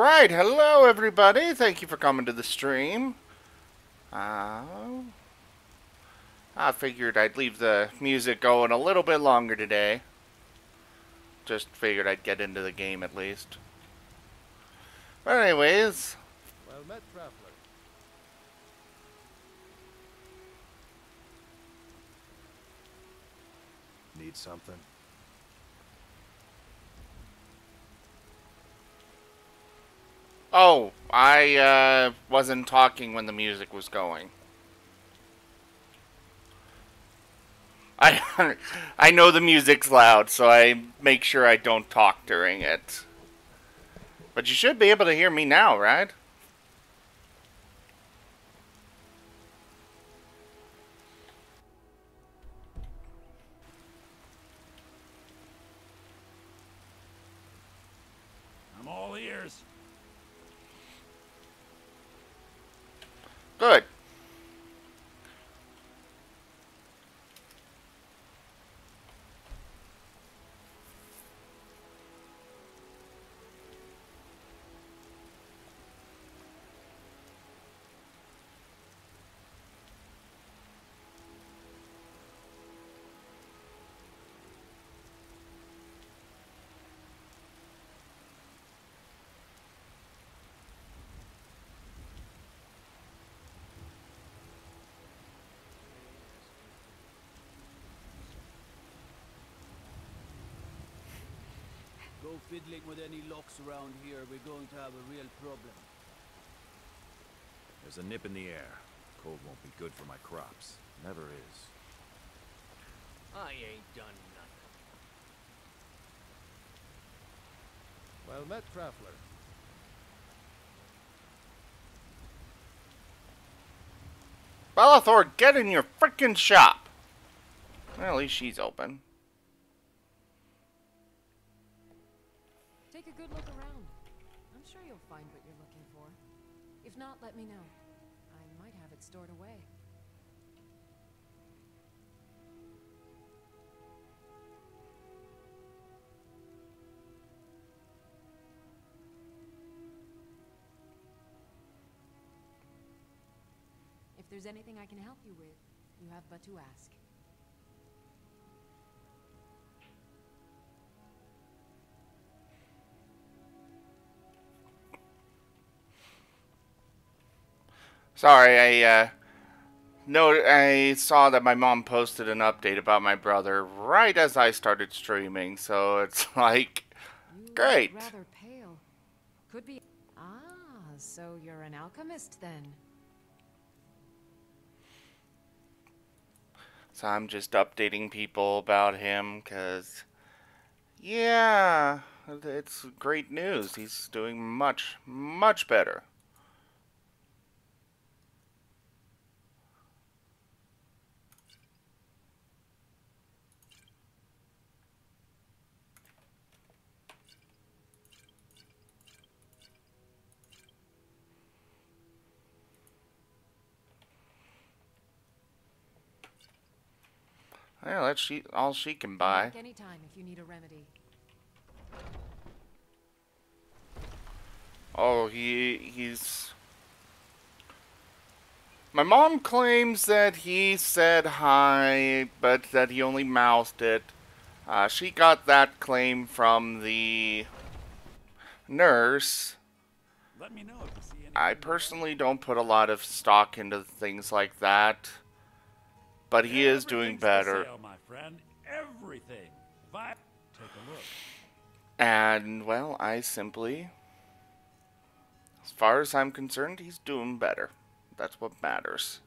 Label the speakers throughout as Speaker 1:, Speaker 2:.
Speaker 1: Right, hello everybody. Thank you for coming to the stream. Uh, I figured I'd leave the music going a little bit longer today. Just figured I'd get into the game at least. But anyways,
Speaker 2: Well met, traveler.
Speaker 3: Need something?
Speaker 1: Oh, I uh, wasn't talking when the music was going. I I know the music's loud, so I make sure I don't talk during it. But you should be able to hear me now, right? Good.
Speaker 4: Fiddling with any locks around here, we're going to have a real problem.
Speaker 3: There's a nip in the air. Cold won't be good for my crops. Never is.
Speaker 4: I ain't done nothing.
Speaker 2: Well met, traveler.
Speaker 1: Belethor, get in your frickin' shop. Well, at least she's open.
Speaker 5: Take a good look around. I'm sure you'll find what you're looking for. If not, let me know. I might have it stored away. If there's anything I can help you with, you have but to ask.
Speaker 1: Sorry, I uh, no, I saw that my mom posted an update about my brother right as I started streaming, so it's like,
Speaker 5: You
Speaker 1: Great.
Speaker 5: rather pale. Could be. Ah, so you're an alchemist then.
Speaker 1: so I'm just updating people about him because, yeah, it's great news. He's doing much, much better. Well, that's she, all she can buy.
Speaker 5: Back anytime if you need a remedy.
Speaker 1: Oh, he he's. My mom claims that he said hi, but that he only mouthed it. Uh, she got that claim from the nurse.
Speaker 2: Let me know if you see.
Speaker 1: I personally don't put a lot of stock into things like that, but he is doing better.
Speaker 2: sale, my friend. Everything. Vi- Take a look.
Speaker 1: And, well, I simply. As far as I'm concerned, he's doing better. That's what matters.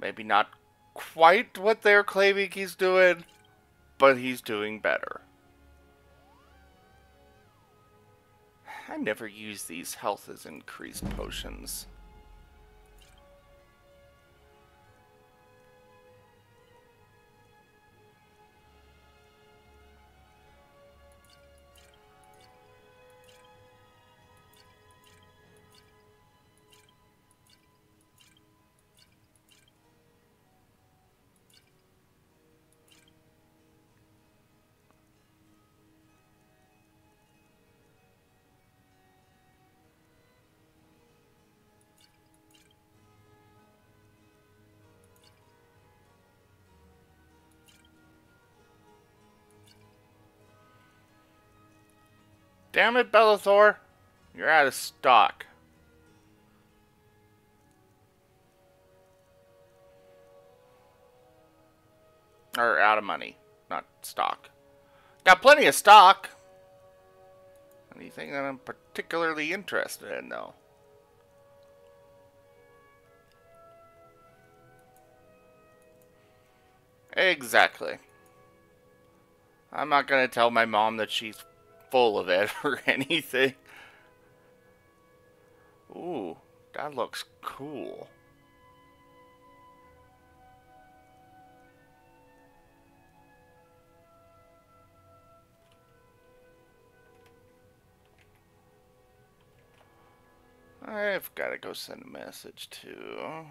Speaker 1: Maybe not quite what they're claiming he's doing, but he's doing better. I never use these health as increased potions. Damn it, Belethor. You're out of stock. Or out of money, not stock. Got plenty of stock. Anything that I'm particularly interested in, though. Exactly. I'm not gonna tell my mom that she's full of it or anything. Ooh, that looks cool. I've got to go send a message to...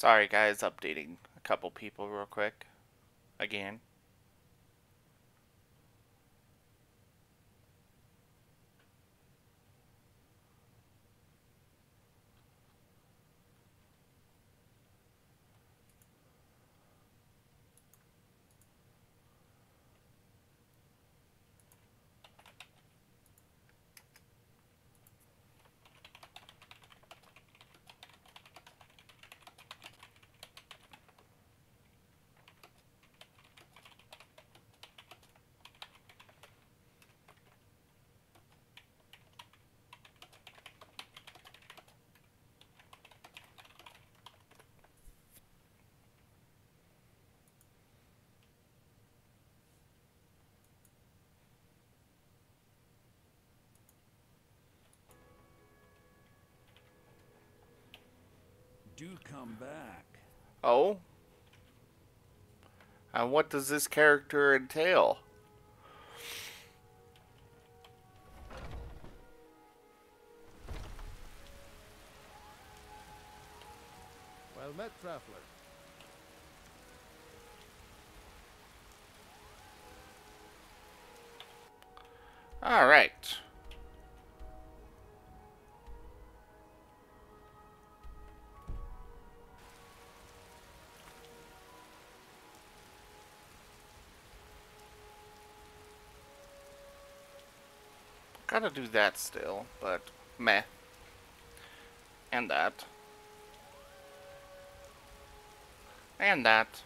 Speaker 1: Sorry guys, updating a couple people real quick. Again.
Speaker 2: Do come back.
Speaker 1: Oh? And what does this character entail?
Speaker 6: Well met, traveler.
Speaker 1: Gotta do that still, but meh. And that. And that.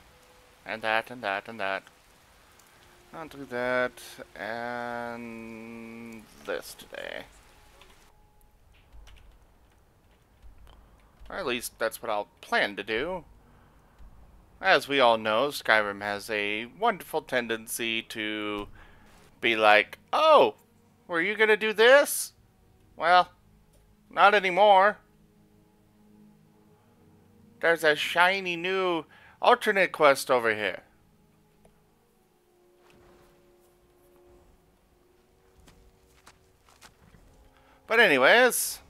Speaker 1: And that, and that, and that. I'll do that, and this today. Or at least that's what I'll plan to do. As we all know, Skyrim has a wonderful tendency to be like, oh, were you gonna do this? Well, not anymore. There's a shiny new alternate quest over here. But anyways.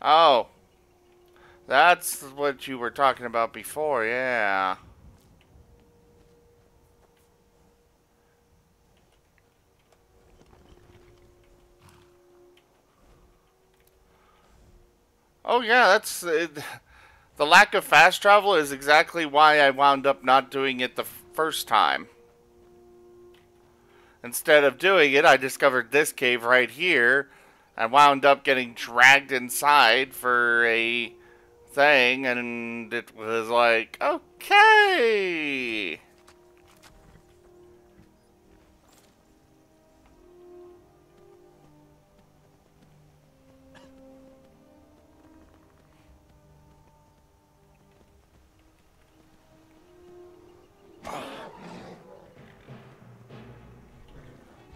Speaker 1: Oh. That's what you were talking about before, yeah. Oh yeah, that's uh, the lack of fast travel is exactly why I wound up not doing it the first time. Instead of doing it, I discovered this cave right here and wound up getting dragged inside for a thing and it was like, okay.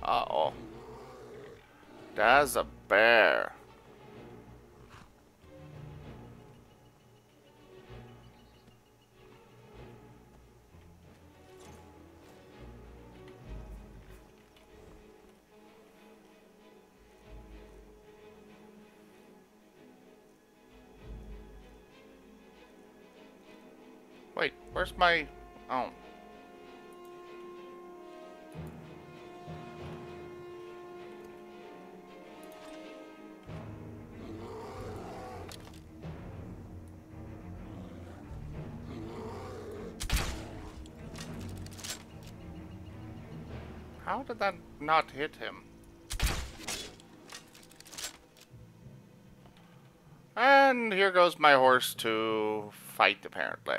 Speaker 1: Uh-oh. That's a bear. Wait, where's my... Oh. How did that not hit him? And here goes my horse to fight, apparently.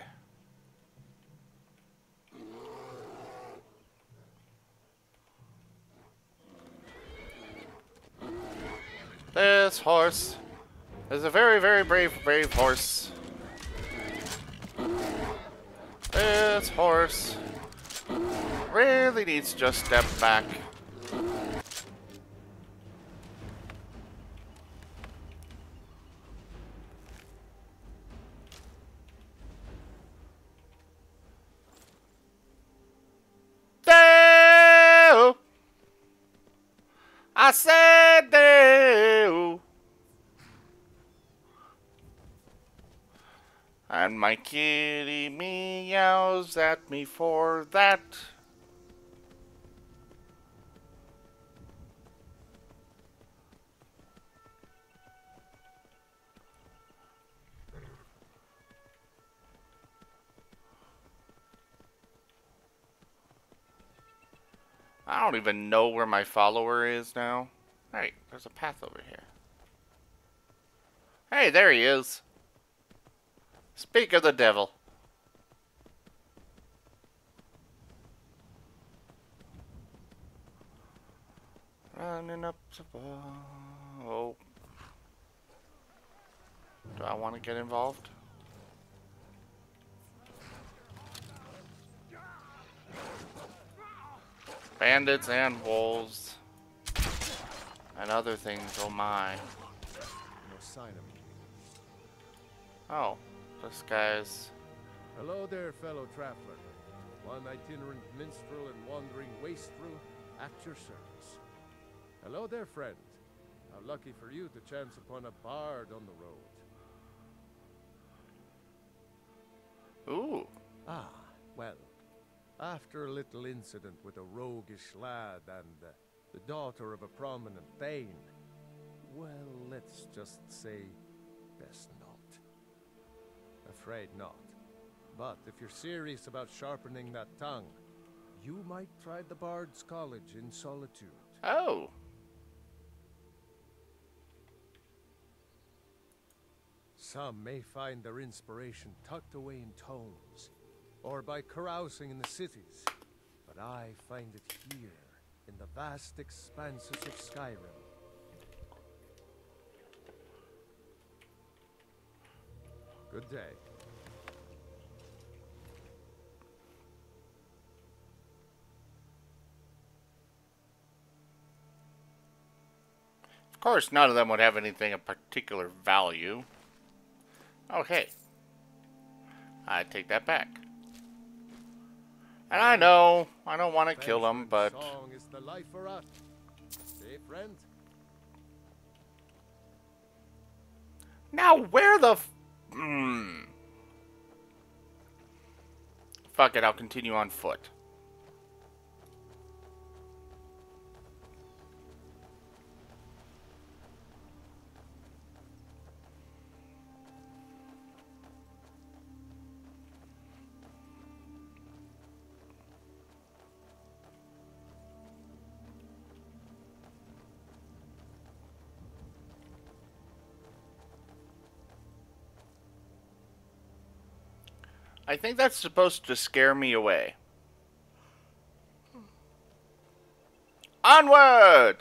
Speaker 1: This horse is a very, very brave, brave horse. This horse really needs to just step back. I said Deo! And my kitty meows at me for that. I don't even know where my follower is now. Hey, there's a path over here. Hey, there he is. Speak of the devil. Running up the wall. Oh. Do I want to get involved? Bandits and wolves. And other things, oh my.
Speaker 6: No sign of him.
Speaker 1: Oh, this guy's...
Speaker 6: Hello there, fellow traveler. One itinerant minstrel and wandering wastrel at your service. Hello there, friend. How lucky for you to chance upon a bard on the road.
Speaker 1: Ooh.
Speaker 6: Ah, well, after a little incident with a roguish lad and uh, the daughter of a prominent thane, well, let's just say, best not. Afraid not. But if you're serious about sharpening that tongue, you might try the Bard's College in Solitude.
Speaker 1: Oh.
Speaker 6: Some may find their inspiration tucked away in tomes, or by carousing in the cities, but I find it here, in the vast expanses of Skyrim. Good day.
Speaker 1: Of course, none of them would have anything of particular value. Oh, okay. I take that back. And I know, I don't want to kill him, but...
Speaker 6: Song is the life for us. Friend?
Speaker 1: Now, where the... F Hmm. Fuck it, I'll continue on foot. I think that's supposed to scare me away. Onward!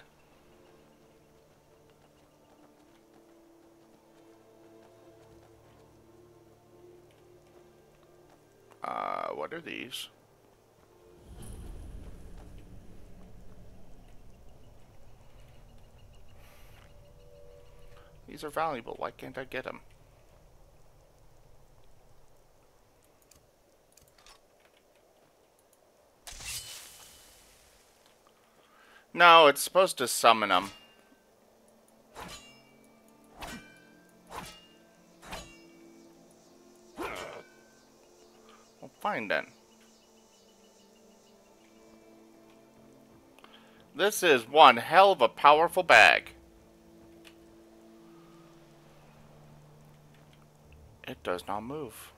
Speaker 1: Uh, what are these? These are valuable. Why can't I get them? No, it's supposed to summon them. Fine then. This is one hell of a powerful bag. It does not move.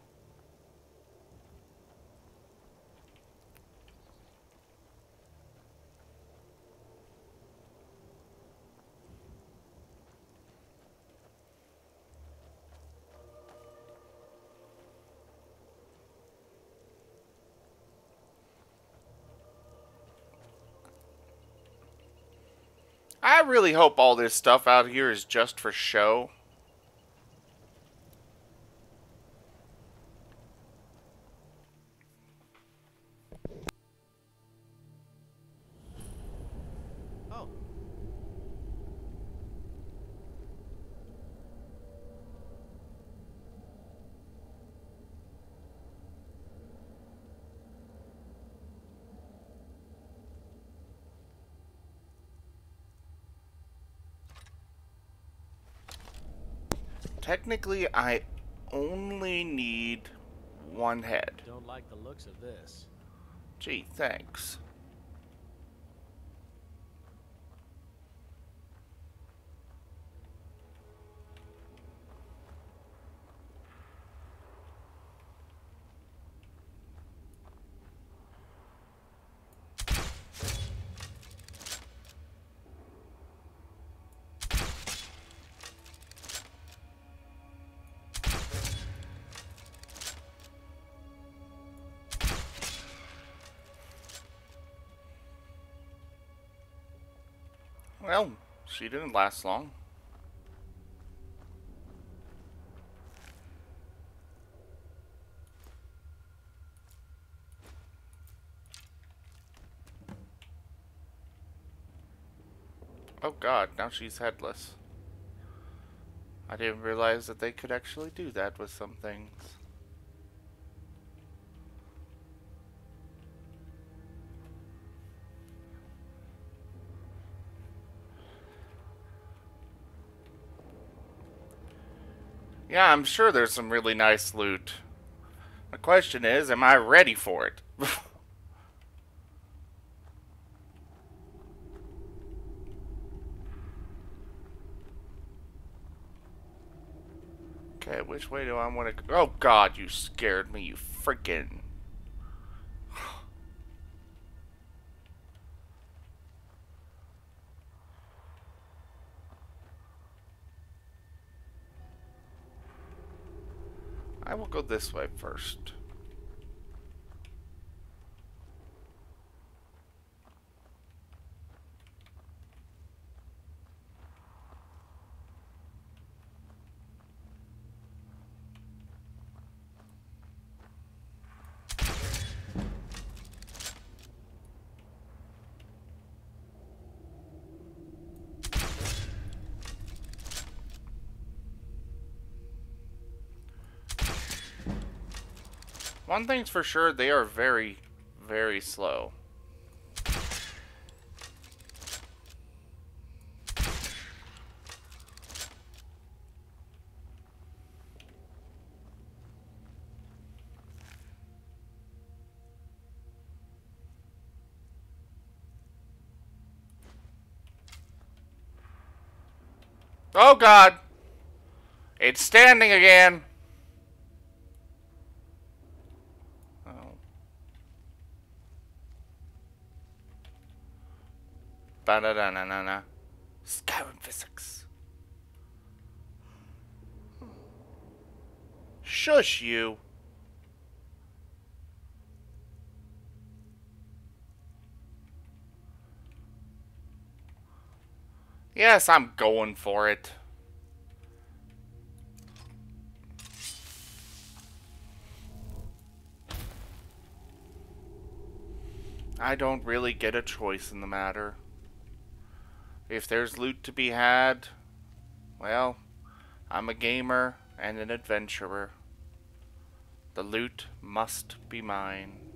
Speaker 1: I really hope all this stuff out here is just for show. Technically, I only need one head.
Speaker 4: don't like the looks of this.
Speaker 1: Gee, thanks. She didn't last long. Oh god, now she's headless. I didn't realize that they could actually do that with some things. Yeah, I'm sure there's some really nice loot. The question is, am I ready for it? okay, which way do I want to go? Oh god, you scared me, you freaking... I will go this way first. One thing's for sure, they are very, very slow. Oh god! It's standing again! Oh. Ba da da na na na Skyrim physics. Shush you. Yes, I'm going for it. I don't really get a choice in the matter. If there's loot to be had, well, I'm a gamer and an adventurer. The loot must be mine.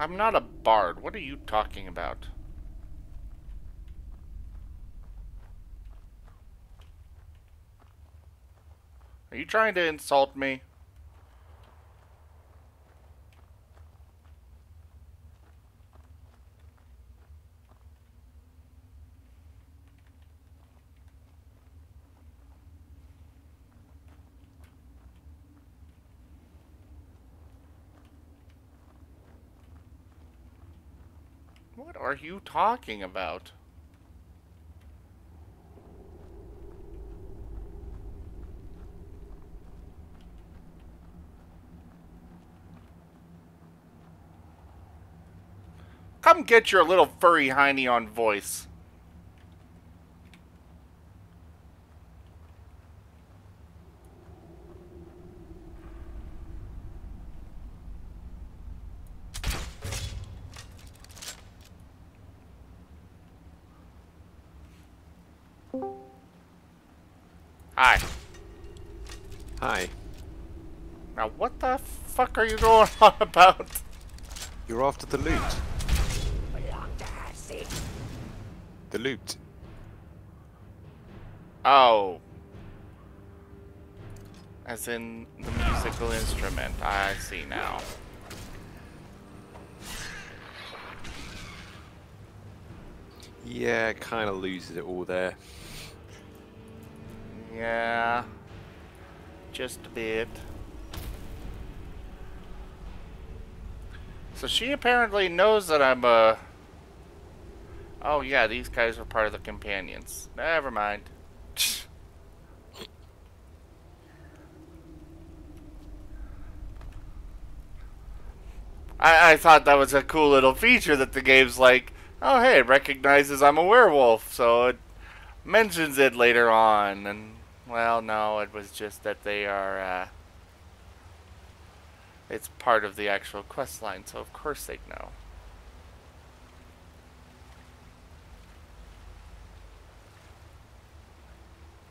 Speaker 1: I'm not a bard. What are you talking about? Are you trying to insult me? What are you talking about? Come get your little furry hiney on voice. Are you going on about?
Speaker 7: You're after the loot. The loot.
Speaker 1: Oh. As in the musical instrument. I see now.
Speaker 7: Yeah, kind of loses it all there.
Speaker 1: Yeah. Just a bit. So she apparently knows that I'm a. Oh yeah, these guys are part of the companions. Never mind. I, I thought that was a cool little feature that the game's like, oh hey, it recognizes I'm a werewolf, so it mentions it later on, and well, no, it was just that they are. Uh, it's part of the actual quest line, so of course they'd know.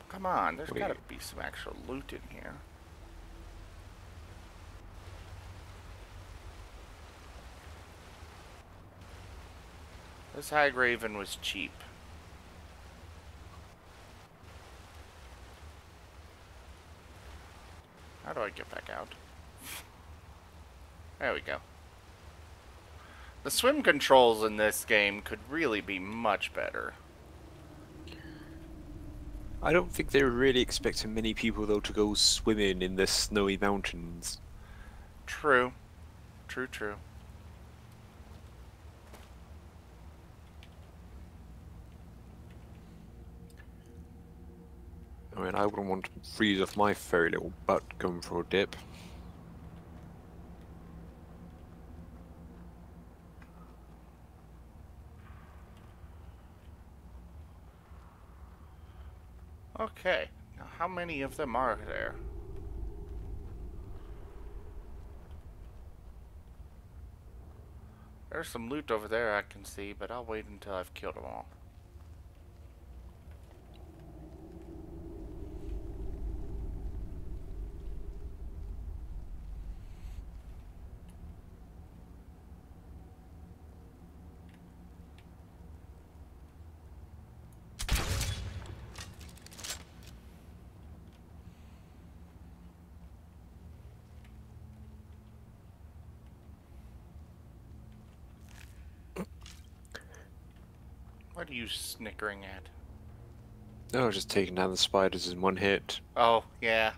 Speaker 1: Come on, there's
Speaker 7: Wait.
Speaker 1: gotta be some actual loot in here. This Hagraven was cheap. How do I get back out? There we go. The swim controls in this game could really be much better.
Speaker 7: I don't think they're really expecting many people though to go swimming in the snowy mountains.
Speaker 1: True. True, true.
Speaker 7: I mean, I wouldn't want to freeze off my furry little butt going for a dip.
Speaker 1: Okay. Now, how many of them are there? There's some loot over there I can see, but I'll wait until I've killed them all. What are you snickering at?
Speaker 7: No, just taking down the spiders in one hit.
Speaker 1: Oh, yeah.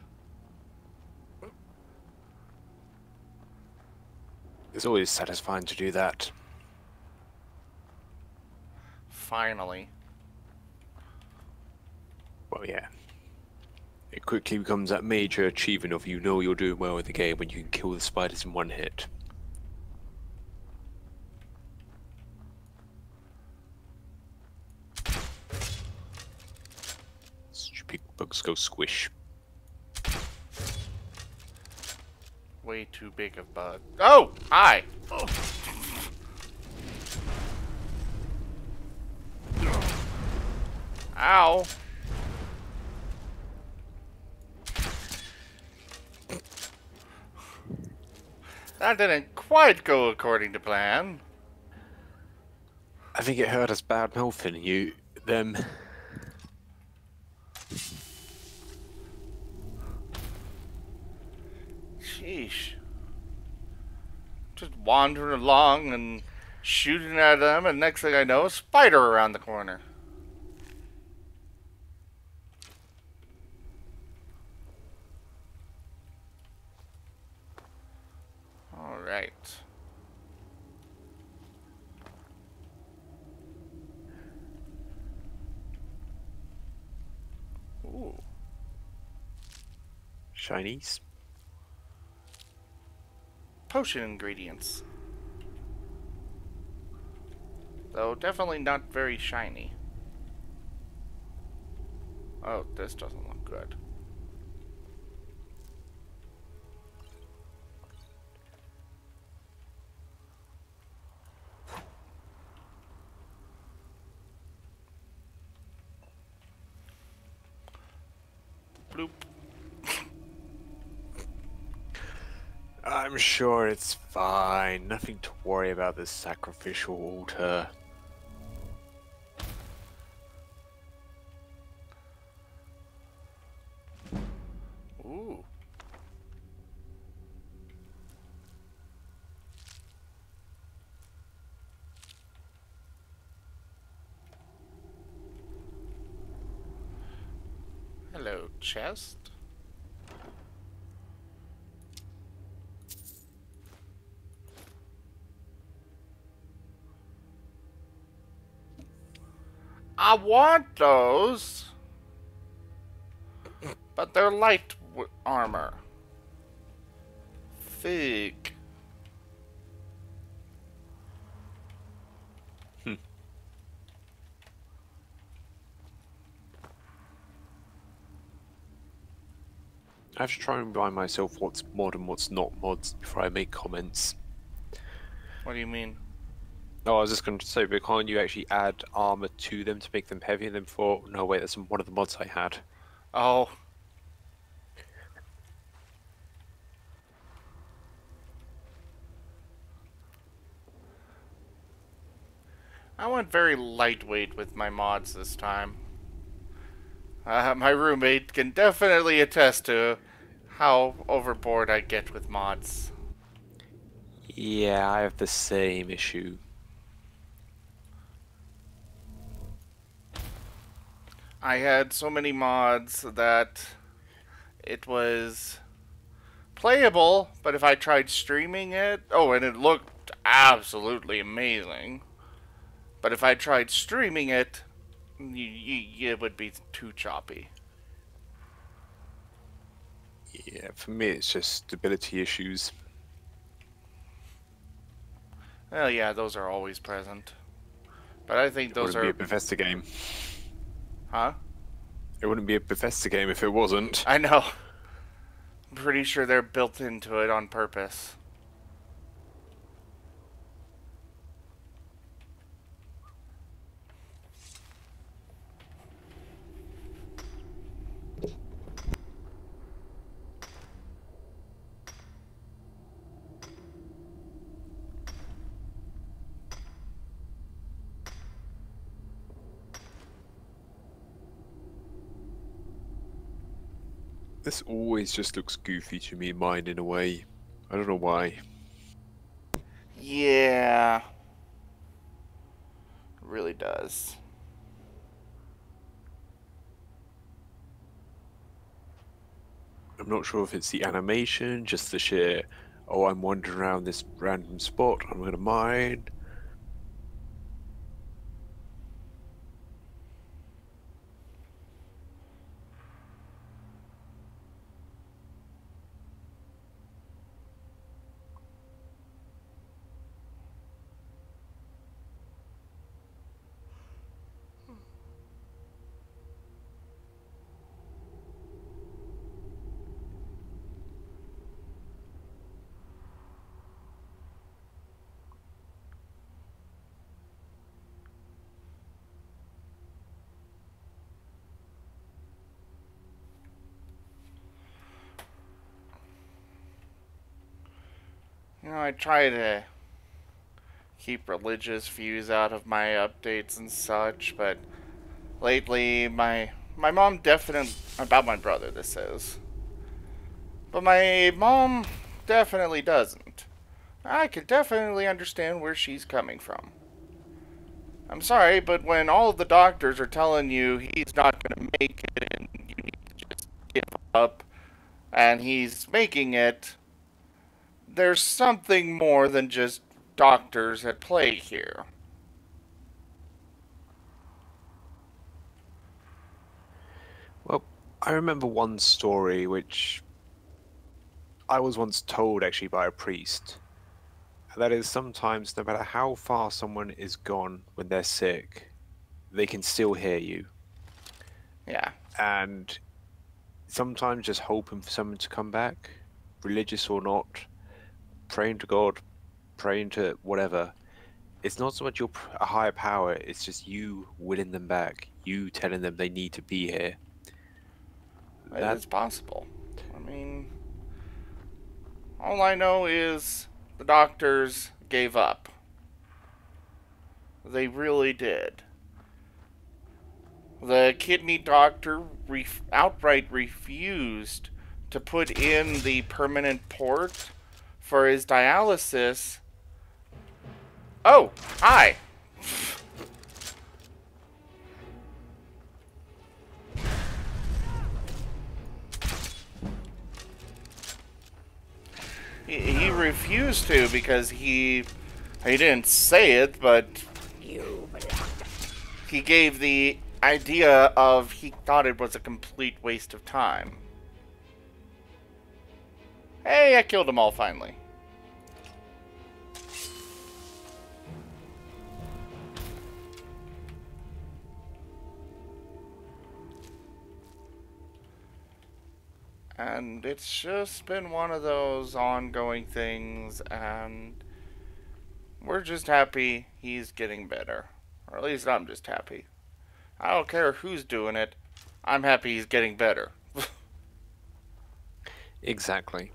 Speaker 7: It's always satisfying to do that.
Speaker 1: Finally.
Speaker 7: Well, yeah. It quickly becomes that major achievement of you know you're doing well in the game when you can kill the spiders in one hit. Stupid bugs go squish.
Speaker 1: Way too big of bug. Oh! Hi! Ow! That didn't quite go according to plan.
Speaker 7: I think it hurt us bad mouthing you, them.
Speaker 1: Sheesh. Just wandering along and shooting at them, and next thing I know, a spider around the corner. Alright. Ooh.
Speaker 7: Shinies.
Speaker 1: Potion ingredients. Though definitely not very shiny. Oh, this doesn't look good.
Speaker 7: I'm sure it's fine. Nothing to worry about this sacrificial altar.
Speaker 1: Ooh. Hello, chest. I want those. But they're light w- armor. Fig. Hmm.
Speaker 7: I have to try and remind myself what's mod and what's not mods before I make comments.
Speaker 1: What do you mean?
Speaker 7: Oh, I was just going to say, but can't you actually add armor to them to make them heavier? Then thought, no, wait, that's one of the mods I had.
Speaker 1: Oh. I went very lightweight with my mods this time. Uh, my roommate can definitely attest to how overboard I get with mods.
Speaker 7: Yeah, I have the same issue.
Speaker 1: I had so many mods that it was playable, but if I tried streaming it, oh, and it looked absolutely amazing. But if I tried streaming it, you, you, it would be too choppy.
Speaker 7: Yeah, for me, it's just stability issues.
Speaker 1: Well, yeah, those are always present. But I think
Speaker 7: It
Speaker 1: those are.
Speaker 7: be a Bethesda game.
Speaker 1: Huh?
Speaker 7: It wouldn't be a Bethesda game if it wasn't.
Speaker 1: I know. I'm pretty sure they're built into it on purpose.
Speaker 7: This always just looks goofy to me, mine in a way. I don't know why.
Speaker 1: Yeah. It really does.
Speaker 7: I'm not sure if it's the animation, just the sheer, oh, I'm wandering around this random spot, I'm gonna mine.
Speaker 1: I try to keep religious views out of my updates and such, but lately my my mom definitely about my brother this is. But my mom definitely doesn't. I can definitely understand where she's coming from. I'm sorry, but when all the doctors are telling you he's not going to make it and you need to just give up, and he's making it, there's something more than just doctors at play here.
Speaker 7: Well, I remember one story which I was once told actually by a priest. And that is sometimes, no matter how far someone is gone when they're sick, they can still hear you.
Speaker 1: Yeah.
Speaker 7: And sometimes just hoping for someone to come back, religious or not, praying to God, praying to whatever. It's not so much your a higher power; it's just you winning them back, you telling them they need to be here.
Speaker 1: That's possible. I mean, all I know is the doctors gave up. They really did. The kidney doctor ref- outright refused to put in the permanent port for his dialysis. Oh, hi. He, he refused to because he he didn't say it, but he gave the idea of he thought it was a complete waste of time. Hey, I killed them all finally. And it's just been one of those ongoing things, and we're just happy he's getting better. Or at least I'm just happy. I don't care who's doing it, I'm happy he's getting better.
Speaker 7: Exactly.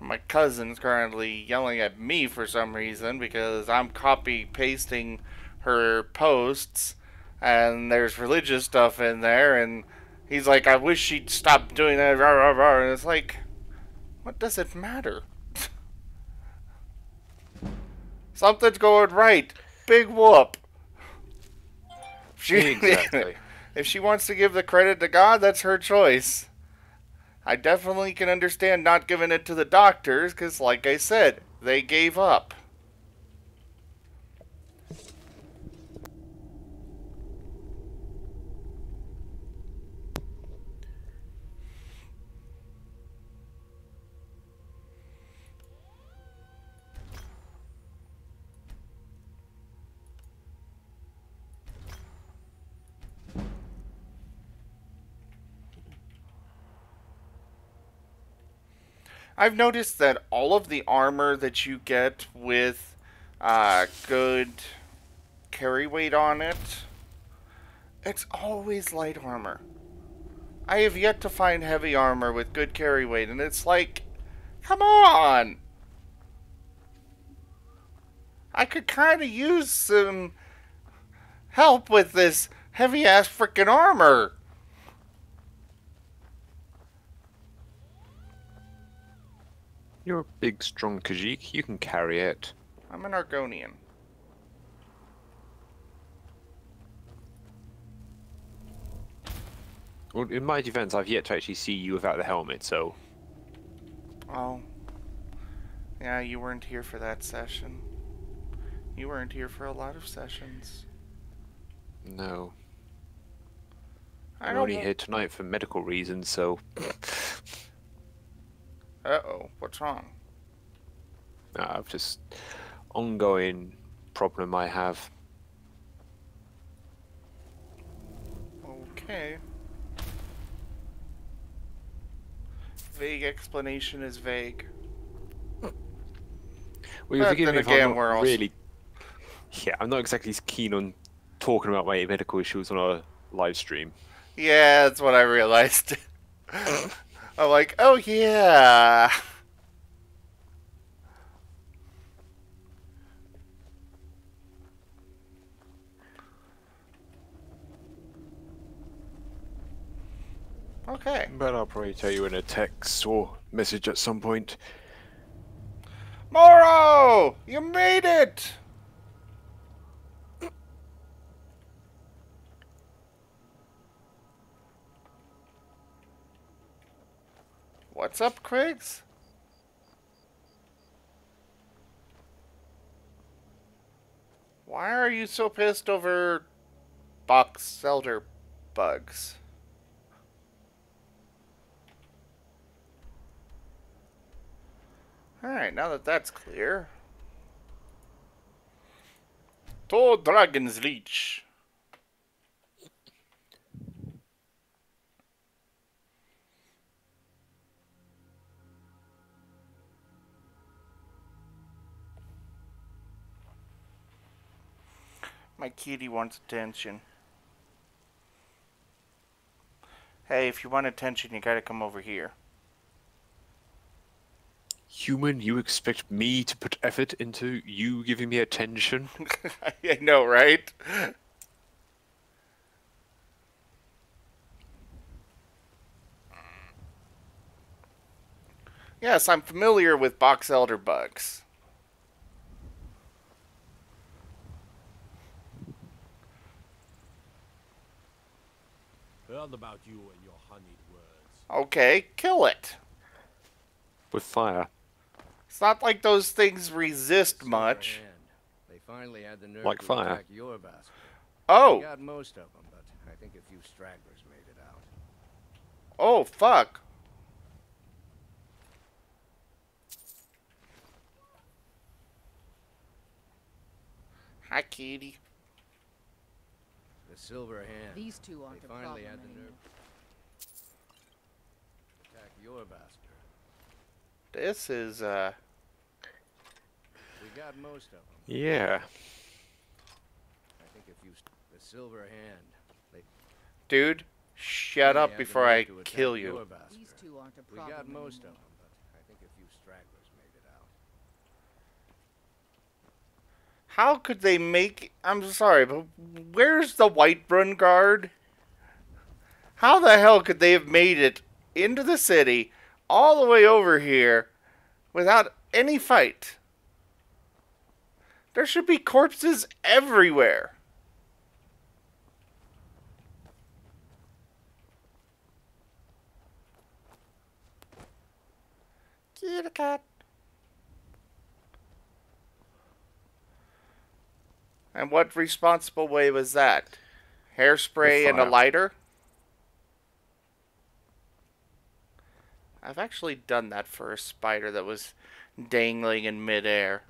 Speaker 1: My cousin's currently yelling at me for some reason because I'm copy pasting her posts and there's religious stuff in there and he's like, I wish she'd stop doing that. Rah, rah, rah. And it's like, what does it matter? Something's going right. Big whoop. She,
Speaker 7: Exactly.
Speaker 1: if she wants to give the credit to God, that's her choice. I definitely can understand not giving it to the doctors because, like I said, they gave up. I've noticed that all of the armor that you get with uh, good carry weight on it, it's always light armor. I have yet to find heavy armor with good carry weight, and it's like, come on! I could kind of use some help with this heavy ass freaking armor.
Speaker 7: You're a big, strong Khajiit. You can carry it.
Speaker 1: I'm an Argonian.
Speaker 7: Well, in my defense, I've yet to actually see you without the helmet, so
Speaker 1: Oh. Yeah, you weren't here for that session. You weren't here for a lot of sessions.
Speaker 7: no.
Speaker 1: I
Speaker 7: I'm only here tonight for medical reasons, so
Speaker 1: Uh-oh, what's wrong?
Speaker 7: I've just ongoing problem I have.
Speaker 1: Okay. Vague explanation is vague.
Speaker 7: Well, you forgive me if
Speaker 1: again,
Speaker 7: I'm not really. Yeah, I'm not exactly as keen on talking about my medical issues on a live stream.
Speaker 1: Yeah, that's what I realized. I'm like, oh yeah. Okay.
Speaker 7: But I'll probably tell you in a text or message at some point.
Speaker 1: Moro! You made it! What's up, Craigs? Why are you so pissed over box elder bugs? Alright, now that that's clear. To Dragonsreach. My kitty wants attention. Hey, if you want attention, you gotta come over here.
Speaker 7: Human, you expect me to put effort into you giving me attention?
Speaker 1: I know, right? Yes, I'm familiar with box elder bugs.
Speaker 2: Heard about you and your honeyed words.
Speaker 1: Okay, kill it.
Speaker 7: With fire.
Speaker 1: It's not like those things resist much.
Speaker 6: They finally had the nerve
Speaker 7: Like
Speaker 6: to
Speaker 7: fire.
Speaker 6: attack your basket. We
Speaker 1: Oh,
Speaker 6: got most of them, but I think a few stragglers made it out.
Speaker 1: oh, fuck. Hi, kitty.
Speaker 6: The Silver Hand.
Speaker 5: These two aren't
Speaker 6: they
Speaker 5: a
Speaker 6: finally
Speaker 5: problem
Speaker 6: had the
Speaker 5: anymore.
Speaker 6: nerve to attack your basket.
Speaker 1: This is, uh,
Speaker 6: We got most of them.
Speaker 7: Yeah.
Speaker 6: I think if you the Silver Hand. They
Speaker 1: dude, shut
Speaker 6: finally
Speaker 1: up before I kill you.
Speaker 5: These two aren't a
Speaker 6: We got most
Speaker 5: anymore.
Speaker 6: of them, but I think a few stragglers made it out.
Speaker 1: How could they make? I'm sorry, but where's the Whiterun guard? How the hell could they have made it into the city, all the way over here, without any fight? There should be corpses everywhere. Kitty cat. And what responsible way was that? Hairspray and a lighter? I've actually done that for a spider that was dangling in midair.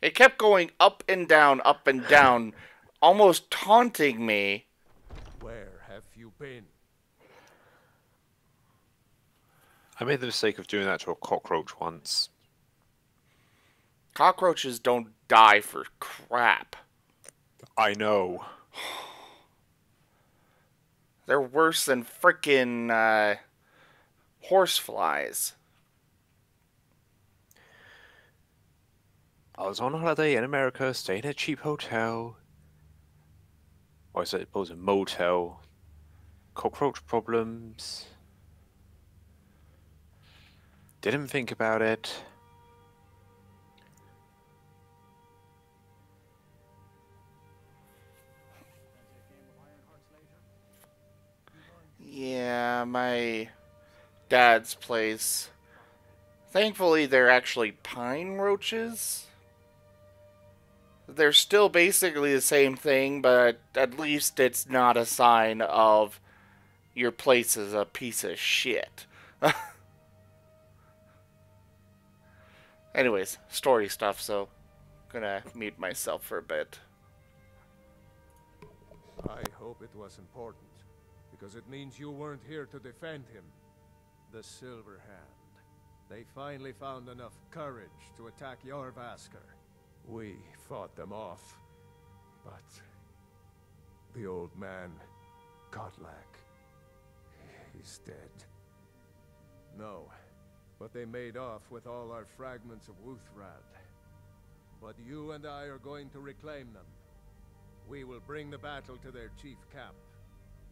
Speaker 1: It kept going up and down, up and down, almost taunting me.
Speaker 6: Where have you been?
Speaker 7: I made the mistake of doing that to a cockroach once.
Speaker 1: Cockroaches don't die for crap.
Speaker 7: I know.
Speaker 1: They're worse than frickin' uh, horseflies.
Speaker 7: I was on holiday in America, staying at a cheap hotel. Or I suppose a motel. Cockroach problems. Didn't think about it.
Speaker 1: Yeah, my dad's place. Thankfully, they're actually pine roaches. They're still basically the same thing, but at least it's not a sign of your place is a piece of shit. Anyways, story stuff, so gonna mute myself for a bit.
Speaker 6: I hope it was important, because it means you weren't here to defend him. The Silver Hand. They finally found enough courage to attack Jorvaskr. We fought them off, but the old man, Kodlak, he's dead. No, but they made off with all our fragments of Wuuthrad. But you and I are going to reclaim them. We will bring the battle to their chief camp.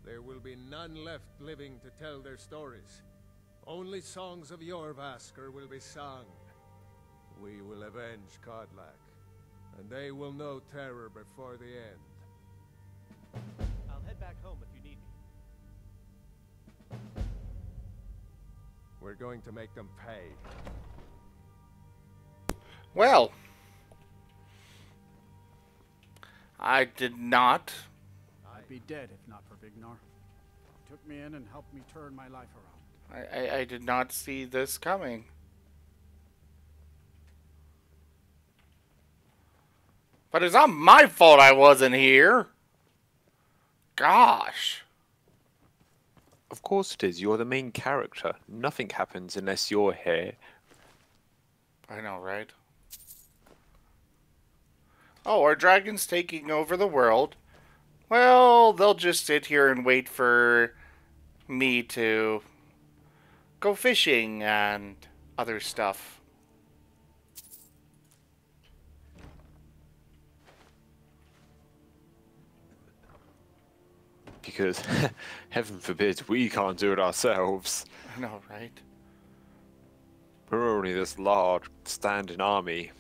Speaker 6: There will be none left living to tell their stories. Only songs of Jorvaskr will be sung. We will avenge Kodlak, and they will know terror before the end.
Speaker 8: I'll head back home if you need me.
Speaker 6: We're going to make them pay.
Speaker 1: Well, I did not.
Speaker 9: I'd be dead if not for Vignar. He took me in and helped me turn my life around.
Speaker 1: I, I, I did not see this coming. But it's not my fault I wasn't here. Gosh.
Speaker 7: Of course it is. You're the main character. Nothing happens unless you're here.
Speaker 1: I know, right? Oh, are dragons taking over the world? Well, they'll just sit here and wait for me to go fishing and other stuff.
Speaker 7: Because, heaven forbid, we can't do it ourselves.
Speaker 1: I know, right?
Speaker 7: We're only this large, standing army.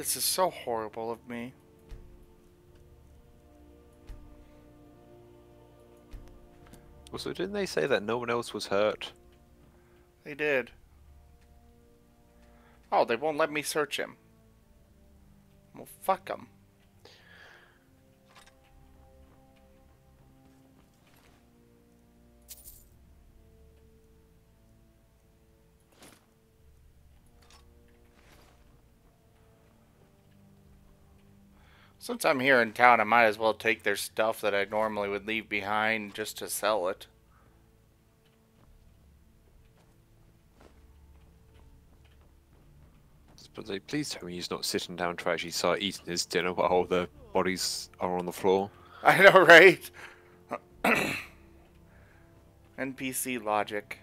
Speaker 1: This is so horrible of me.
Speaker 7: Also, didn't they say that no one else was hurt?
Speaker 1: They did. Oh, they won't let me search him. Well, fuck them. Since I'm here in town, I might as well take their stuff that I normally would leave behind just to sell it.
Speaker 7: But they please tell me he's not sitting down to actually start eating his dinner while the bodies are on the floor.
Speaker 1: I know, right? NPC logic.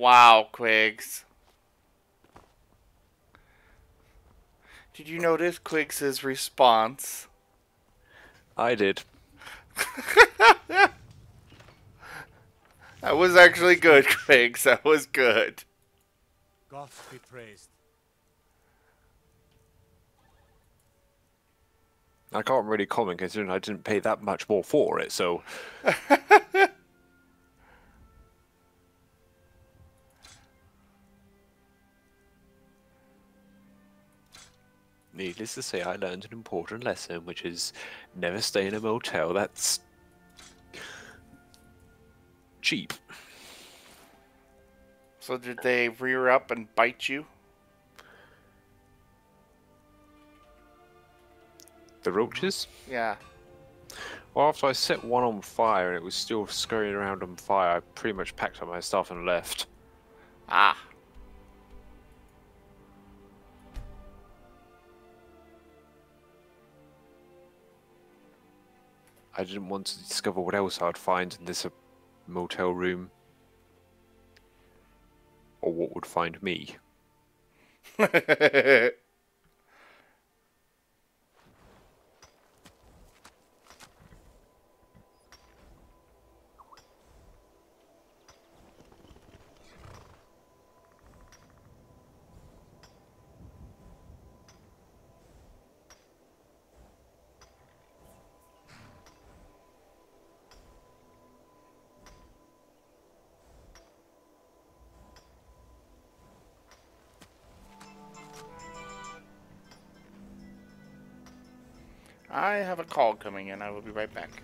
Speaker 1: Wow, Quigs. Did you notice Quiggs's response?
Speaker 7: I did.
Speaker 1: That was actually good, Quiggs. That was good.
Speaker 2: Gods be praised.
Speaker 7: I can't really comment considering I didn't pay that much more for it, so. Needless to say, I learned an important lesson, which is never stay in a motel. That's cheap.
Speaker 1: So did they rear up and bite you?
Speaker 7: The roaches?
Speaker 1: Yeah.
Speaker 7: Well, after I set one on fire and it was still scurrying around on fire, I pretty much packed up my stuff and left.
Speaker 1: Ah.
Speaker 7: I didn't want to discover what else I'd find in this uh, motel room. Or what would find me.
Speaker 1: I have a call coming in. I will be right back.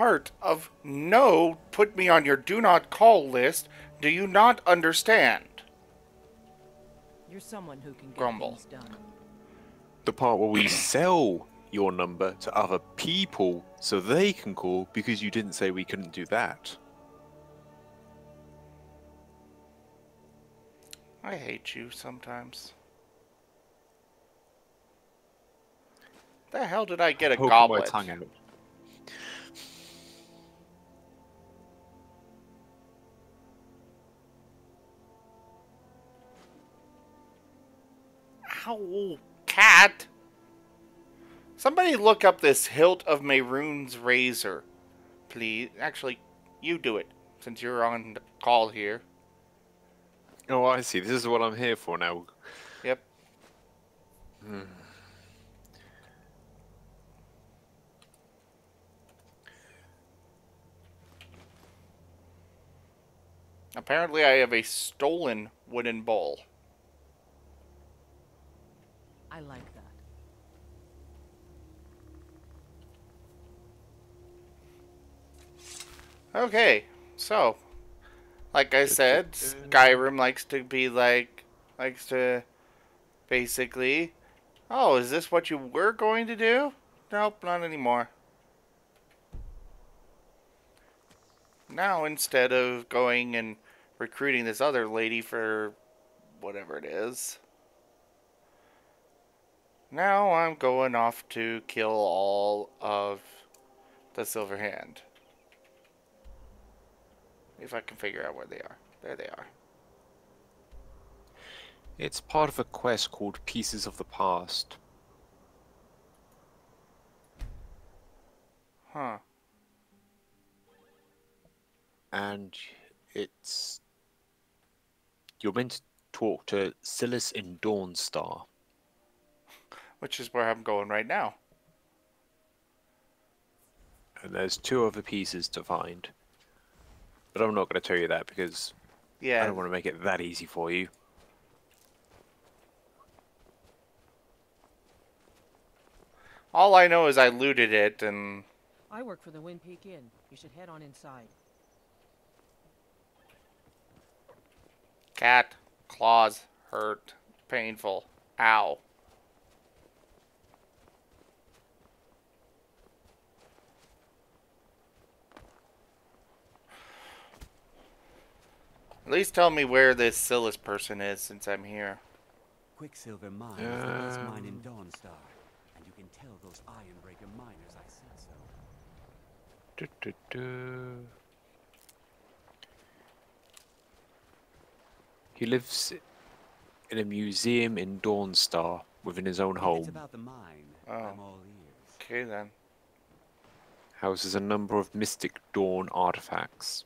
Speaker 1: Part of no, put me on your do not call list. Do you not understand?
Speaker 10: You're someone who can get
Speaker 1: Grumble.
Speaker 10: things done.
Speaker 7: The part where we sell your number to other people so they can call because you didn't say we couldn't do that.
Speaker 1: I hate you sometimes. The hell did I get a
Speaker 7: Poking
Speaker 1: goblet?
Speaker 7: my tongue out.
Speaker 1: Ow, cat! Somebody look up this hilt of Mehrunes' Razor, please. Actually, you do it, since you're on the call here.
Speaker 7: Oh, I see. This is what I'm here for now.
Speaker 1: Yep. Hmm. Apparently, I have a stolen wooden bowl.
Speaker 10: I like that.
Speaker 1: Okay, so, like I said, Skyrim likes to be like, likes to basically, oh, is this what you were going to do? Nope, not anymore. Now, instead of going and recruiting this other lady for whatever it is, now I'm going off to kill all of the Silver Hand. If I can figure out where they are. There they are.
Speaker 7: It's part of a quest called Pieces of the Past.
Speaker 1: Huh.
Speaker 7: and it's you're meant to talk to Silus in Dawnstar.
Speaker 1: Which is where I'm going right now.
Speaker 7: And there's two other pieces to find. But I'm not going to tell you that because I don't want to make it that easy for you.
Speaker 1: All I know is I looted it and
Speaker 10: I work for the Windpeak Inn. You should head on inside.
Speaker 1: cat claws hurt painful. Ow. At least tell me where this Silus person is since I'm here.
Speaker 11: Quicksilver Mine is the best mine in
Speaker 7: Um.
Speaker 11: Dawnstar, and you can tell those Ironbreaker miners I said so.
Speaker 7: Du, du, du. He lives in a museum in Dawnstar within his own home.
Speaker 11: it's about the mine,
Speaker 1: Oh.
Speaker 11: I'm all ears.
Speaker 1: Okay then.
Speaker 7: Houses a number of Mythic Dawn artifacts.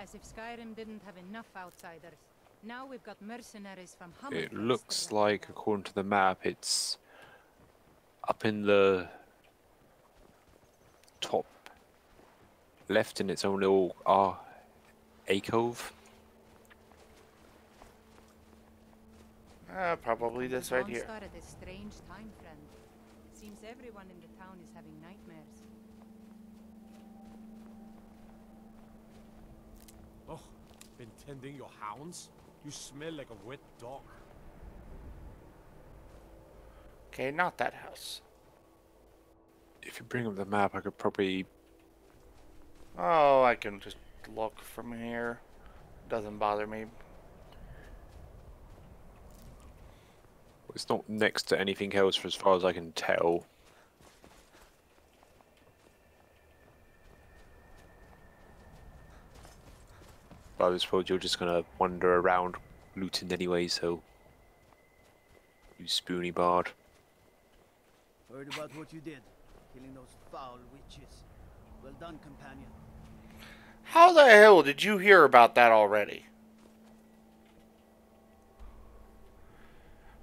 Speaker 12: As if Skyrim didn't have enough outsiders. Now we've got mercenaries from Hammerfell.
Speaker 7: It looks like, according to the map, it's up in the top left in its own little uh, alcove.
Speaker 1: Uh, probably this right here.
Speaker 12: Dawnstar at a strange time, friend. Seems everyone in the town is having nightmares.
Speaker 2: Oh, been tending your hounds? You smell like a wet dog.
Speaker 1: Okay, not that house.
Speaker 7: If you bring up the map, I could probably.
Speaker 1: Oh, I can just look from here. Doesn't bother me.
Speaker 7: It's not next to anything else, for as far as I can tell. But I suppose you're just gonna wander around looting anyway, so. You spoony bard.
Speaker 4: Heard about what you did, killing those foul witches. Well done, companion.
Speaker 1: How the hell did you hear about that already?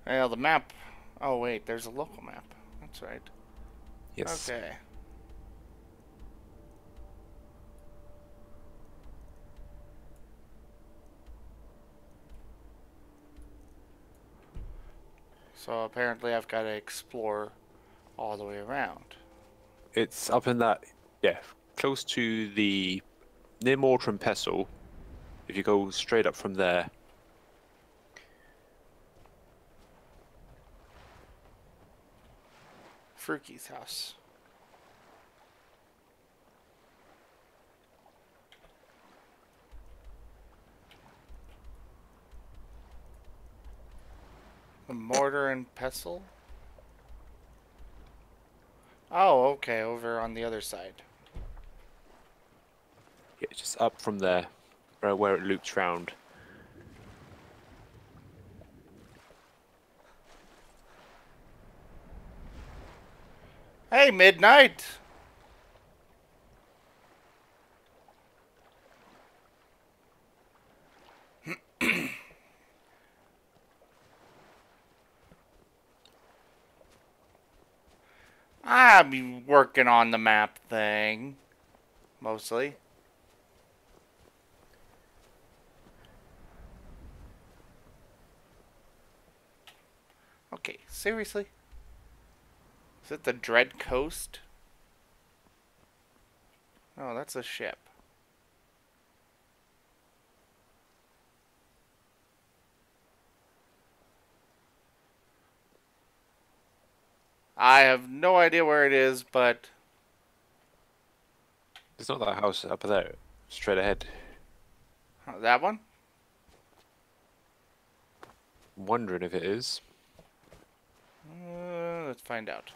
Speaker 1: Well, the map. Oh, wait, there's a local map. That's right.
Speaker 7: Yes.
Speaker 1: Okay. So apparently I've got to explore all the way around.
Speaker 7: It's up in that, yeah, close to the near Mortar and Pestle. If you go straight up from there,
Speaker 1: Fruki's house. The mortar and pestle? Oh, okay, over on the other side.
Speaker 7: yeah, just up from there, uh, where it loops round.
Speaker 1: Hey, Midnight! I'll be working on the map thing. Mostly. Okay, seriously? Is it the Dread Coast? Oh, that's a ship. I have no idea where it is, but
Speaker 7: It's not that house up there, straight ahead.
Speaker 1: that one?
Speaker 7: I'm wondering if it is.
Speaker 1: Uh, let's find out.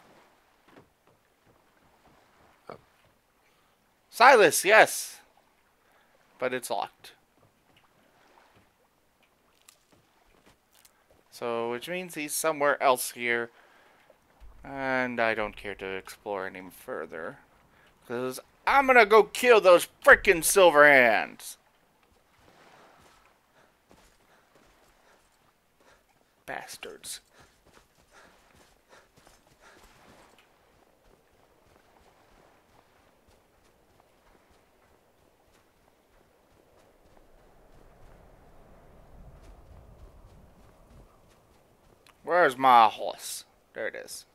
Speaker 7: Oh.
Speaker 1: Silus, yes! But it's locked. So, which means he's somewhere else here. And I don't care to explore any further. Because I'm gonna go kill those frickin' silver hands! Bastards. Where's my horse? There it is.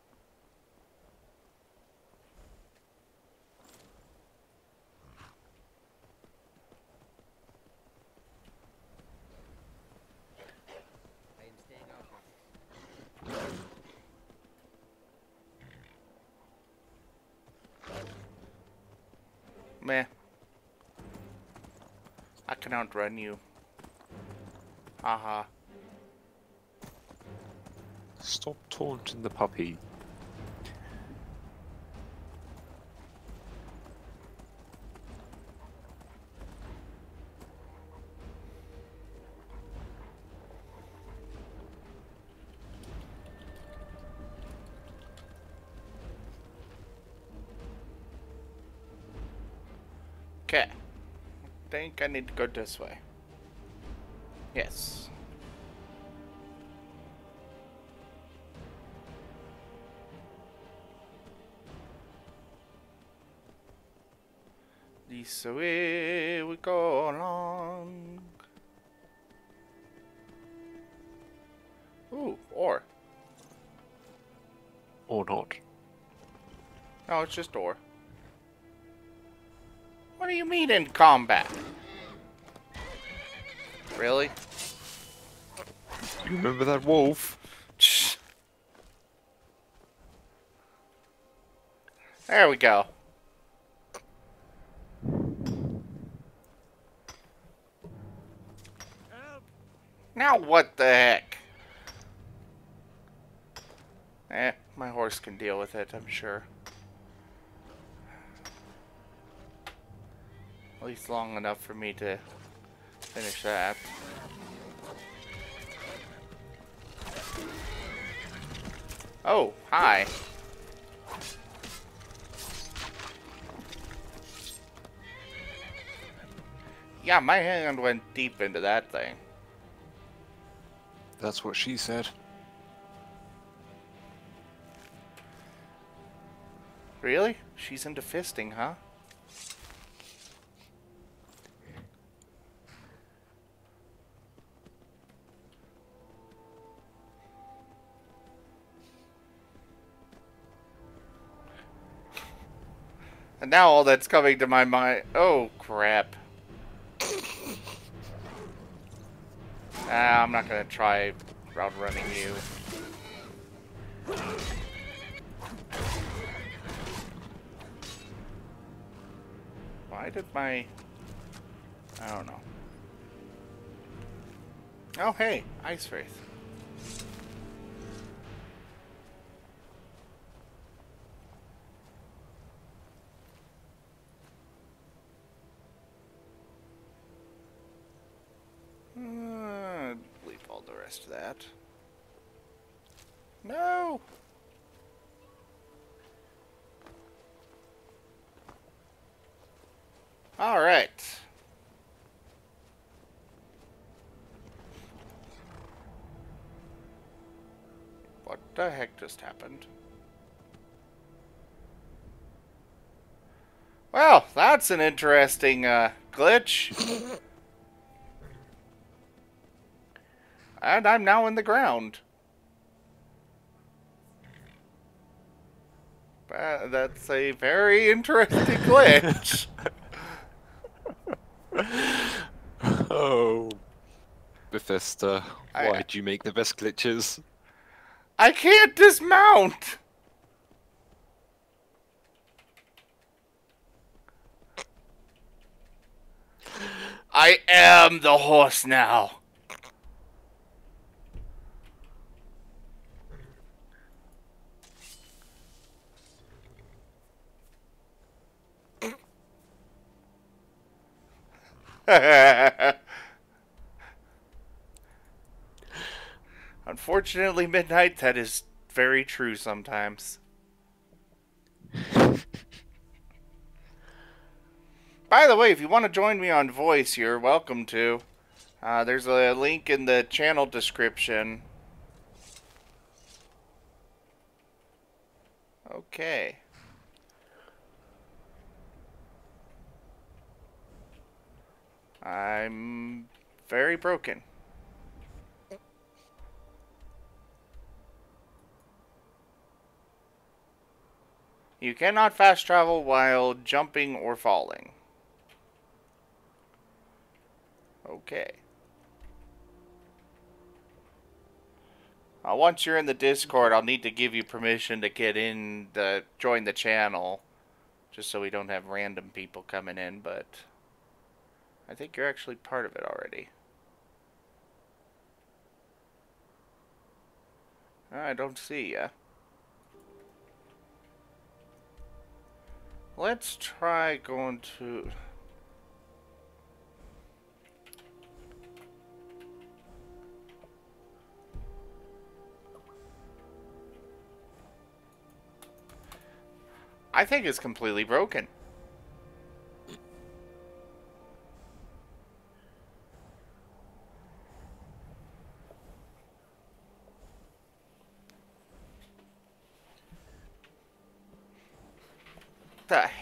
Speaker 1: Meh. I can outrun you. Haha.
Speaker 7: Stop taunting the puppy.
Speaker 1: Think I need to go this way. Yes. This way we go along. Ooh, ore.
Speaker 7: Or not.
Speaker 1: No, it's just ore. What do you mean in combat? Really?
Speaker 7: You remember that wolf?
Speaker 1: There we go. Now what the heck? Eh, my horse can deal with it, I'm sure. At least long enough for me to finish that. Oh, hi. Yeah, my hand went deep into that thing.
Speaker 7: That's what she said.
Speaker 1: Really? She's into fisting, huh? And now all that's coming to my mind. Oh, crap. Ah, I'm not gonna try outrunning you. Why did my... I don't know. Oh, hey, Ice Wraith. Rest that. No! Alright. What the heck just happened? Well, that's an interesting uh, glitch. and I'm now in the ground. Uh, that's a very interesting glitch.
Speaker 7: oh, Bethesda,
Speaker 1: I-
Speaker 7: why do you make the best glitches?
Speaker 1: I can't dismount! I am the horse now. Unfortunately, Midnight, that is very true sometimes. By the way, if you want to join me on voice, you're welcome to. Uh, there's a link in the channel description. Okay. I'm very broken. You cannot fast travel while jumping or falling. Okay. Uh, once you're in the Discord, I'll need to give you permission to get in the join the channel, just so we don't have random people coming in. But I think you're actually part of it already. Ah, I don't see ya. Let's try going to... I think it's completely broken.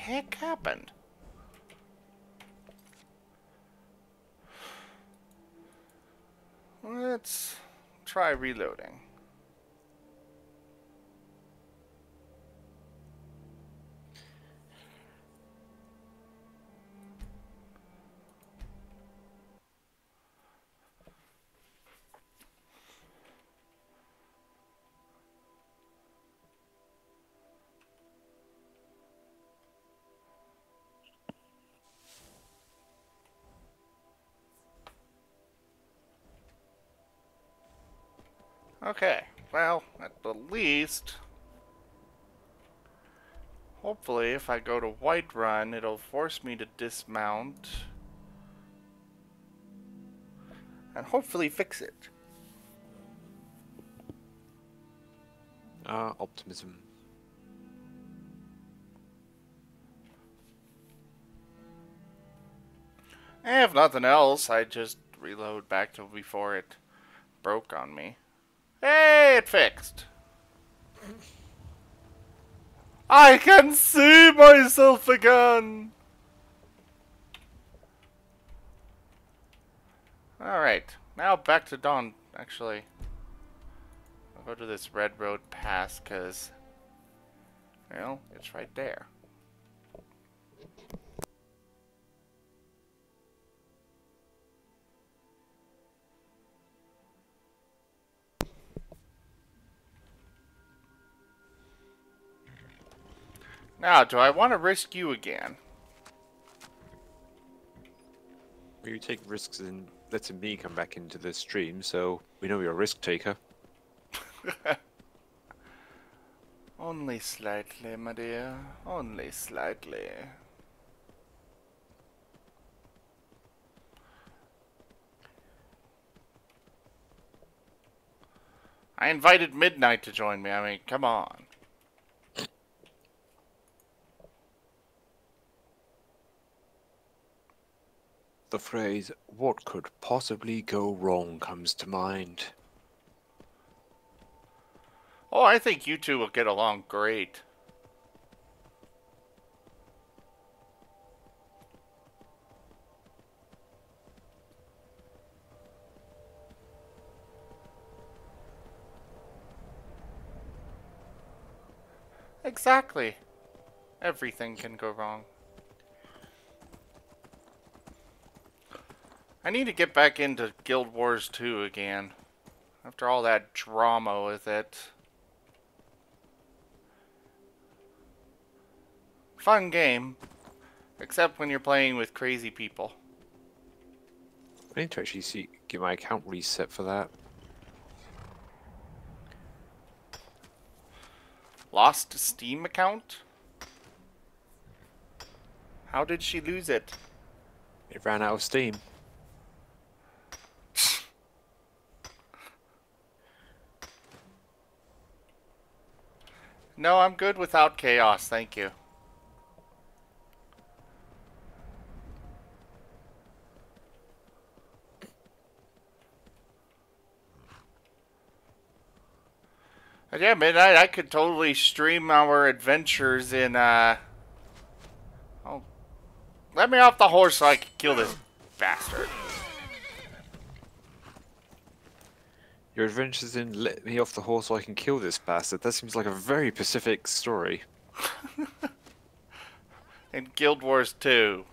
Speaker 1: Heck happened? Let's try reloading. Okay, well, at the least, hopefully if I go to Whiterun, it'll force me to dismount. And hopefully fix it.
Speaker 7: Ah, optimism.
Speaker 1: If nothing else, I just reload back to before it broke on me. Hey, it fixed. I can see myself again. Alright, now back to Dawn, actually. I'll go to this Red Road Pass, because, well, it's right there. Now, do I want to risk you again?
Speaker 7: You take risks in letting me come back into the stream, so we know you're a risk taker.
Speaker 1: Only slightly, my dear. Only slightly. I invited Midnight to join me. I mean, come on.
Speaker 7: The phrase, what could possibly go wrong, comes to mind.
Speaker 1: Oh, I think you two will get along great. Exactly. Everything can go wrong. I need to get back into Guild Wars 2 again. After all that drama with it. Fun game. Except when you're playing with crazy people.
Speaker 7: I need to actually see get my account reset for that.
Speaker 1: Lost Steam account? How did she lose it?
Speaker 7: It ran out of steam.
Speaker 1: No, I'm good without chaos, thank you. Yeah, Midnight, I could totally stream our adventures in, uh... Oh. Let me off the horse so I can kill this bastard.
Speaker 7: Your adventures in let me off the horse so I can kill this bastard. That seems like a very specific story.
Speaker 1: in Guild Wars 2.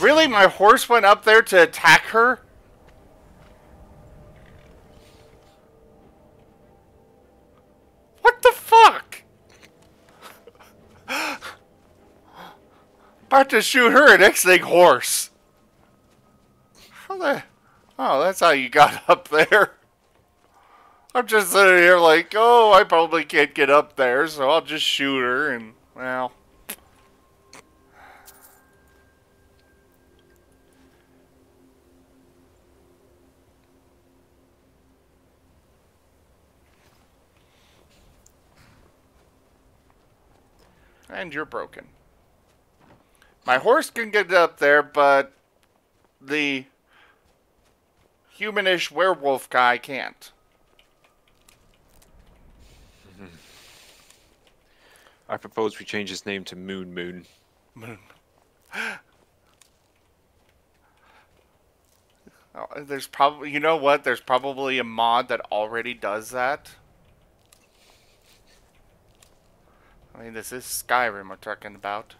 Speaker 1: Really? My horse went up there to attack her? About to shoot her an X-Egg horse. How the... Oh, that's how you got up there. I'm just sitting here like, oh, I probably can't get up there, so I'll just shoot her and, well... And you're broken. My horse can get up there, but the humanish werewolf guy can't.
Speaker 7: I propose we change his name to Moon Moon.
Speaker 1: Moon. Oh, there's probably, you know what? There's probably a mod that already does that. I mean, this is Skyrim we're talking about.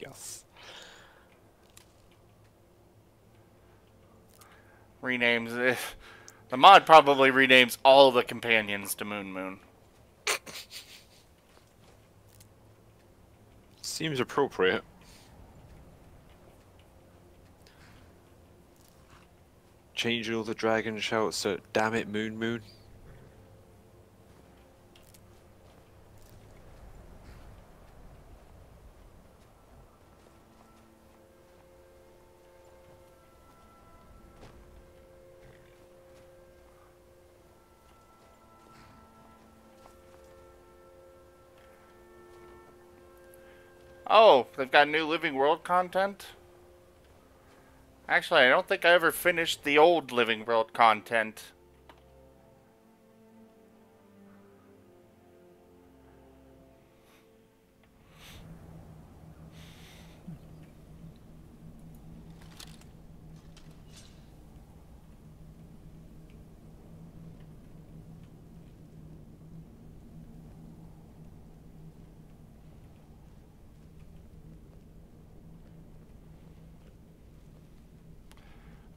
Speaker 7: Yes.
Speaker 1: Renames it. The mod probably renames all the companions to Moon Moon.
Speaker 7: Seems appropriate. Change all the dragon shouts to damn it Moon Moon.
Speaker 1: Oh, they've got new Living World content? Actually, I don't think I ever finished the old Living World content.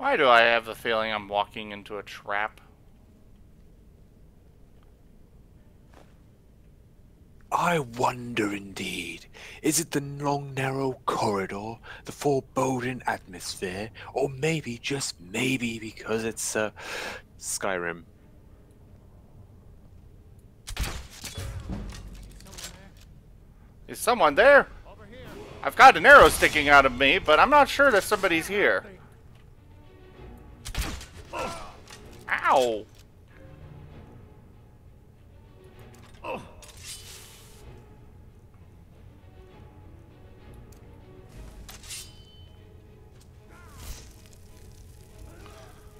Speaker 1: Why do I have the feeling I'm walking into a trap?
Speaker 7: I wonder indeed. Is it the long, narrow corridor, the foreboding atmosphere, or maybe, just maybe, because it's uh, Skyrim?
Speaker 1: Is someone there? I've got an arrow sticking out of me, but I'm not sure that somebody's here. Ow!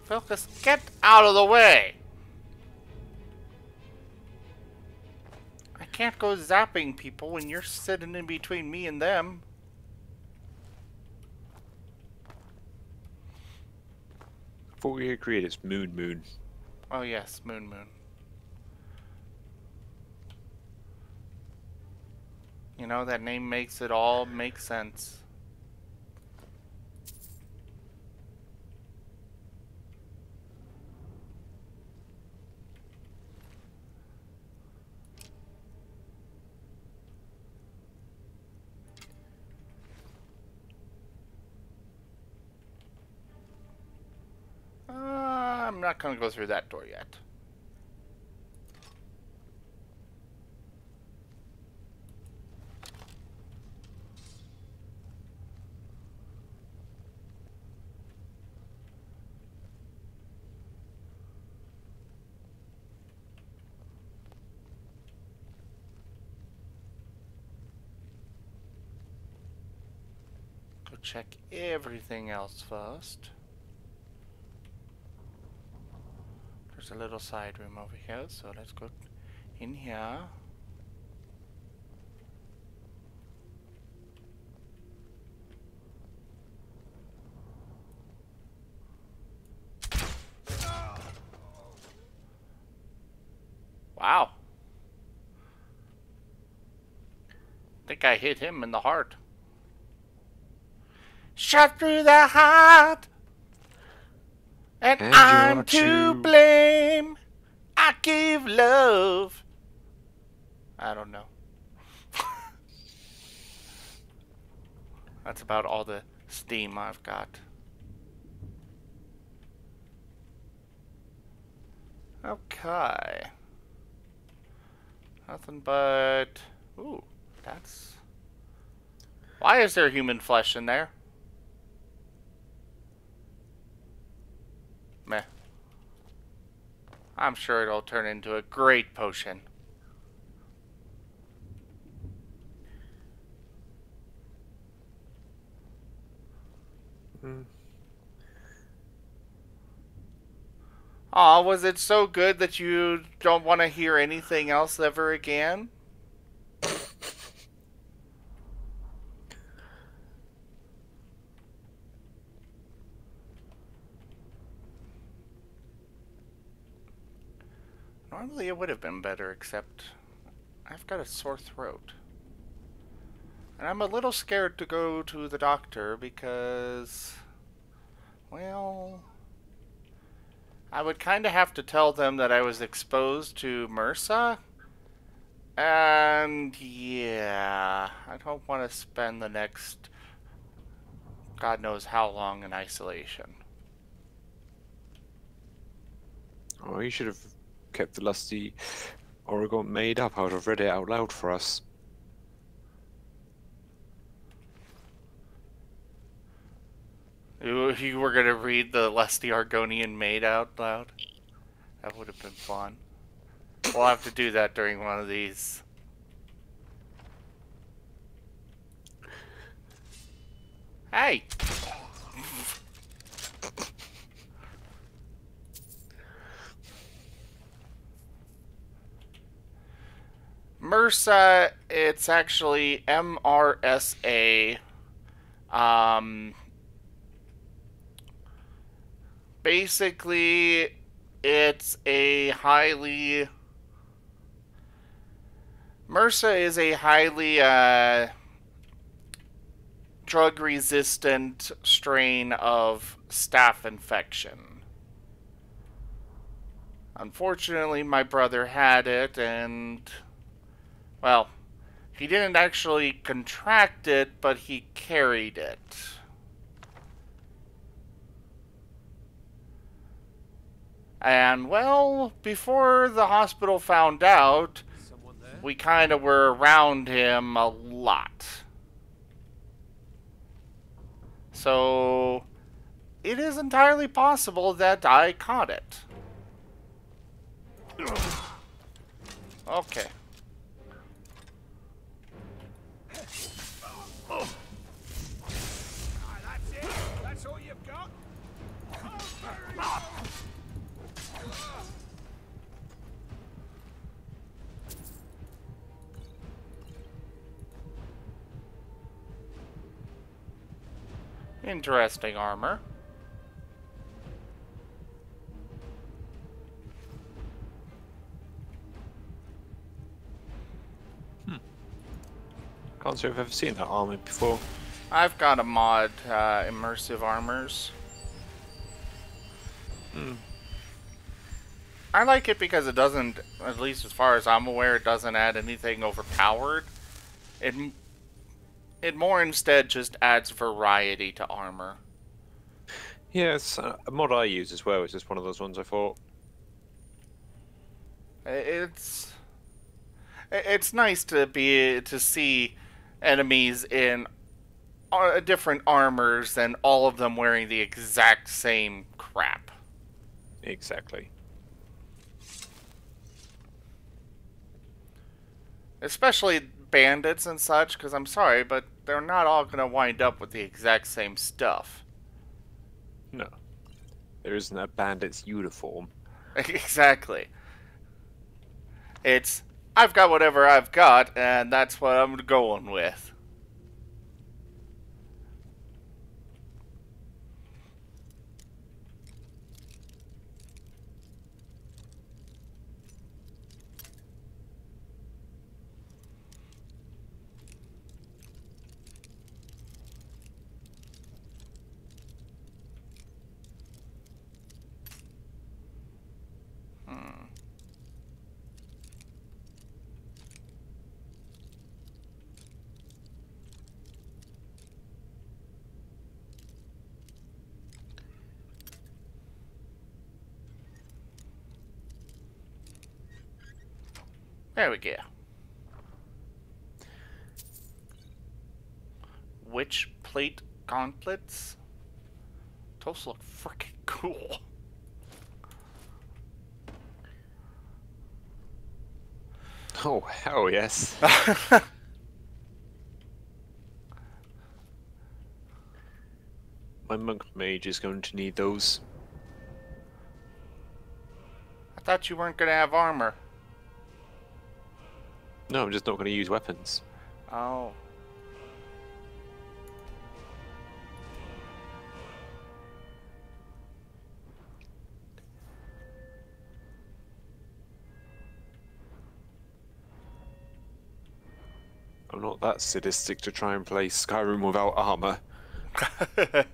Speaker 1: Focus, get out of the way! I can't go zapping people when you're sitting in between me and them.
Speaker 7: Thought we agreed it's Moon Moon.
Speaker 1: Oh yes, Moon Moon. You know, that name makes it all make sense. Uh, Uh, I'm not gonna go through that door yet. Go check everything else first. There's a little side room over here, so let's go in here. Wow. I think I hit him in the heart. Shot through the heart. And,
Speaker 7: And
Speaker 1: I'm to
Speaker 7: to-
Speaker 1: blame. I give love. I don't know. That's about all the steam I've got. Okay. Nothing but. Ooh, that's. Why is there human flesh in there? Meh. I'm sure it'll turn into a great potion.
Speaker 7: Hmm.
Speaker 1: Aw, was it so good that you don't want to hear anything else ever again? It would have been better, except I've got a sore throat. And I'm a little scared to go to the doctor because, well, I would kind of have to tell them that I was exposed to MRSA. And yeah, I don't want to spend the next God knows how long in isolation.
Speaker 7: Oh, you should have kept the lusty Argonian Maid up. I would have read it out loud for us.
Speaker 1: You, you were gonna read the Lusty Argonian Maid out loud? That would have been fun. We'll have to do that during one of these. Hey! MRSA, it's actually MRSA. Um, basically, it's a highly. MRSA is a highly uh, drug resistant strain of staph infection. Unfortunately, my brother had it, and, well, he didn't actually contract it, but he carried it. And, well, before the hospital found out, we kind of were around him a lot. So, it is entirely possible that I caught it. Okay. Interesting armor. Hmm.
Speaker 7: Can't say I've ever seen that armor before.
Speaker 1: I've got a mod, uh, immersive armors.
Speaker 7: Hmm.
Speaker 1: I like it because it doesn't, at least as far as I'm aware, it doesn't add anything overpowered. It, it more instead just adds variety to armor.
Speaker 7: Yeah, it's uh, a mod I use as well. It's just one of those ones I thought.
Speaker 1: It's it's nice to be to see enemies in different armors than all of them wearing the exact same crap.
Speaker 7: Exactly.
Speaker 1: Especially bandits and such, because I'm sorry, but they're not all going to wind up with the exact same stuff.
Speaker 7: No. There isn't a bandit's uniform.
Speaker 1: exactly. It's, I've got whatever I've got, and that's what I'm going with. Hmm. There we go. Witch plate gauntlets? Those look freaking cool.
Speaker 7: Oh, hell yes. My monk mage is going to need those.
Speaker 1: I thought you weren't going to have armor.
Speaker 7: No, I'm just not going to use weapons.
Speaker 1: Oh.
Speaker 7: I'm not that sadistic to try and play Skyrim without armor.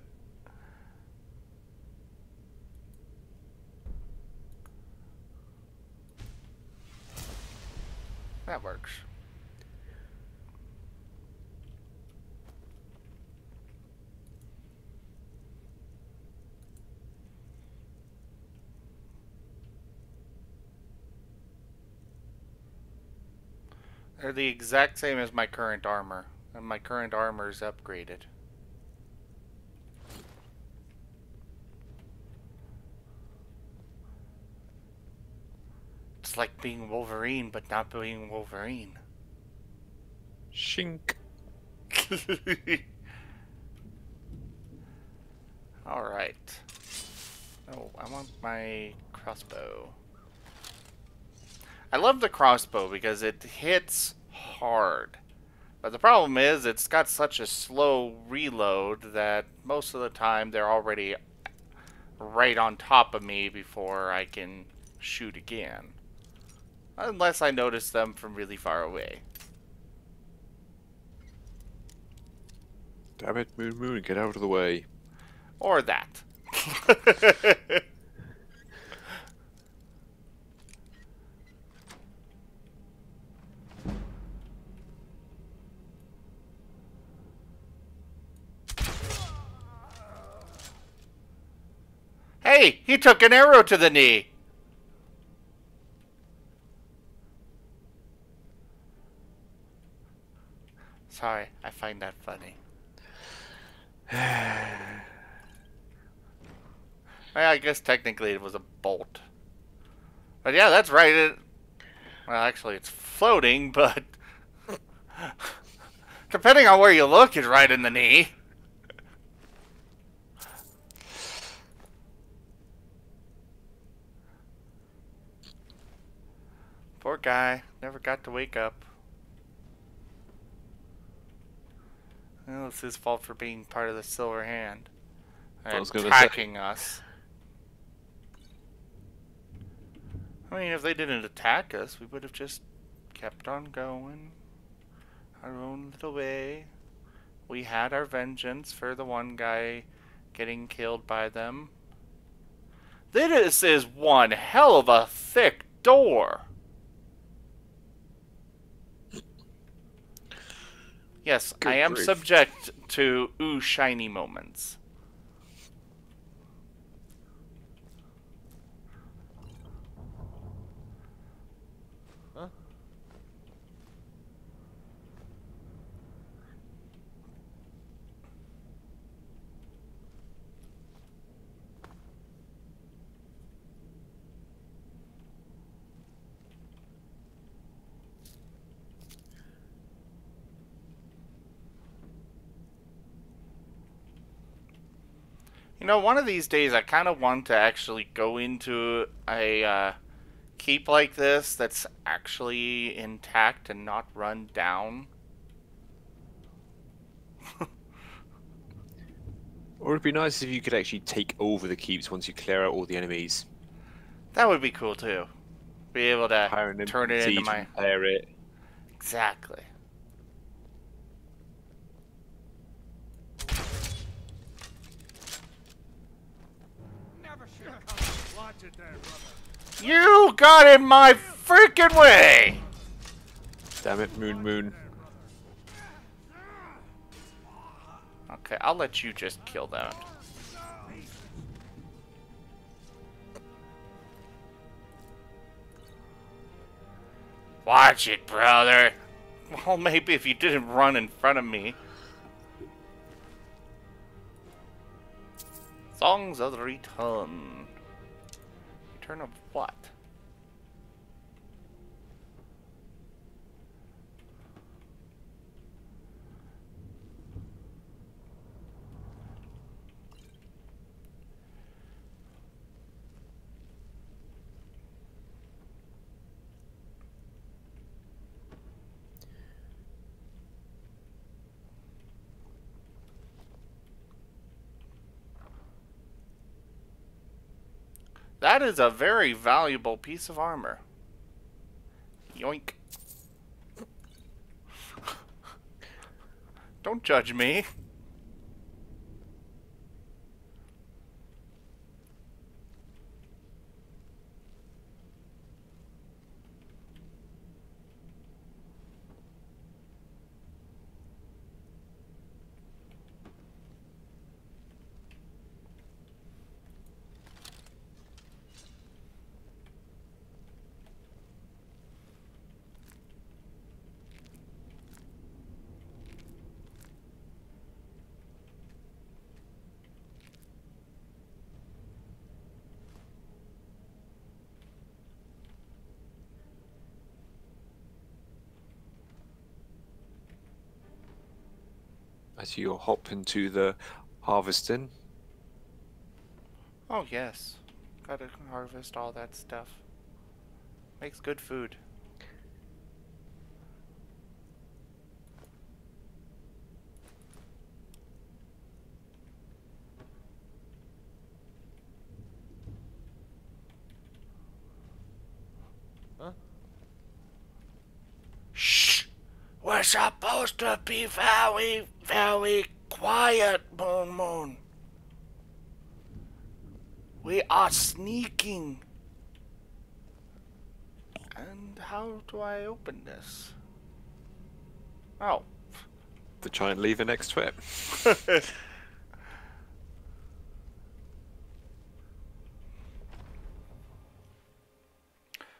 Speaker 1: that works. They're the exact same as my current armor, and my current armor is upgraded. It's like being Wolverine, but not being Wolverine.
Speaker 7: Shink.
Speaker 1: Alright. Oh, I want my crossbow. I love the crossbow because it hits hard. But the problem is it's got such a slow reload that most of the time they're already right on top of me before I can shoot again. Unless I notice them from really far away.
Speaker 7: Damn it, Moon Moon, get out of the way.
Speaker 1: Or that. hey, he took an arrow to the knee. Sorry, I find that funny. I guess technically it was a bolt. But yeah, that's right. It, well, actually, it's floating, but depending on where you look, it's right in the knee. Guy, never got to wake up. Well, it's his fault for being part of the Silver Hand. And attacking us. I mean, if they didn't attack us, we would have just kept on going. Our own little way. We had our vengeance for the one guy getting killed by them. This is one hell of a thick door. Yes,
Speaker 7: Good
Speaker 1: I am
Speaker 7: grief.
Speaker 1: subject to ooh shiny moments. Know, one of these days I kind of want to actually go into a uh, keep like this that's actually intact and not run down.
Speaker 7: Or it'd be nice if you could actually take over the keeps once you clear out all the enemies.
Speaker 1: That would be cool too. Be able to turn it into my
Speaker 7: repair it.
Speaker 1: exactly.
Speaker 2: Never should come. Watch it there, brother.
Speaker 1: You got in my freaking way!
Speaker 7: Damn it, Moon Moon.
Speaker 1: Okay, I'll let you just kill that. Watch it, brother. Well, maybe if you didn't run in front of me. Songs of the Return. Return of what? That is a very valuable piece of armor. Yoink. Don't judge me.
Speaker 7: As you hop into the harvesting.
Speaker 1: Oh, yes. Gotta harvest all that stuff. Makes good food.
Speaker 6: Huh?
Speaker 1: Shh! We're supposed to be very, very quiet, Moon Moon. We are sneaking. And how do I open this? Oh.
Speaker 7: The giant lever next to it.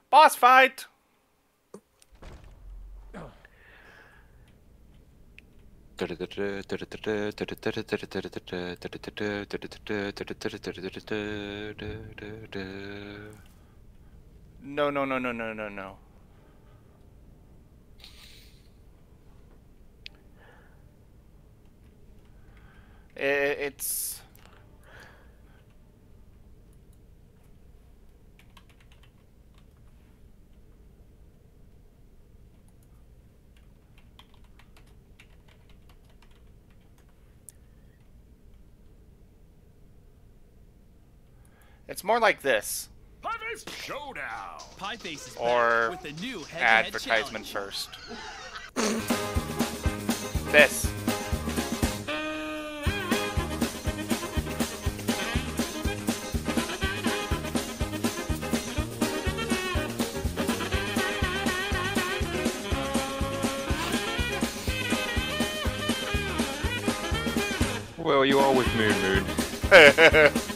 Speaker 1: Boss fight! No, no, no, no, no, no, no. Eh, it's. It's more like this.
Speaker 3: Pieface Showdown!
Speaker 11: Pieface is
Speaker 1: Or
Speaker 11: back with the new head-to-head
Speaker 1: advertisement
Speaker 11: challenge.
Speaker 1: first. this.
Speaker 7: Well, you are with Moon Moon.
Speaker 1: Moon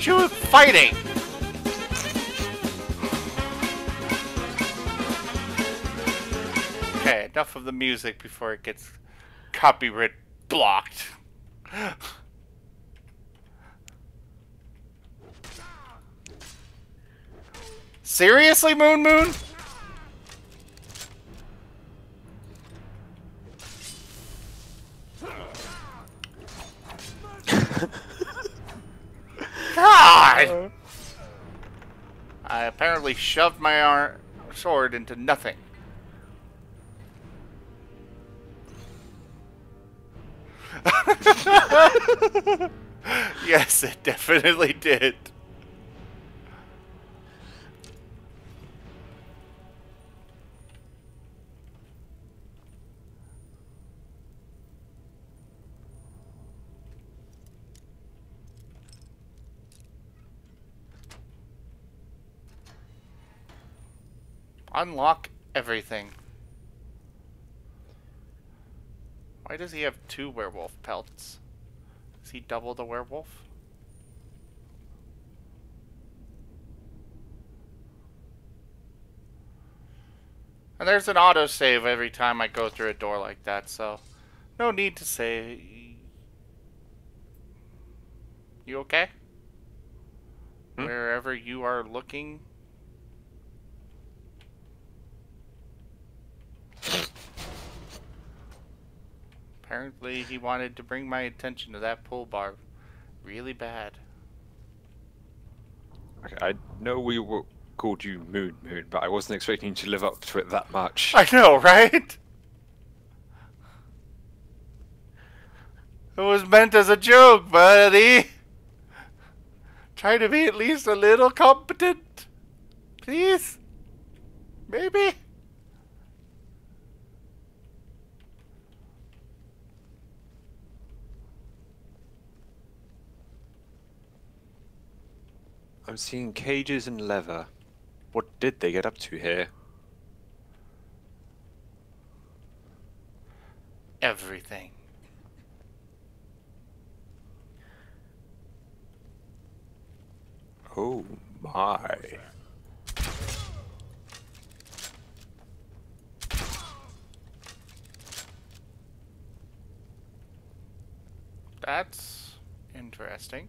Speaker 1: aren't you fighting? Okay, enough of the music before it gets copyright blocked. Seriously, Moon Moon? Apparently shoved my sword into nothing. yes, it definitely did. Unlock everything. Why does he have two werewolf pelts? Is he double the werewolf? And there's an autosave every time I go through a door like that, so no need to say. You okay? Hmm? Wherever you are looking. Apparently, he wanted to bring my attention to that pull bar really bad.
Speaker 7: Okay, I know we were called you Moon Moon, but I wasn't expecting you to live up to it that much.
Speaker 1: I know, right? It was meant as a joke, buddy. Try to be at least a little competent. Please? Maybe?
Speaker 7: I'm seeing cages and leather. What did they get up to here?
Speaker 1: Everything.
Speaker 7: Oh my.
Speaker 1: That's interesting.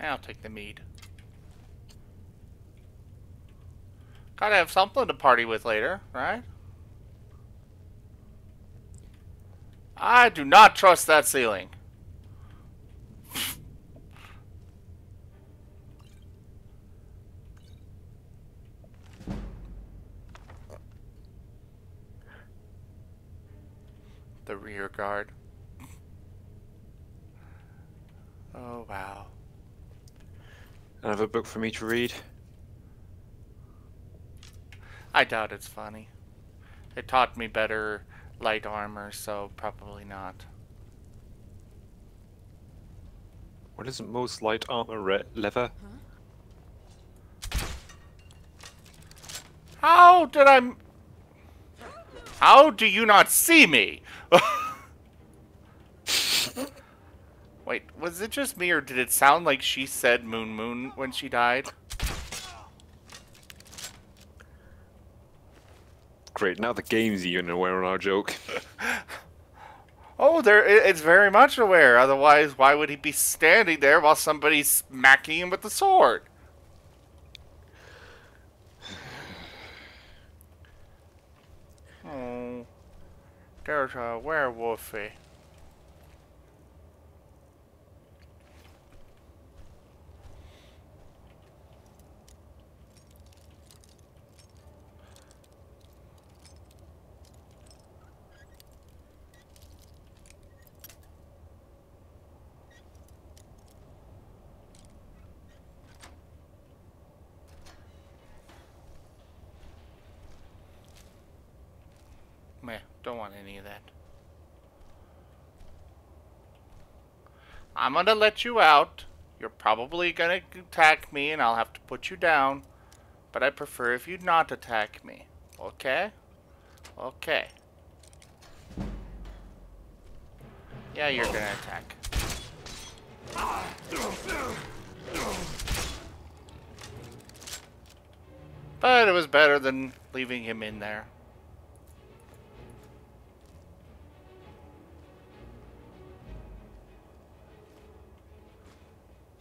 Speaker 1: I'll take the mead. Gotta have something to party with later, right? I do not trust that ceiling. the rear guard. Oh, wow.
Speaker 7: Another book for me to read.
Speaker 1: I doubt it's funny. It taught me better light armor, so probably not.
Speaker 7: What isn't most light armor re- leather?
Speaker 1: How did I... How do you not see me? Wait, was it just me or did it sound like she said Moon Moon when she died?
Speaker 7: Great, now the game's even aware of our joke.
Speaker 1: Oh, there it's very much aware. Otherwise, why would he be standing there while somebody's smacking him with the sword? Oh, there's a werewolfy. Meh, don't want any of that. I'm gonna let you out. You're probably gonna attack me and I'll have to put you down. But I prefer if you'd not attack me. Okay? Okay. Yeah, you're gonna attack. But it was better than leaving him in there.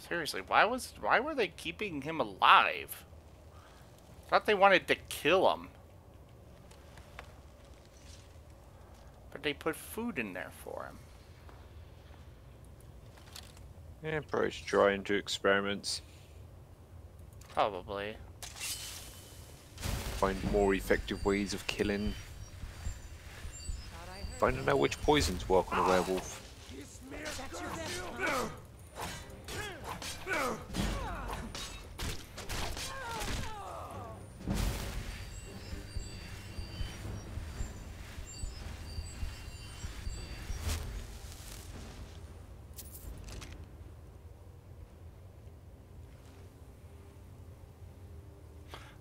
Speaker 1: Seriously, why was why were they keeping him alive? Thought they wanted to kill him. But they put food in there for him.
Speaker 7: Yeah, probably should try and do experiments.
Speaker 1: Probably.
Speaker 7: Find more effective ways of killing. Find out which poisons work on a werewolf.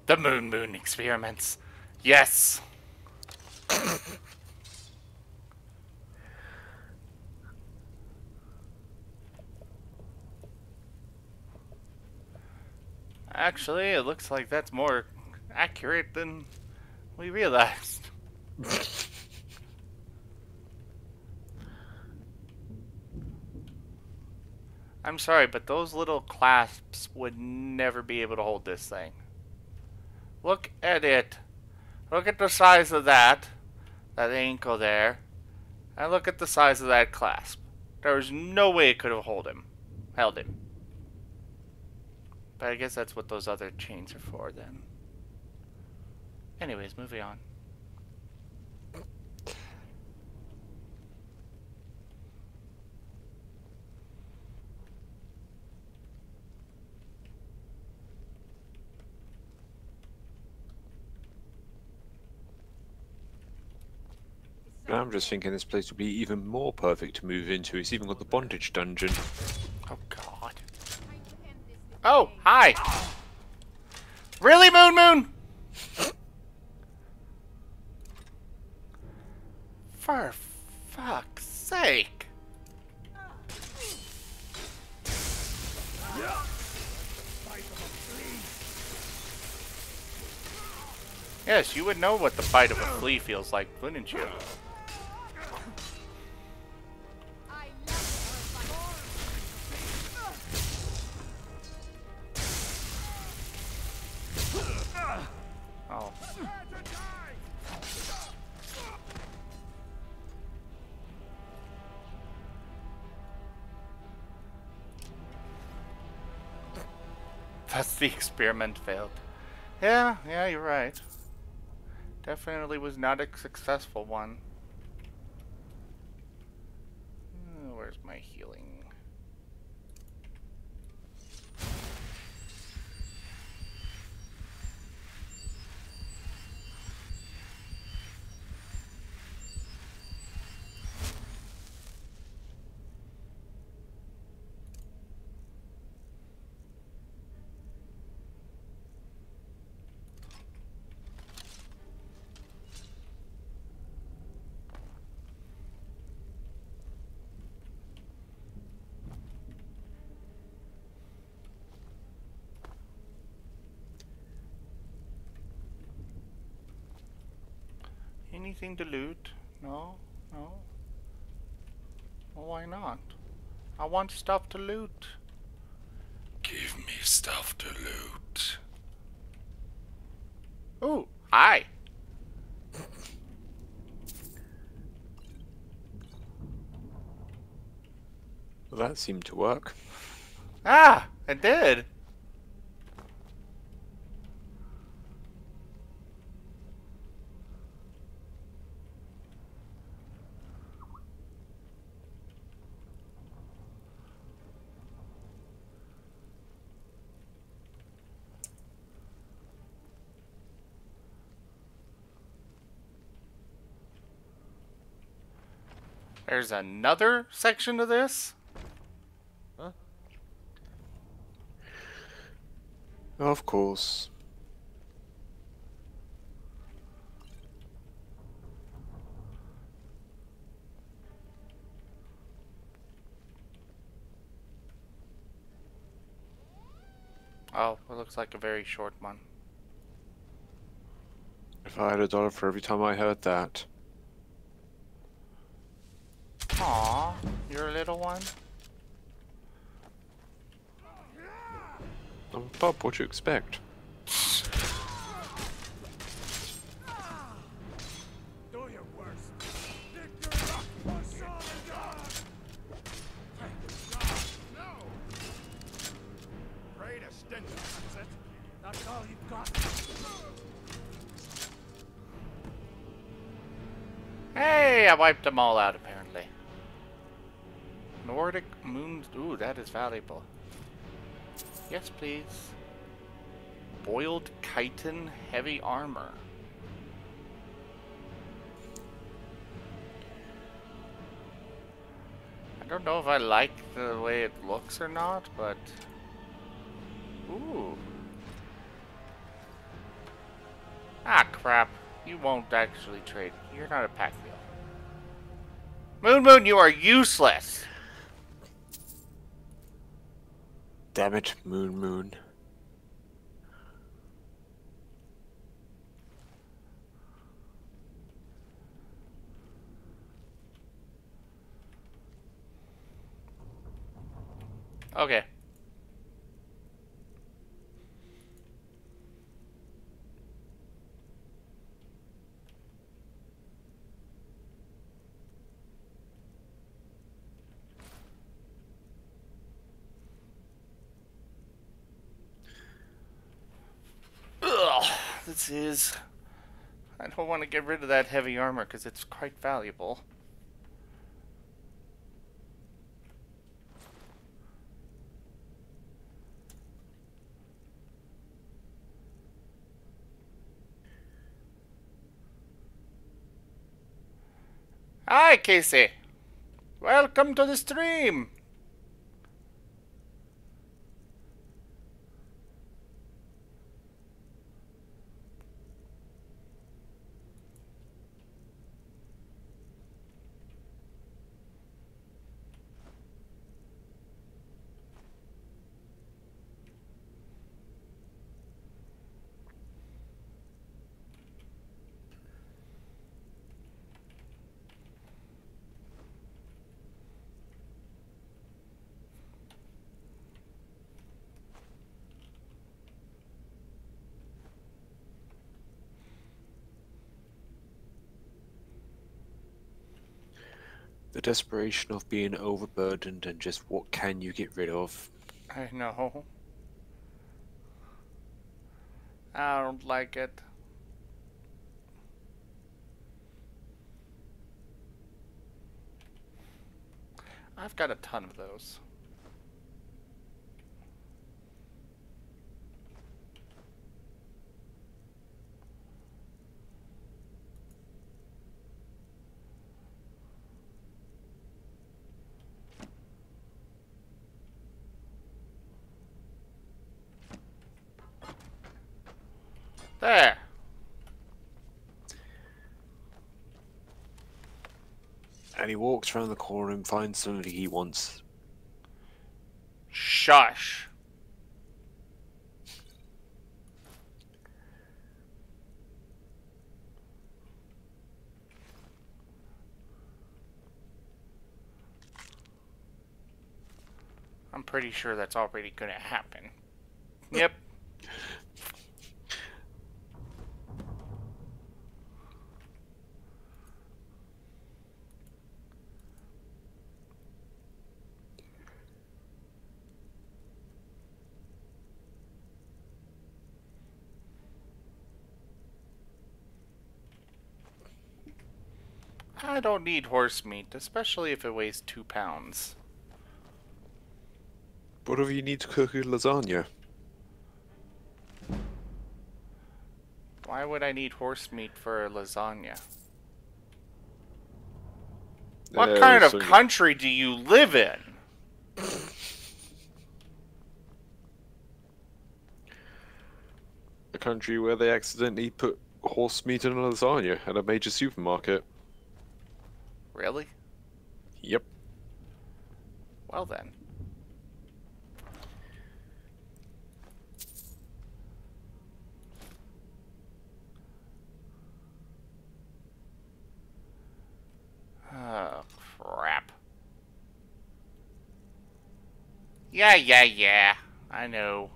Speaker 1: The Moon Moon experiments. Yes. Actually, it looks like that's more accurate than we realized. I'm sorry, but those little clasps would never be able to hold this thing. Look at it. Look at the size of that. That ankle there. And look at the size of that clasp. There was no way it could have hold him. Held him. But I guess that's what those other chains are for then. Anyways, moving on.
Speaker 7: I'm just thinking this place would be even more perfect to move into. It's even got the bondage dungeon.
Speaker 1: Oh god. Oh, hi! Really, Moon Moon? For fuck's sake. Yes, you would know what the bite of a flea feels like, wouldn't you? Experiment failed. Yeah, yeah, you're right. Definitely was not a successful one. Anything to loot? No? No? Well, why not? I want stuff to loot. Give me stuff to loot. Ooh, hi.
Speaker 7: Well, that seemed to work.
Speaker 1: Ah, it did. There's another section to this?
Speaker 6: Huh?
Speaker 7: Of course.
Speaker 1: Oh, it looks like a very short one.
Speaker 7: If I had a dollar for every time I heard that.
Speaker 1: Aw, you're a little one?
Speaker 7: I'm a pup, what you expect?
Speaker 2: Do your worst. Victor Rock for Solidar! No! Pray to Stendarr, that's. That's all you've got.
Speaker 1: Hey, I wiped them all out apparently. Nordic moons. Ooh, that is valuable. Yes, please. Boiled chitin heavy armor. I don't know if I like the way it looks or not, but... Ooh. Ah, crap. You won't actually trade. You're not a pack mule. Moon Moon, you are useless!
Speaker 7: Damn it, Moon Moon.
Speaker 1: Okay. Ugh, is... I don't want to get rid of that heavy armor because it's quite valuable. Hi, Casey. Welcome to the stream.
Speaker 7: The desperation of being overburdened and just what can you get rid of?
Speaker 1: I know. I don't like it. I've got a ton of those.
Speaker 7: walks around the corner and finds somebody he wants.
Speaker 1: Shush. I'm pretty sure that's already going to happen. Yep. I don't need horse meat, especially if it weighs two pounds.
Speaker 7: What you need to cook a lasagna?
Speaker 1: Why would I need horse meat for a lasagna? What kind of
Speaker 7: so
Speaker 1: country do you live in?
Speaker 7: A country where they accidentally put horse meat in a lasagna at a major supermarket.
Speaker 1: Really?
Speaker 7: Yep.
Speaker 1: Well then. Oh, crap. Yeah, yeah, yeah. I know.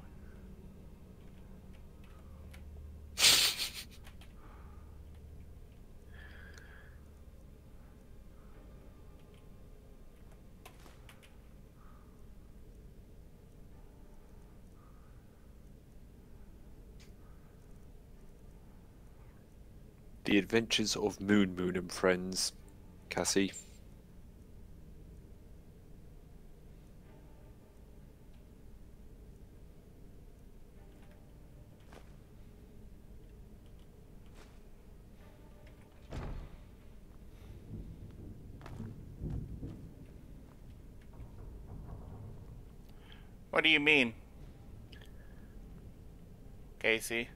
Speaker 7: The Adventures of Moon Moon and Friends. Cassie.
Speaker 1: What do you mean? Casey?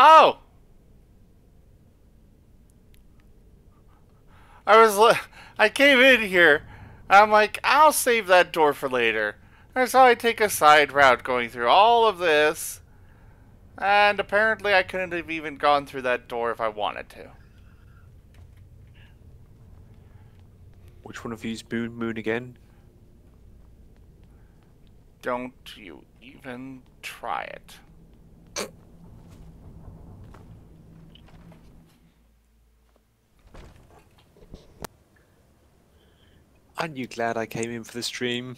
Speaker 1: Oh! I was I came in here. I'm like, I'll save that door for later. And so I take a side route going through all of this. And apparently I couldn't have even gone through that door if I wanted to.
Speaker 7: Which one of you's Moon Moon again?
Speaker 1: Don't you even try it.
Speaker 7: Aren't you glad I came in for the stream?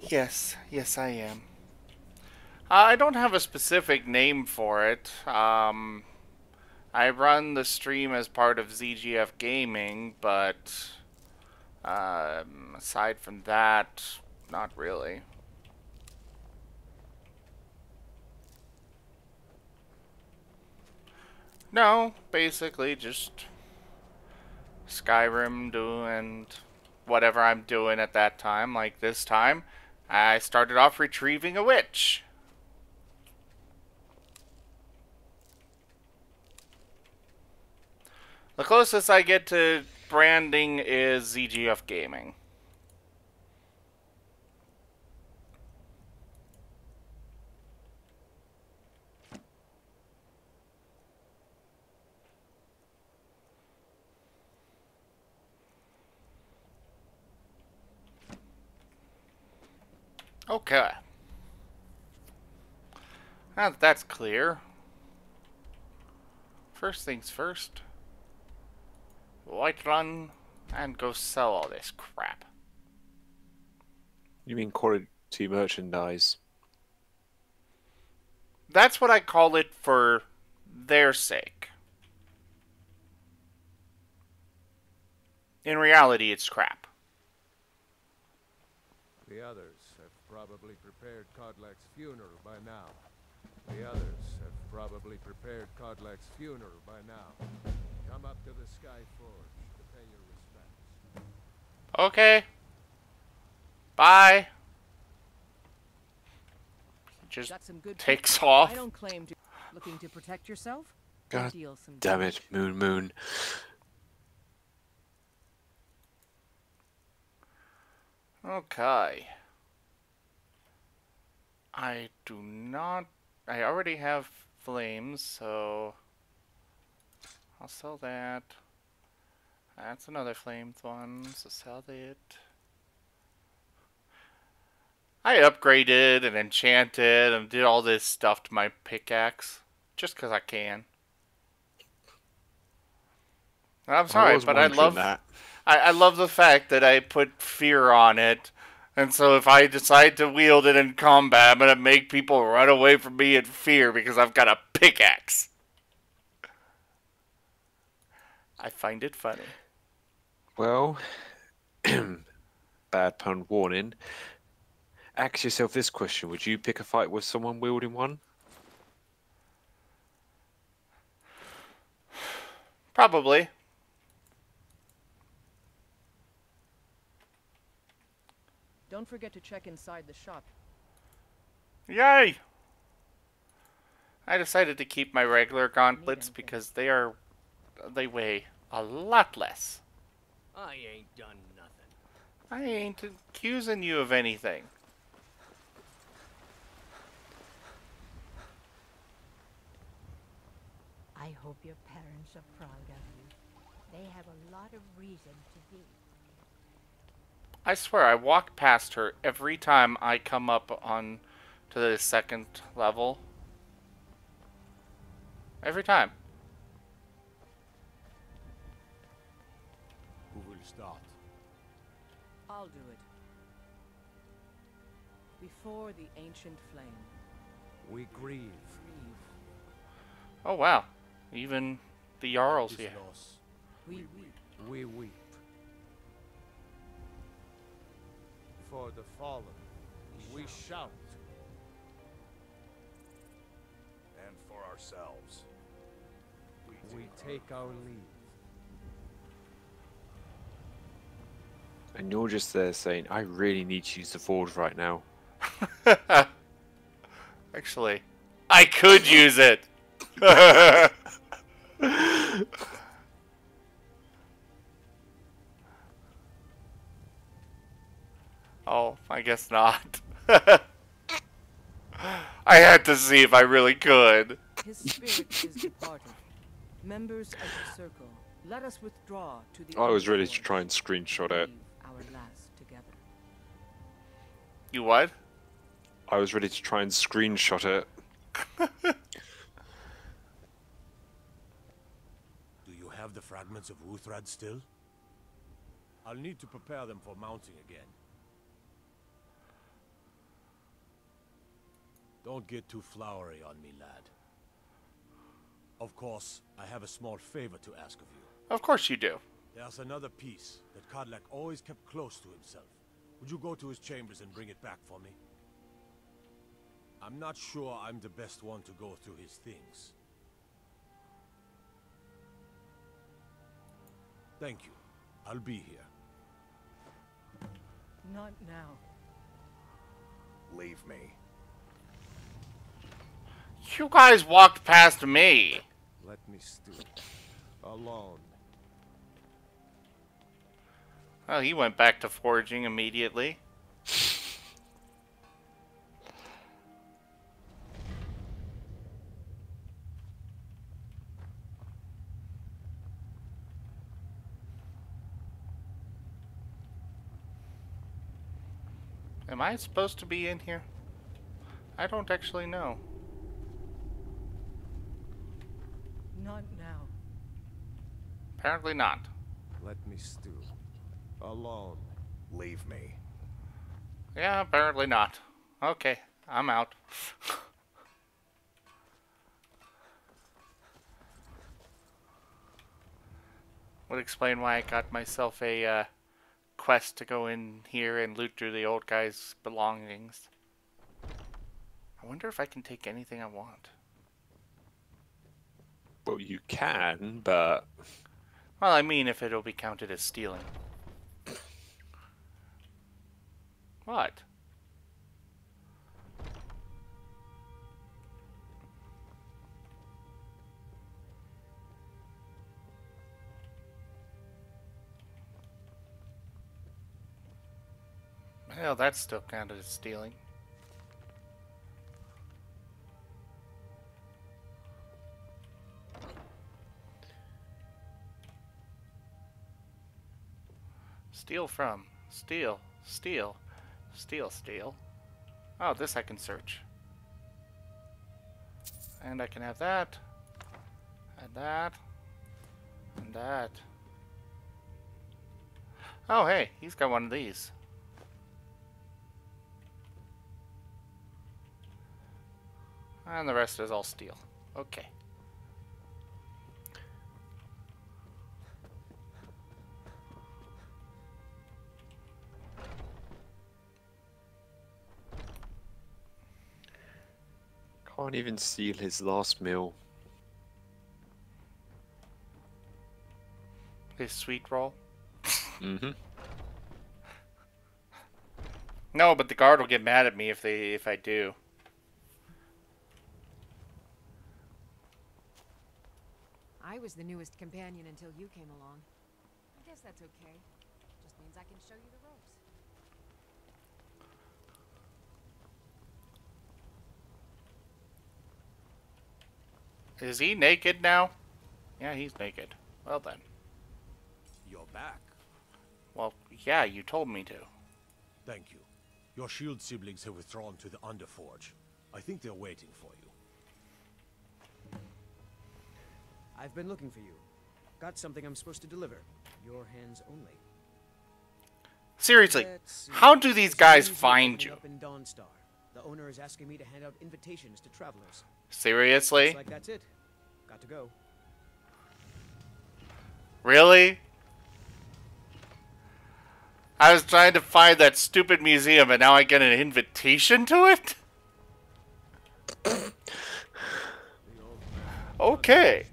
Speaker 1: Yes, yes, I am. Uh, I don't have a specific name for it. Um, I run the stream as part of ZGF Gaming, but um, aside from that, not really. No, basically just Skyrim doing whatever I'm doing at that time. Like this time, I started off retrieving a witch. The closest I get to branding is ZGF Gaming. Okay. Now that that's clear. First things first. Whiterun and go sell all this crap.
Speaker 7: You mean quality merchandise?
Speaker 1: That's what I call it for their sake. In reality, it's crap.
Speaker 6: The others have probably prepared Kodlak's funeral by now. The others have probably prepared Kodlak's funeral by now. Come up to the Sky Forge to pay your respects.
Speaker 1: Okay. Bye. Just
Speaker 10: Got some good
Speaker 1: takes
Speaker 10: people.
Speaker 1: off.
Speaker 10: I don't claim to looking to protect yourself.
Speaker 7: God
Speaker 10: Deal some
Speaker 7: damn it, Moon Moon.
Speaker 1: Okay. I do not. I already have flames, so I'll sell that. That's another flamed one, so sell it. I upgraded and enchanted and did all this stuff to my pickaxe. Just because I can. I'm sorry,
Speaker 7: was
Speaker 1: but I love
Speaker 7: that.
Speaker 1: I, I love the fact that I put fear on it. And so if I decide to wield it in combat, I'm gonna make people run away from me in fear because I've got a pickaxe. I find it funny.
Speaker 7: Well, bad pun warning. Ask yourself this question: Would you pick a fight with someone wielding one?
Speaker 1: Probably.
Speaker 10: Don't forget to check inside the shop.
Speaker 1: Yay! I decided to keep my regular gauntlets because they are they weigh a lot less.
Speaker 8: I ain't done nothing.
Speaker 1: I ain't accusing you of anything.
Speaker 13: I hope your parents are proud of you. They have a lot of reason to be.
Speaker 1: I swear I walk past her every time I come up on to the second level. Every time.
Speaker 2: Who will start?
Speaker 10: I'll do it. Before the ancient flame.
Speaker 6: We grieve.
Speaker 1: Oh wow. Even the Jarls here.
Speaker 2: loss.
Speaker 10: We weep.
Speaker 6: We weep. For the fallen, we shout.
Speaker 3: And for ourselves.
Speaker 6: We take our leave.
Speaker 7: And you're just there saying, "I really need to use the forge right now."
Speaker 1: Actually, I could use it. oh, I guess not. I had to see if I really could.
Speaker 10: His spirit is departed. Members of the circle, let us withdraw to the
Speaker 7: I was ready to try and screenshot it.
Speaker 10: Our last together.
Speaker 1: You what?
Speaker 7: I was ready to try and screenshot it.
Speaker 2: Do you have the fragments of Wuuthrad still? I'll need to prepare them for mounting again. Don't get too flowery on me, lad. Of course, I have a small favor to ask of you.
Speaker 1: Of course you do.
Speaker 2: There's another piece that Kodlak always kept close to himself. Would you go to his chambers and bring it back for me? I'm not sure I'm the best one to go through his things. Thank you. I'll be here.
Speaker 10: Not now.
Speaker 3: Leave me.
Speaker 1: You guys walked past me.
Speaker 6: Let me stew. Alone.
Speaker 1: Well, he went back to foraging immediately. Am I supposed to be in here? I don't actually know.
Speaker 10: Not now.
Speaker 1: Apparently not.
Speaker 6: Let me stew. Alone.
Speaker 3: Leave me.
Speaker 1: Yeah, apparently not. Okay, I'm out. Would explain why I got myself a uh, quest to go in here and loot through the old guy's belongings. I wonder if I can take anything I want.
Speaker 7: Well, you can, but
Speaker 1: Well, I mean if it'll be counted as stealing. What? Well, that's still counted as stealing. Steal from. Steal. Steal. Steal, steal. Oh, this I can search. And I can have that. And that. And that. Oh, hey, he's got one of these. And the rest is all steel. Okay.
Speaker 7: Can't even steal his last meal.
Speaker 1: His sweet roll.
Speaker 7: Mm-hmm.
Speaker 1: No, but the guard will get mad at me if they if I do.
Speaker 5: I was the newest companion until you came along. I guess that's okay. Just means I can show you the ropes.
Speaker 1: Is he naked now? Yeah, he's naked. Well then.
Speaker 2: You're back.
Speaker 1: Well, yeah, you told me to.
Speaker 2: Thank you. Your shield siblings have withdrawn to the Underforge. I think they're waiting for you.
Speaker 14: I've been looking for you. Got something I'm supposed to deliver. Your hands only.
Speaker 1: Seriously, how do these guys
Speaker 14: Seems you're
Speaker 1: find
Speaker 14: opening
Speaker 1: you?
Speaker 14: Up in Dawnstar. The owner is asking me to hand out invitations to travelers.
Speaker 1: Seriously?
Speaker 14: Looks like that's it. Got to go.
Speaker 1: Really? I was trying to find that stupid museum and now I get an invitation to it? okay.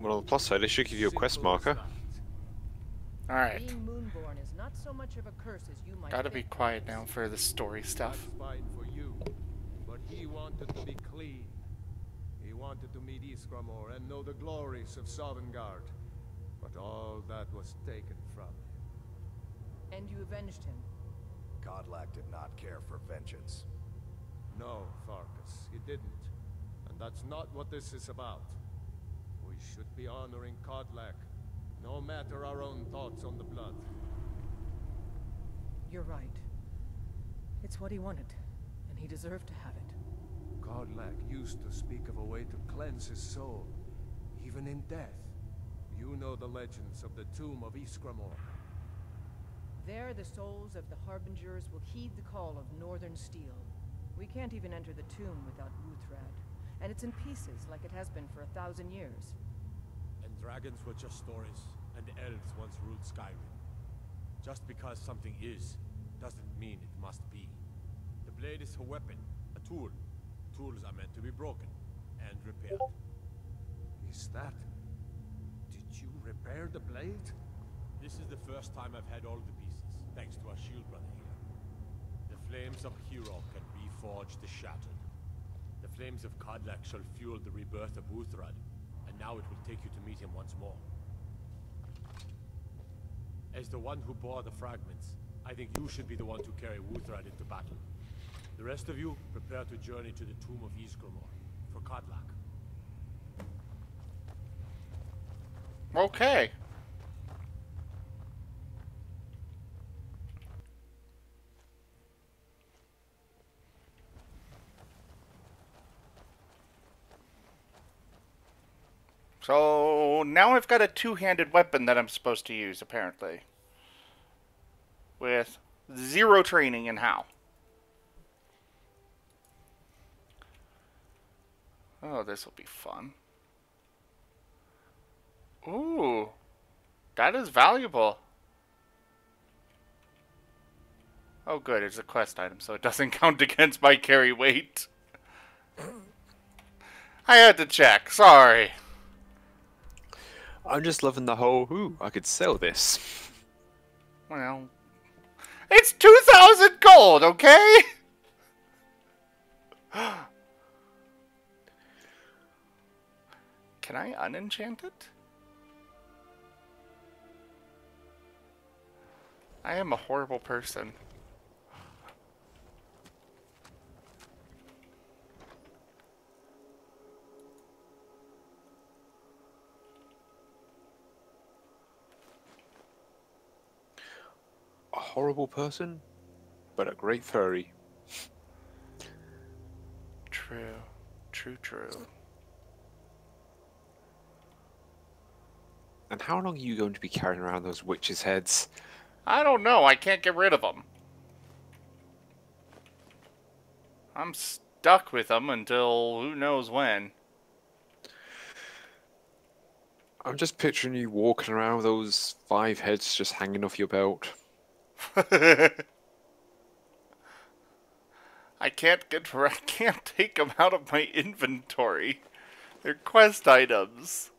Speaker 7: Well, on the plus side, they should give you a quest marker.
Speaker 1: Alright.
Speaker 10: Being Moonborn is not so much of a curse as you might
Speaker 1: Gotta be quiet now for the story stuff.
Speaker 6: That's fine for you, but he wanted to be clean. He wanted to meet Ysgramor and know the glories of Sovngarde. But all that was taken from him.
Speaker 10: And you avenged him.
Speaker 3: Kodlak did not care for vengeance.
Speaker 6: No, Farkas, he didn't. And that's not what this is about. We should be honoring Kodlak, no matter our own thoughts on the blood.
Speaker 10: You're right. It's what he wanted, and he deserved to have it.
Speaker 6: Kodlak used to speak of a way to cleanse his soul, even in death. You know the legends of the tomb of Ysgramor.
Speaker 10: There, the souls of the Harbingers will heed the call of Northern Steel. We can't even enter the tomb without Wuuthrad, and it's in pieces like it has been for a thousand years.
Speaker 2: And dragons were just stories, and elves once ruled Skyrim. Just because something is, doesn't mean it must be. The blade is a weapon, a tool. Tools are meant to be broken and repaired.
Speaker 6: Is that... Did you repair the blade?
Speaker 2: This is the first time I've had all the pieces, thanks to our shield brother here. The flames of Hero can reforge the shattered. The flames of Kodlak shall fuel the rebirth of Wuuthrad, and now it will take you to meet him once more. As the one who bore the fragments, I think you should be the one to carry Wuuthrad into battle. The rest of you, prepare to journey to the tomb of Ysgramor, for Kodlak.
Speaker 1: Okay. So now I've got a two-handed weapon that I'm supposed to use, apparently. With zero training in how. Oh, this will be fun. Ooh, that is valuable. Oh good, it's a quest item, so it doesn't count against my carry weight. I had to check, sorry.
Speaker 7: I'm just loving the whole, ooh, I could sell this.
Speaker 1: Well, it's 2,000 gold, okay? Can I unenchant it? I am a horrible person.
Speaker 7: A horrible person, but a great furry.
Speaker 1: True. True, true.
Speaker 7: How long are you going to be carrying around those witches' heads?
Speaker 1: I don't know. I can't get rid of them. I'm stuck with them until who knows when.
Speaker 7: I'm just picturing you walking around with those five heads just hanging off your belt.
Speaker 1: I can't get I can't take them out of my inventory. They're quest items.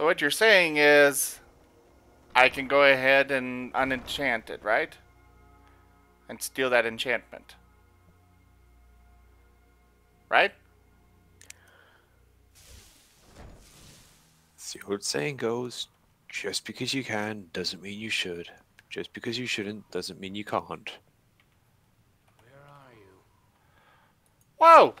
Speaker 1: So what you're saying is I can go ahead and unenchant it, right? And steal that enchantment. Right?
Speaker 7: As the old saying goes, just because you can doesn't mean you should. Just because you shouldn't doesn't mean you can't.
Speaker 1: Whoa!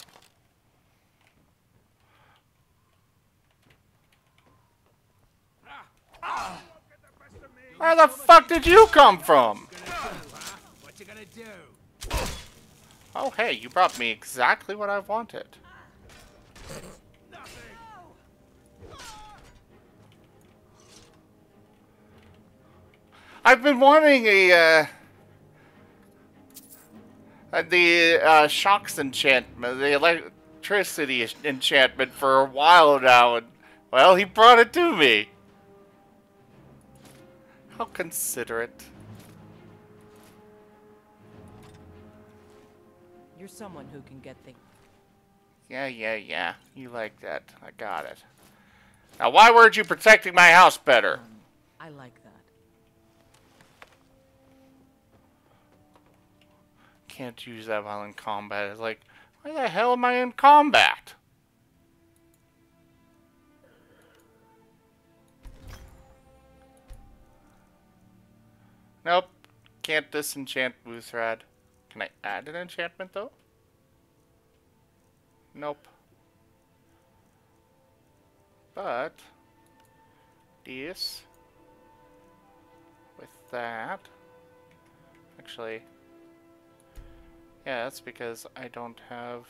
Speaker 1: Where the fuck did you come from?
Speaker 2: What you gonna do?
Speaker 1: Oh, hey, you brought me exactly what I wanted. I've been wanting a, uh, uh, the, uh, shocks enchantment, the electricity enchantment for a while now, and, well, he brought it to me. How considerate.
Speaker 10: You're someone who can get things.
Speaker 1: Yeah, yeah, yeah. You like that. I got it. Now, why weren't you protecting my house better?
Speaker 10: Um, I like that.
Speaker 1: Can't use that while in combat. It's like, why the hell am I in combat? Nope. Can't disenchant Wuuthrad. Can I add an enchantment, though? Nope. But, this, with that, actually, yeah, that's because I don't have...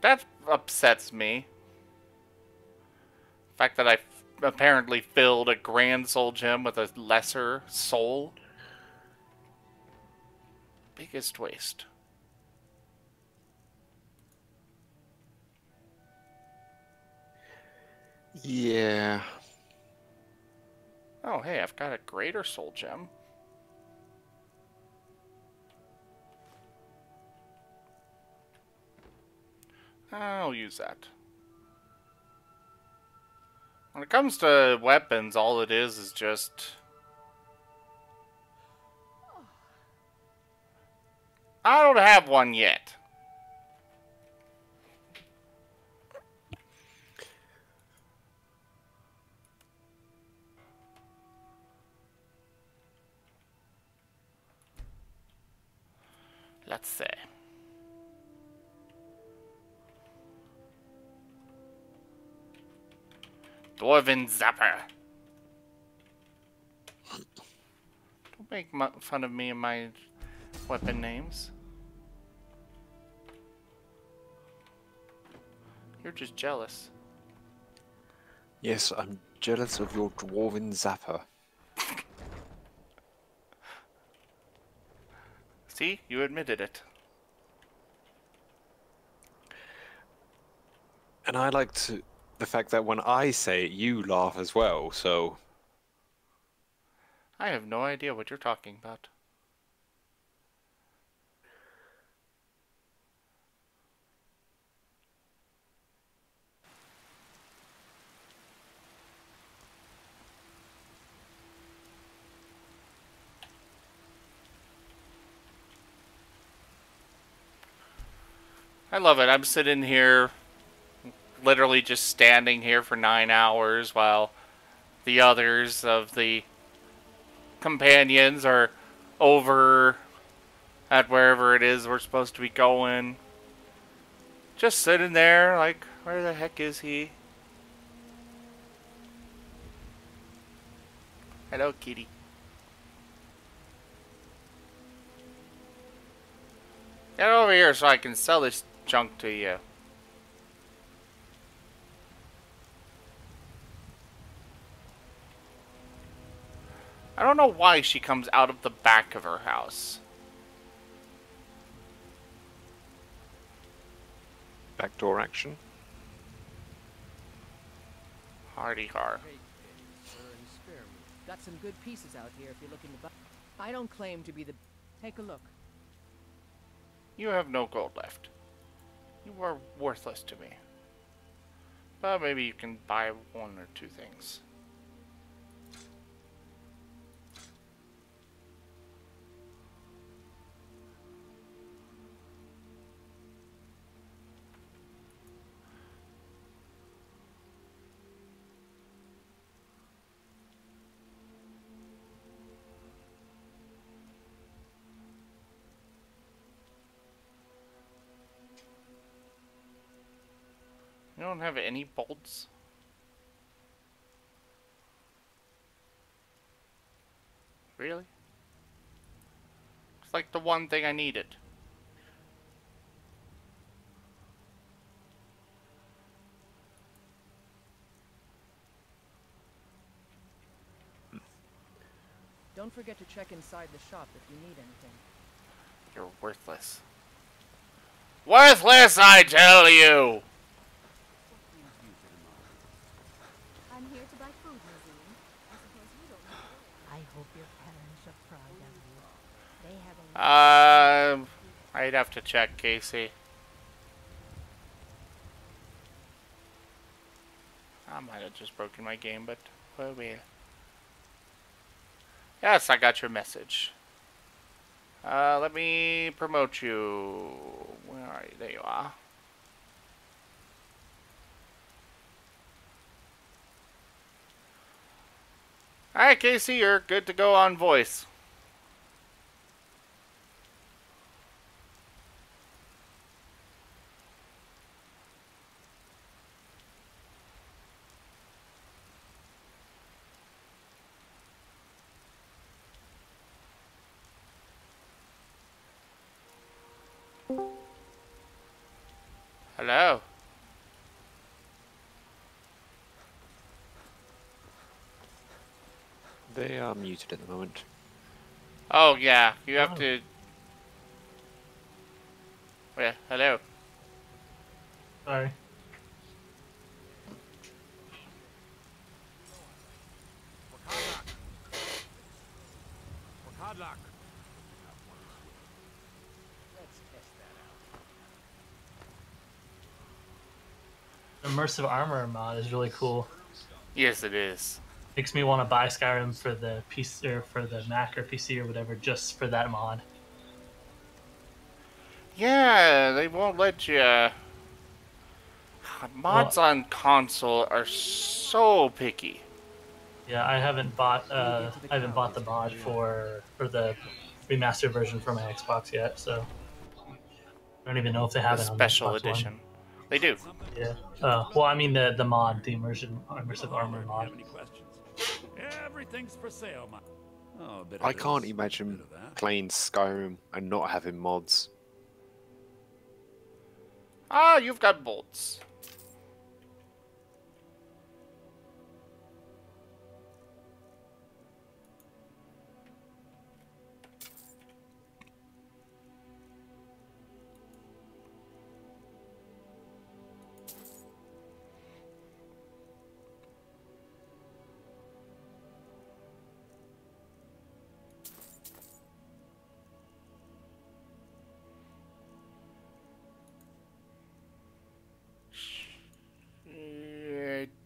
Speaker 1: That upsets me. Fact that I apparently filled a grand soul gem with a lesser soul. Biggest waste.
Speaker 7: Yeah.
Speaker 1: Oh, hey, I've got a greater soul gem. I'll use that. When it comes to weapons, all it is is just... I don't have one yet. Let's see. Dwarven Zapper. Don't make fun of me and my weapon names. You're just jealous.
Speaker 7: Yes, I'm jealous of your dwarven zapper.
Speaker 1: See, you admitted it.
Speaker 7: And I like to the fact that when I say it, you laugh as well, so.
Speaker 1: I have no idea what you're talking about. I love it. I'm sitting here literally just standing here for nine hours while the others of the companions are over at wherever it is we're supposed to be going. Just sitting there, like, where the heck is he? Hello, kitty. Get over here so I can sell this junk to you. I don't know why she comes out of the back of her house.
Speaker 7: Backdoor action.
Speaker 1: Hardy har.
Speaker 10: Uh, Got some good pieces out here if you're looking to buy. I don't claim to be the. Take a look.
Speaker 1: You have no gold left. You are worthless to me. But maybe you can buy one or two things. Don't have any bolts? Really? It's like the one thing I needed.
Speaker 10: Don't forget to check inside the shop if you need anything.
Speaker 1: You're worthless. Worthless, I tell you!
Speaker 13: I'm here to buy food, Nazeem. I suppose you don't know. I hope your parents are proud of
Speaker 1: Um, I'd have to check, Casey. I might have just broken my game, but well, we. Yes, I got your message. Uh, let me promote you. Where are you? There you are. Alright, Casey, you're good to go on voice. Hello.
Speaker 7: They are muted at the moment.
Speaker 1: Oh yeah, you have oh. to. Oh, yeah, hello.
Speaker 15: Sorry.
Speaker 2: Hardlock.
Speaker 15: Immersive armor mod is really cool.
Speaker 1: Yes, it is.
Speaker 15: Makes me want to buy Skyrim for the PC or for the Mac or PC or whatever, just for that mod.
Speaker 1: Yeah, they won't let you. uh, Mods on console are so picky.
Speaker 15: Yeah, I haven't bought uh, I haven't bought the mod for for the remastered version for my Xbox yet, so I don't even know if they have
Speaker 1: The
Speaker 15: it on
Speaker 1: special
Speaker 15: Xbox One.
Speaker 1: edition. They do.
Speaker 15: Yeah. Uh, well, I mean the the mod, the immersion immersive armor mod.
Speaker 3: Everything's for sale, man. Oh, a bit of
Speaker 7: I
Speaker 3: this,
Speaker 7: can't
Speaker 3: a
Speaker 7: imagine
Speaker 3: bit of that.
Speaker 7: playing Skyrim and not having mods.
Speaker 1: Ah, you've got bolts.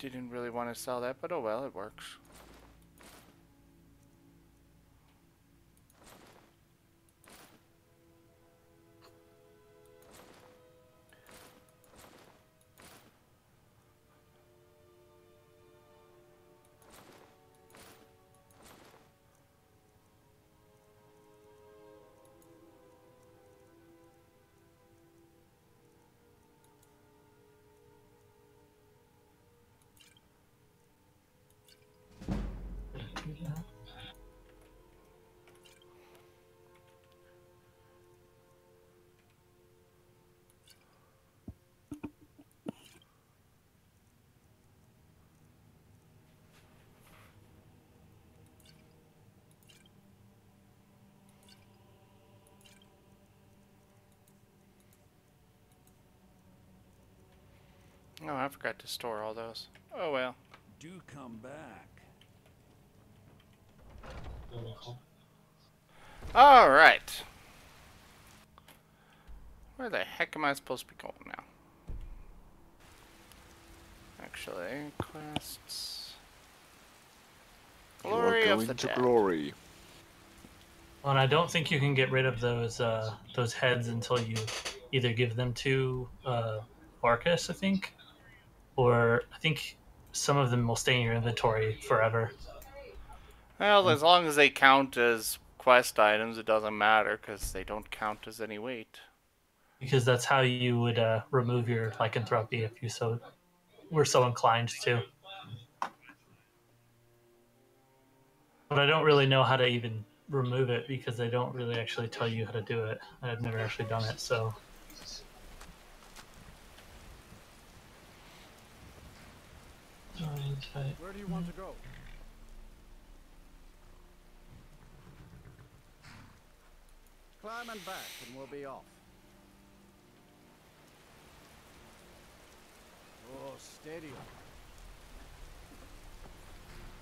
Speaker 1: Didn't really want to sell that, but oh well, it works. Oh, I forgot to store all those. Oh well.
Speaker 3: Do come back.
Speaker 1: All right. Where the heck am I supposed to be going now? Actually, quests. Glory
Speaker 7: you are
Speaker 1: of
Speaker 7: going
Speaker 1: the
Speaker 7: to
Speaker 1: dead.
Speaker 7: glory.
Speaker 15: Well, and I don't think you can get rid of those uh, those heads until you either give them to uh, Marcus, I think, or I think some of them will stay in your inventory forever.
Speaker 1: Well, as long as they count as quest items, it doesn't matter because they don't count as any weight.
Speaker 15: because that's how you would uh, remove your lycanthropy if you so were so inclined to. But I don't really know how to even remove it because they don't really actually tell you how to do it. I've never actually done it, so.
Speaker 9: Where do you want to go? Climb and back, and we'll be off. Oh, steady.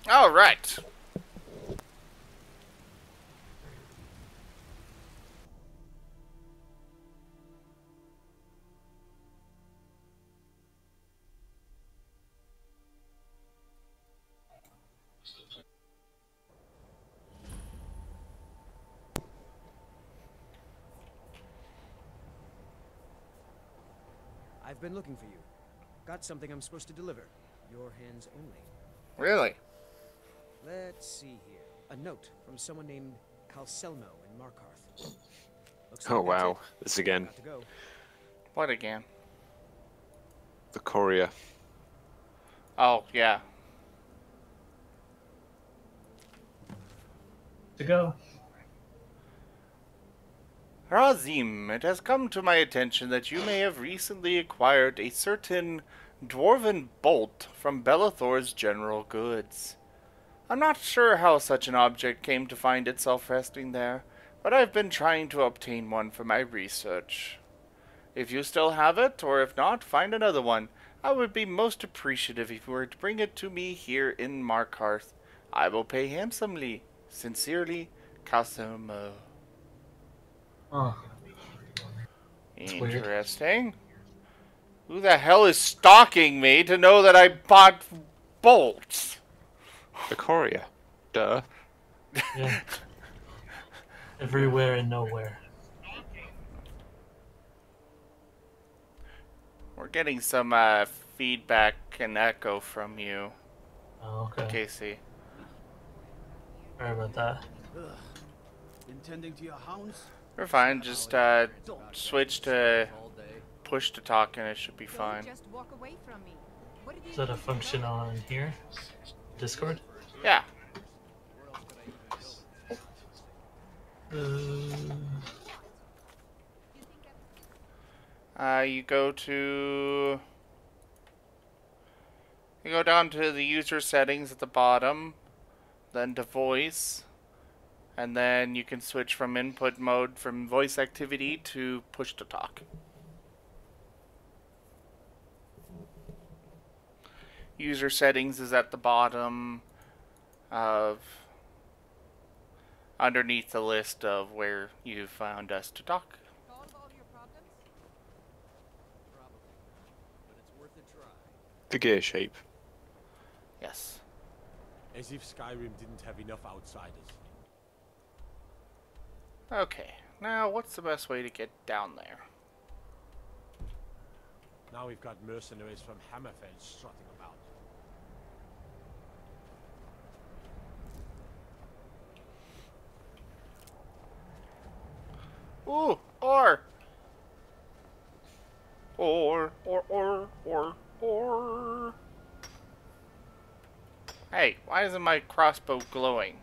Speaker 1: All right.
Speaker 14: Been looking for you. Got something I'm supposed to deliver. Your hands only.
Speaker 1: Really?
Speaker 14: Let's see here. A note from someone named Calcelmo in Markarth. Looks
Speaker 7: Oh
Speaker 14: like
Speaker 7: wow, this again.
Speaker 14: Go.
Speaker 1: What again?
Speaker 7: The courier.
Speaker 1: Oh yeah.
Speaker 15: To go.
Speaker 1: Razim, it has come to my attention that you may have recently acquired a certain dwarven bolt from Belethor's general goods. I'm not sure how such an object came to find itself resting there, but I've been trying to obtain one for my research. If you still have it, or if not, find another one. I would be most appreciative if you were to bring it to me here in Markarth. I will pay handsomely. Sincerely, Calcelmo.
Speaker 15: Oh. weird.
Speaker 1: Interesting. Who the hell is stalking me to know that I bought bolts?
Speaker 7: The courier. Duh.
Speaker 15: Yeah. Everywhere and nowhere.
Speaker 1: We're getting some uh, feedback and echo from you,
Speaker 15: Oh, okay.
Speaker 1: Casey.
Speaker 15: Sorry about that.
Speaker 4: Ugh. Intending to your hounds?
Speaker 1: We're fine. Just uh, switch to push to talk and it should be fine.
Speaker 12: Just walk away from me. What did
Speaker 15: Is that a function on here? Discord?
Speaker 1: Yeah.
Speaker 15: Uh,
Speaker 1: Uh, you go to. You go down to the user settings at the bottom, then to voice, and then you can switch from input mode from voice activity to push to talk. User settings is at the bottom of underneath the list of where you found us to talk.
Speaker 7: The gear shape.
Speaker 1: Yes.
Speaker 2: As if Skyrim didn't have enough outsiders.
Speaker 1: Okay, now what's the best way to get down there?
Speaker 2: Now we've got mercenaries from Hammerfell strutting about.
Speaker 1: Ooh, or. Or, or, or, or, or. Hey, why isn't my crossbow glowing?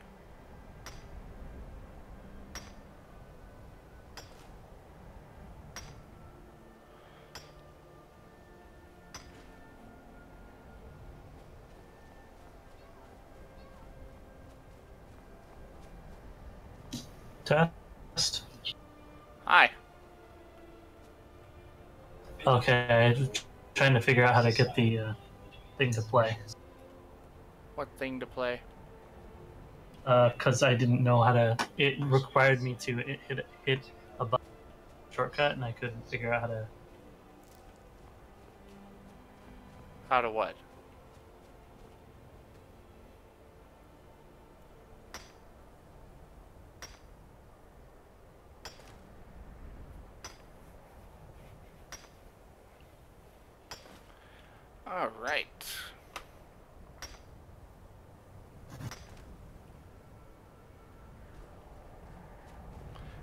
Speaker 15: Test.
Speaker 1: Hi.
Speaker 15: Okay. trying to figure out how to get the uh, thing to play.
Speaker 1: What thing to play?
Speaker 15: Because I didn't know how to. It required me to hit hit, hit a button shortcut, and I couldn't figure out how to.
Speaker 1: How to what? All right.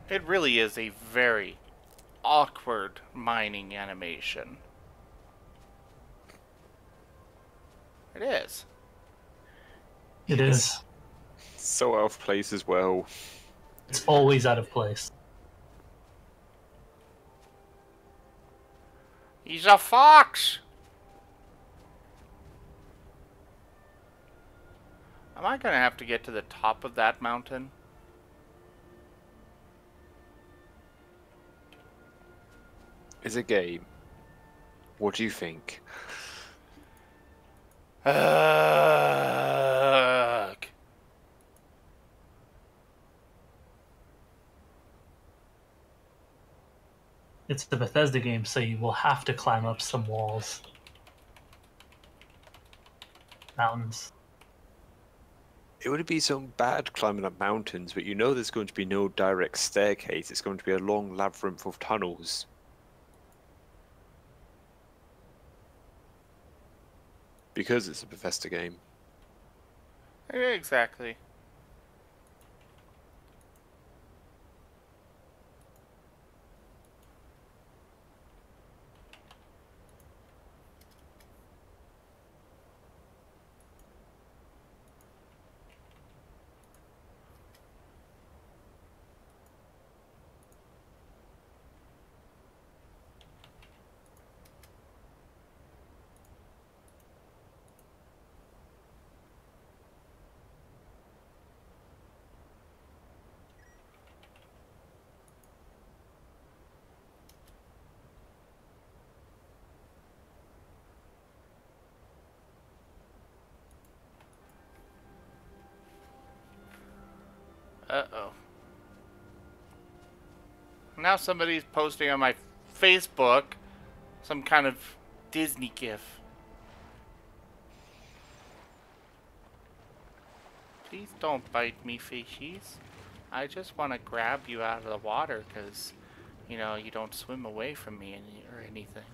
Speaker 1: It really is a very awkward mining animation. It is.
Speaker 15: It is.
Speaker 7: So out of place as well.
Speaker 15: It's always out of place.
Speaker 1: He's a fox! Am I gonna have to get to the top of that mountain?
Speaker 7: Is a game. What do you think?
Speaker 1: Ugh.
Speaker 15: It's the Bethesda game, so you will have to climb up some walls. Mountains.
Speaker 7: It would be so bad climbing up mountains, but you know there's going to be no direct staircase. It's going to be a long labyrinth of tunnels. Because it's a Bethesda game.
Speaker 1: Exactly. Uh-oh. Now somebody's posting on my Facebook some kind of Disney gif. Please don't bite me, fishies. I just want to grab you out of the water because, you know, you don't swim away from me any, or anything.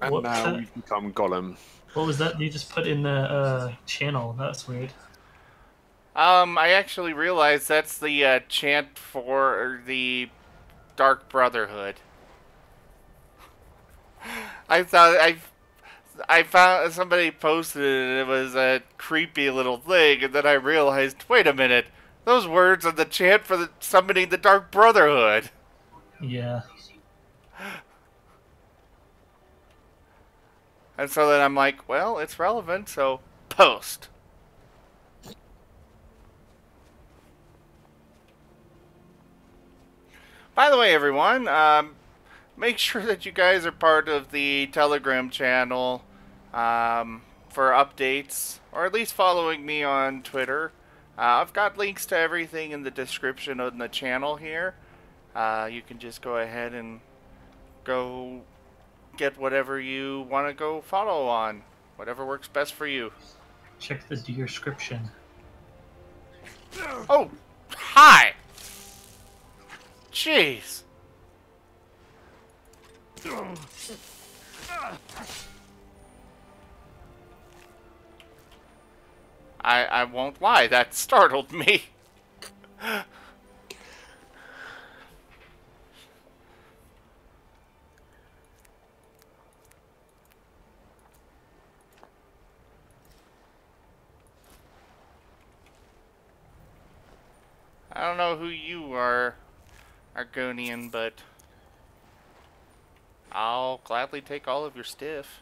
Speaker 7: And
Speaker 15: What-
Speaker 7: now we've become Gollum.
Speaker 15: What was that you just put in the uh, channel? That's weird.
Speaker 1: Um, I actually realized that's the uh, chant for the Dark Brotherhood. I thought I, I found somebody posted it and it was a creepy little thing, and then I realized, wait a minute, those words are the chant for the summoning the Dark Brotherhood.
Speaker 15: Yeah.
Speaker 1: And so then I'm like, well, it's relevant, so post. By the way, everyone, um, make sure that you guys are part of the Telegram channel um, for updates, or at least following me on Twitter. Uh, I've got links to everything in the description on the channel here. Uh, you can just go ahead and go get whatever you want to go follow on. Whatever works best for you.
Speaker 15: Check the description.
Speaker 1: Oh, hi! Jeez. I, I won't lie, that startled me. I don't know who you are, Argonian, but I'll gladly take all of your stiff.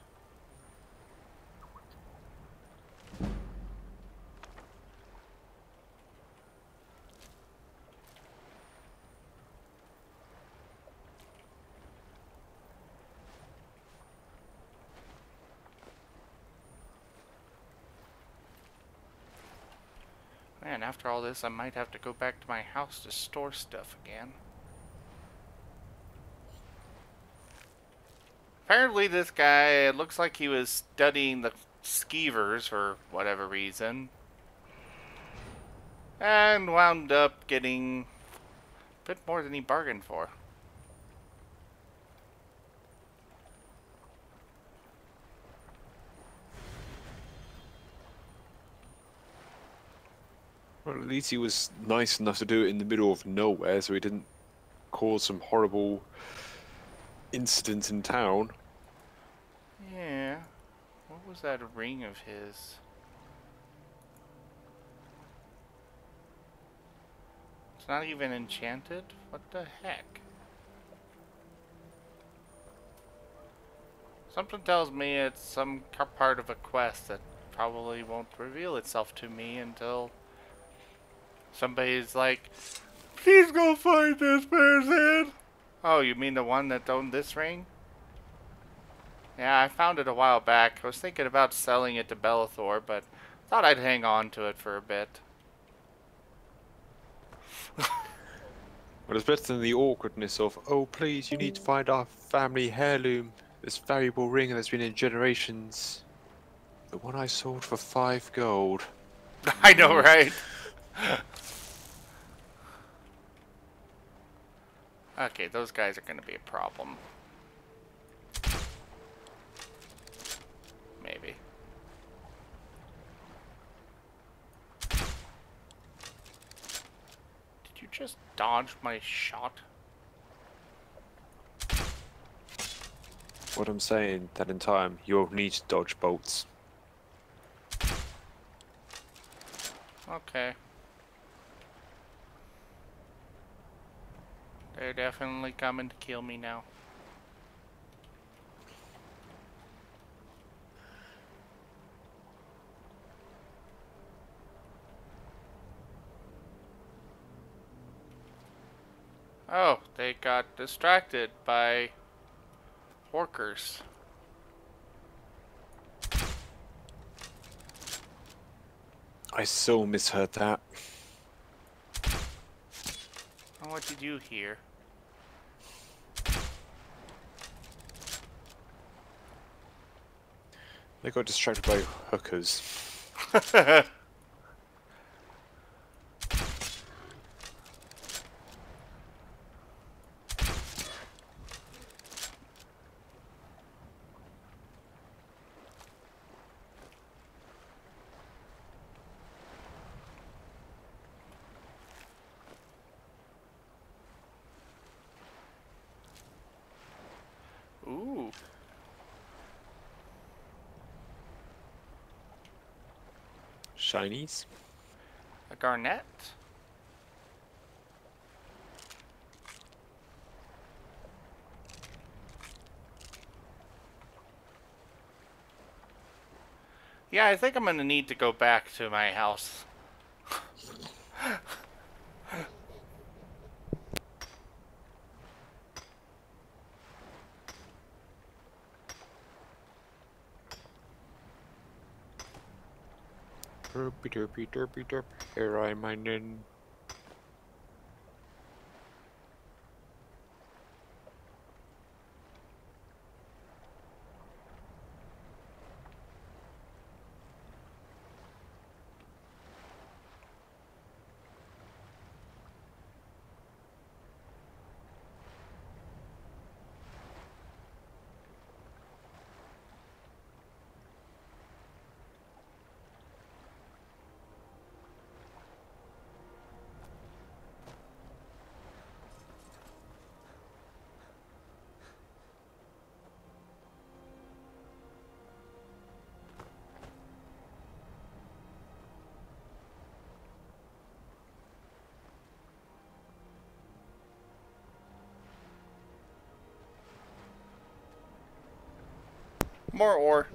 Speaker 1: Man, after all this, I might have to go back to my house to store stuff again. Apparently this guy, looks like he was studying the skeevers for whatever reason. And wound up getting a bit more than he bargained for.
Speaker 7: Well, at least he was nice enough to do it in the middle of nowhere, so he didn't cause some horrible incident in town.
Speaker 1: Yeah. What was that ring of his? It's not even enchanted? What the heck? Something tells me it's some part of a quest that probably won't reveal itself to me until somebody's like, please go find this person. Oh, you mean the one that owned this ring? Yeah, I found it a while back. I was thinking about selling it to Belethor, but thought I'd hang on to it for a bit.
Speaker 7: Well, it's better than the awkwardness of, oh, please, you need to find our family heirloom, this valuable ring that's been in generations. The one I sold for five gold.
Speaker 1: I know, right? okay, those guys are going to be a problem. Maybe. Did you just dodge my shot?
Speaker 7: What I'm saying, that in time, you'll need to dodge bolts.
Speaker 1: Okay. They're definitely coming to kill me now. Oh, they got distracted by workers.
Speaker 7: I so misheard that.
Speaker 1: What did you hear?
Speaker 7: They got distracted by hookers.
Speaker 1: Ooh.
Speaker 7: Shinies?
Speaker 1: A garnet? Yeah, I think I'm gonna need to go back to my house.
Speaker 7: Derpy derpy derpy derp. Here I mine
Speaker 1: More ore.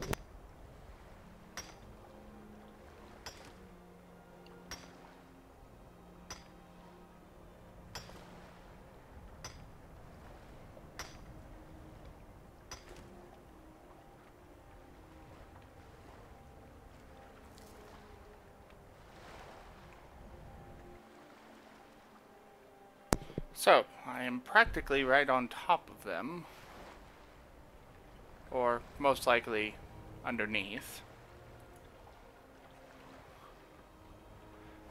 Speaker 1: So, I am practically right on top of them. Or most likely underneath.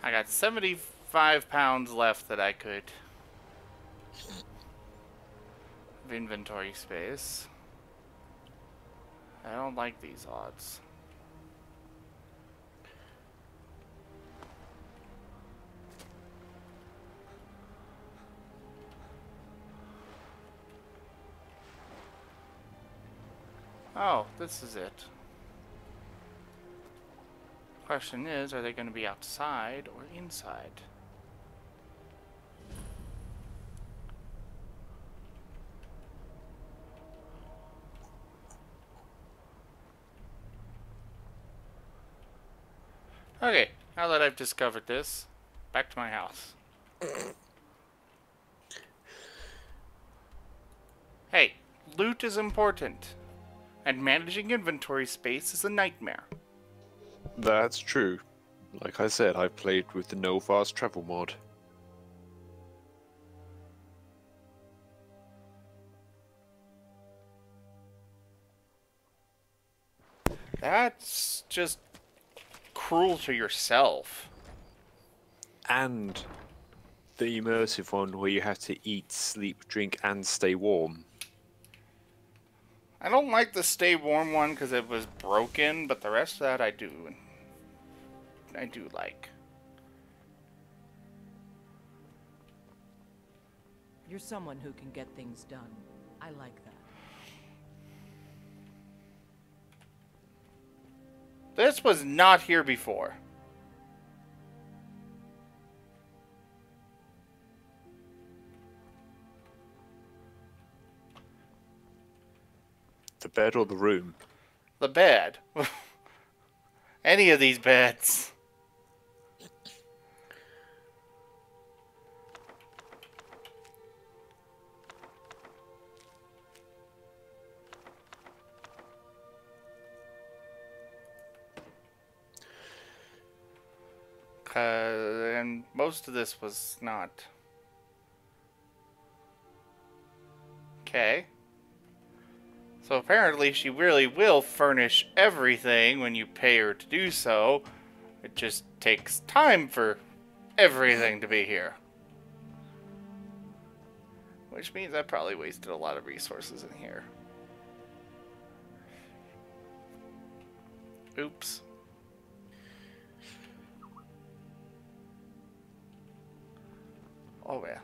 Speaker 1: I got 75 pounds left that I could of inventory space. I don't like these odds. Oh, this is it. Question is, are they going to be outside or inside? Okay, now that I've discovered this, back to my house. hey, loot is important, and managing inventory space is a nightmare.
Speaker 7: That's true. Like I said, I've played with the no fast travel mod.
Speaker 1: That's just cruel to yourself.
Speaker 7: And the immersive one where you have to eat, sleep, drink, and stay warm.
Speaker 1: I don't like the stay warm one because it was broken, but the rest of that I do. I do like.
Speaker 10: You're someone who can get things done. I like that.
Speaker 1: This was not here before.
Speaker 7: The bed or the room?
Speaker 1: The bed. Any of these beds. Uh, and most of this was not. Okay. So apparently she really will furnish everything when you pay her to do so. It just takes time for everything to be here. Which means I probably wasted a lot of resources in here. Oops. Oh yeah.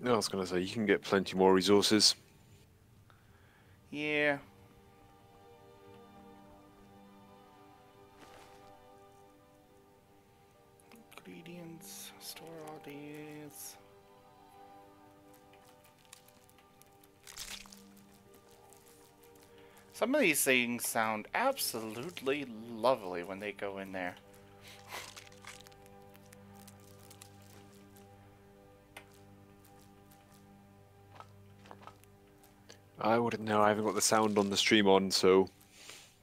Speaker 7: No, I was going to say, you can get plenty more resources.
Speaker 1: Yeah. Ingredients, store all these. Some of these things sound absolutely lovely when they go in there.
Speaker 7: I wouldn't know. I haven't got the sound on the stream on, so.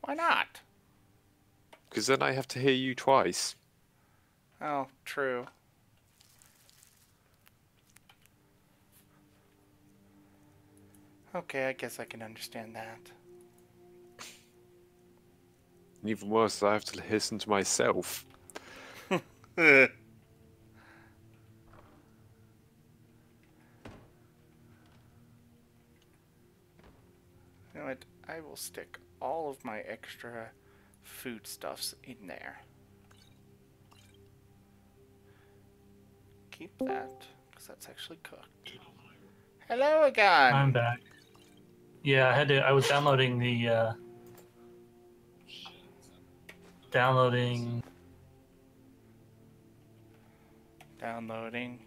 Speaker 1: Why not?
Speaker 7: Because then I have to hear you twice.
Speaker 1: Oh, true. Okay, I guess I can understand that.
Speaker 7: And even worse, I have to listen to myself.
Speaker 1: know what? I will stick all of my extra foodstuffs in there. Keep that, because that's actually cooked. Hello again!
Speaker 15: I'm back. Yeah, I had to. I was downloading the. Uh, downloading.
Speaker 1: Downloading.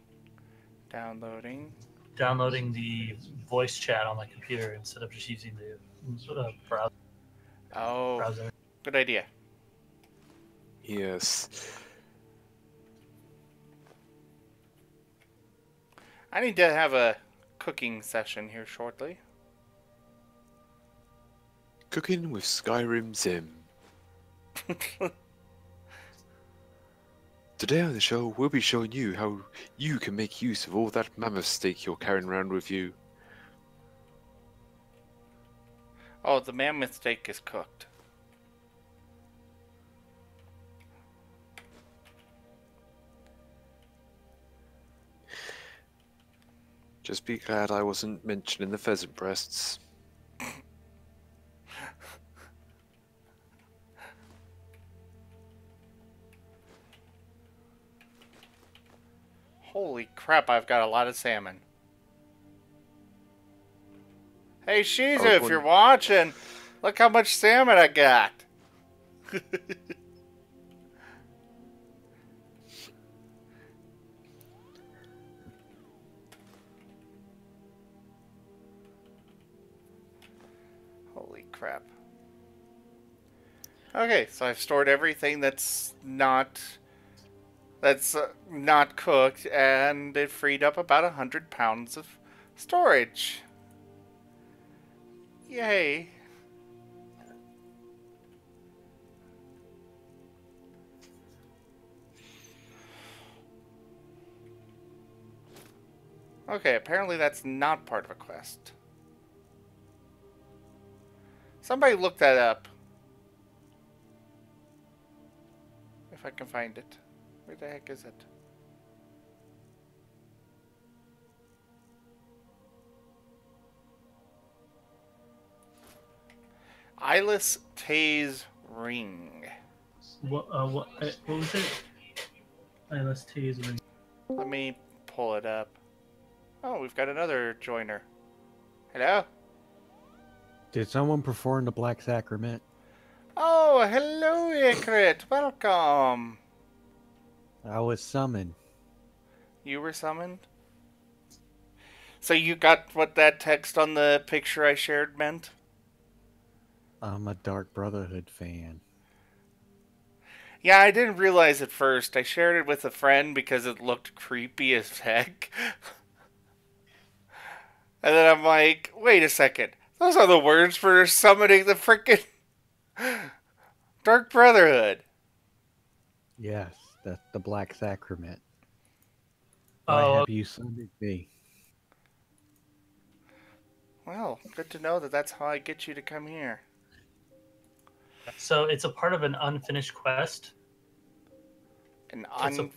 Speaker 1: Downloading.
Speaker 15: Downloading the voice chat on my computer instead of just using the uh, browser.
Speaker 1: Oh,
Speaker 15: browser.
Speaker 1: good idea.
Speaker 7: Yes.
Speaker 1: I need to have a cooking session here shortly.
Speaker 7: Cooking with Skyrim Sim. Today on the show, we'll be showing you how you can make use of all that mammoth steak you're carrying around with you.
Speaker 1: Oh, the mammoth steak is cooked.
Speaker 7: Just be glad I wasn't mentioning the pheasant breasts.
Speaker 1: Holy crap, I've got a lot of salmon. Hey, Shizu, if you're watching, look how much salmon I got. Holy crap. Okay, so I've stored everything that's not that's uh, not cooked, and it freed up about a hundred pounds of storage. Yay! Okay, apparently that's not part of a quest. Somebody look that up. If I can find it. Where the heck is it? Eyeless Tay's Ring.
Speaker 15: What? Uh, what? Uh, what was it? Eyeless Tay's ring.
Speaker 1: Let me pull it up. Oh, we've got another joiner. Hello?
Speaker 16: Did someone perform the Black Sacrament?
Speaker 1: Oh, hello, Ikrit. Welcome.
Speaker 16: I was summoned.
Speaker 1: You were summoned? So you got what that text on the picture I shared meant?
Speaker 16: I'm a Dark Brotherhood fan.
Speaker 1: Yeah, I didn't realize at first. I shared it with a friend because it looked creepy as heck. and then I'm like, wait a second. Those are the words for summoning the frickin' Dark Brotherhood.
Speaker 16: Yes, that's the Black Sacrament.
Speaker 15: Oh.
Speaker 16: Why have you summoned me?
Speaker 1: Well, good to know that that's how I get you to come here.
Speaker 15: So it's a part of an unfinished quest.
Speaker 1: An
Speaker 15: It's a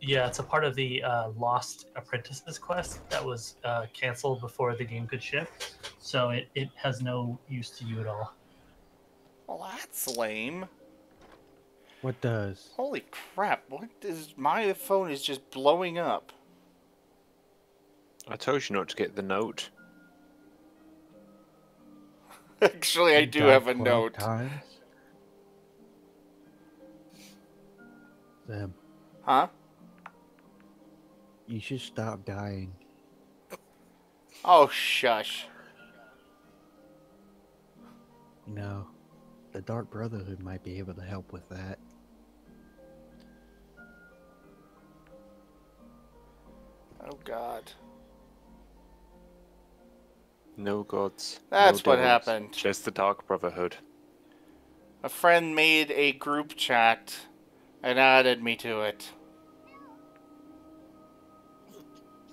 Speaker 15: yeah, it's a part of the uh, Lost Apprentices quest that was uh, canceled before the game could ship. So it, it has no use to you at all.
Speaker 1: Well, that's lame.
Speaker 16: What does?
Speaker 1: Holy crap! What is my phone is just blowing up?
Speaker 7: I told you not to get the note.
Speaker 1: Actually, I do have a
Speaker 16: 12
Speaker 1: note.
Speaker 16: Times? Them.
Speaker 1: Huh?
Speaker 16: You should stop dying.
Speaker 1: Oh, shush.
Speaker 16: You know, the Dark Brotherhood might be able to help with that.
Speaker 1: Oh God.
Speaker 7: No gods.
Speaker 1: That's
Speaker 7: no
Speaker 1: what
Speaker 7: devils,
Speaker 1: happened.
Speaker 7: Just the Dark Brotherhood.
Speaker 1: A friend made a group chat and added me to it.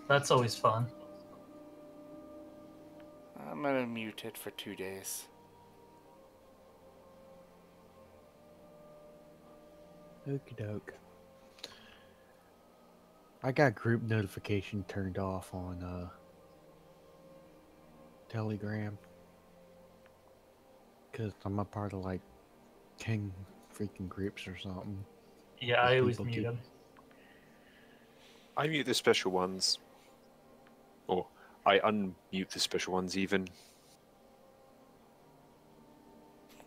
Speaker 15: That's always fun.
Speaker 1: I'm gonna mute it for two days.
Speaker 16: Okie doke. I got group notification turned off on uh Telegram. Cause I'm a part of like ten freaking groups or something.
Speaker 15: Yeah, I always mute
Speaker 16: keep-
Speaker 15: them.
Speaker 7: I mute the special ones. Or I unmute the special ones even.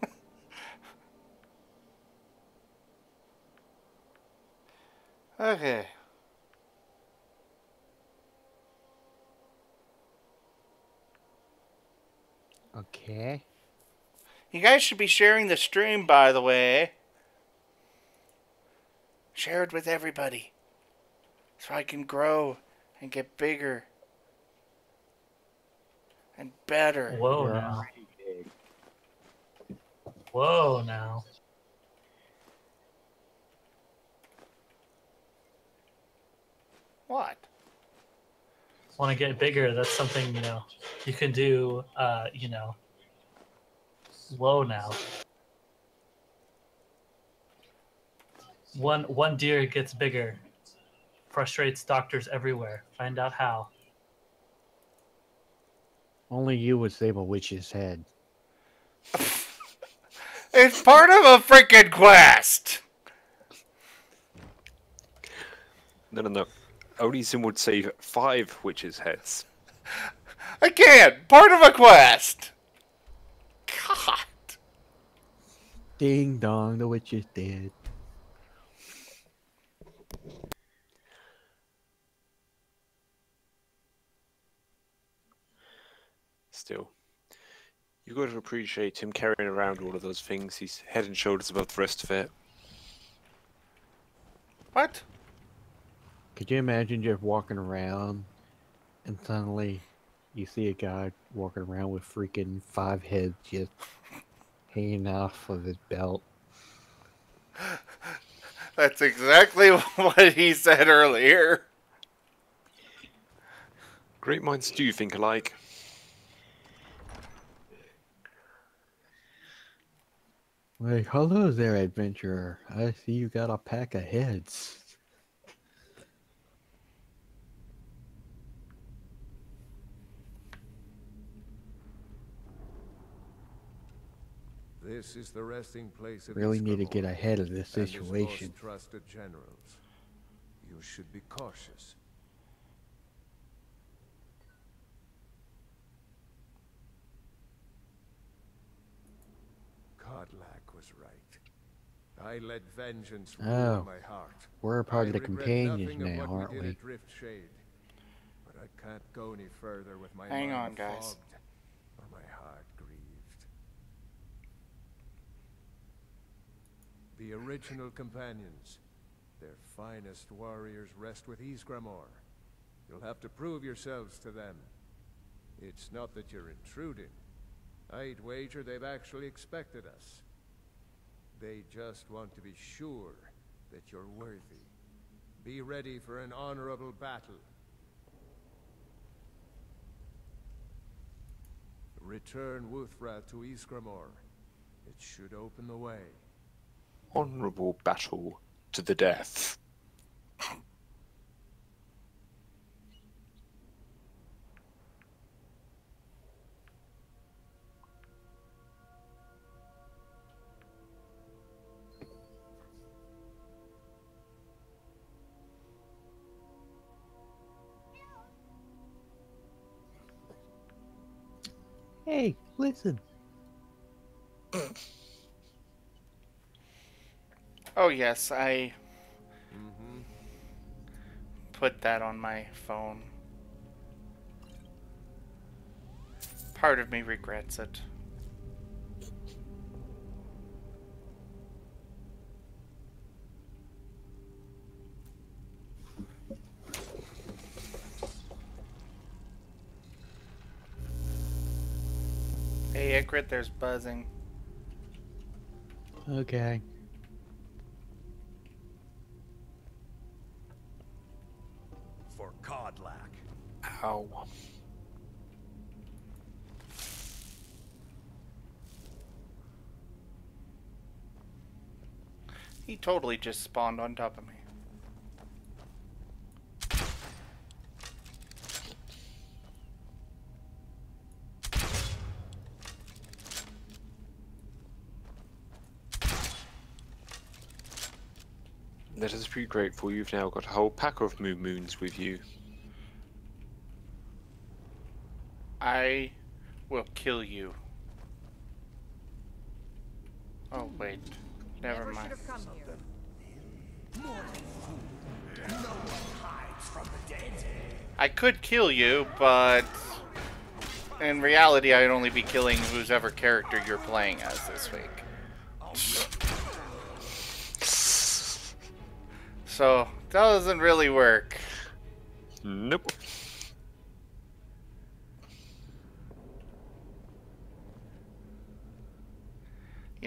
Speaker 1: Okay.
Speaker 16: Okay.
Speaker 1: You guys should be sharing the stream, by the way. Share it with everybody. So I can grow and get bigger. And better.
Speaker 15: Whoa now. Whoa now.
Speaker 1: What?
Speaker 15: Want to get bigger? That's something you know you can do. Uh, you know, slow now. One one deer gets bigger, frustrates doctors everywhere. Find out how.
Speaker 16: Only you would save a witch's head.
Speaker 1: It's part of a freaking quest.
Speaker 7: No, no, no. Only Zim would save five witches' heads.
Speaker 1: Again, part of a quest. God.
Speaker 16: Ding dong, the witch is dead.
Speaker 7: Still, you've got to appreciate him carrying around all of those things. He's head and shoulders above the rest of it.
Speaker 1: What?
Speaker 16: Could you imagine just walking around and suddenly you see a guy walking around with freaking five heads just hanging off of his belt?
Speaker 1: That's exactly what he said earlier.
Speaker 7: Great minds do think alike.
Speaker 16: Like, hello there, adventurer. I see you got a pack of heads.
Speaker 6: This is the resting place of
Speaker 16: Really need to get ahead of this
Speaker 6: and his most
Speaker 16: situation.
Speaker 6: trusted generals. You should be cautious. Kodlak was right. I let vengeance rule
Speaker 16: Oh,
Speaker 6: my heart.
Speaker 16: we're part
Speaker 6: I
Speaker 16: of the companions now, aren't we?
Speaker 6: at Driftshade. But I can't go any further with my
Speaker 1: Hang on, guys.
Speaker 6: fogged or my heart The original companions, their finest warriors rest with Ysgramor. You'll have to prove yourselves to them. It's not that you're intruding. I'd wager they've actually expected us. They just want to be sure that you're worthy. Be ready for an honorable battle. Return Wuuthrad to Ysgramor. It should open the way.
Speaker 7: Honourable battle to the death.
Speaker 16: Hey, listen.
Speaker 1: Oh yes, I mm-hmm. put that on my phone. Part of me regrets it. Hey, Ikrit, there's buzzing.
Speaker 16: Okay.
Speaker 1: He totally just spawned on top of me.
Speaker 7: Let us be grateful you've now got a whole pack of Moo Moons with you.
Speaker 1: I will kill you. Oh wait, never
Speaker 10: Never
Speaker 1: mind.
Speaker 10: should have come here.
Speaker 1: I could kill you, but in reality, I'd only be killing whose ever character you're playing as this week. So that doesn't really work.
Speaker 7: Nope.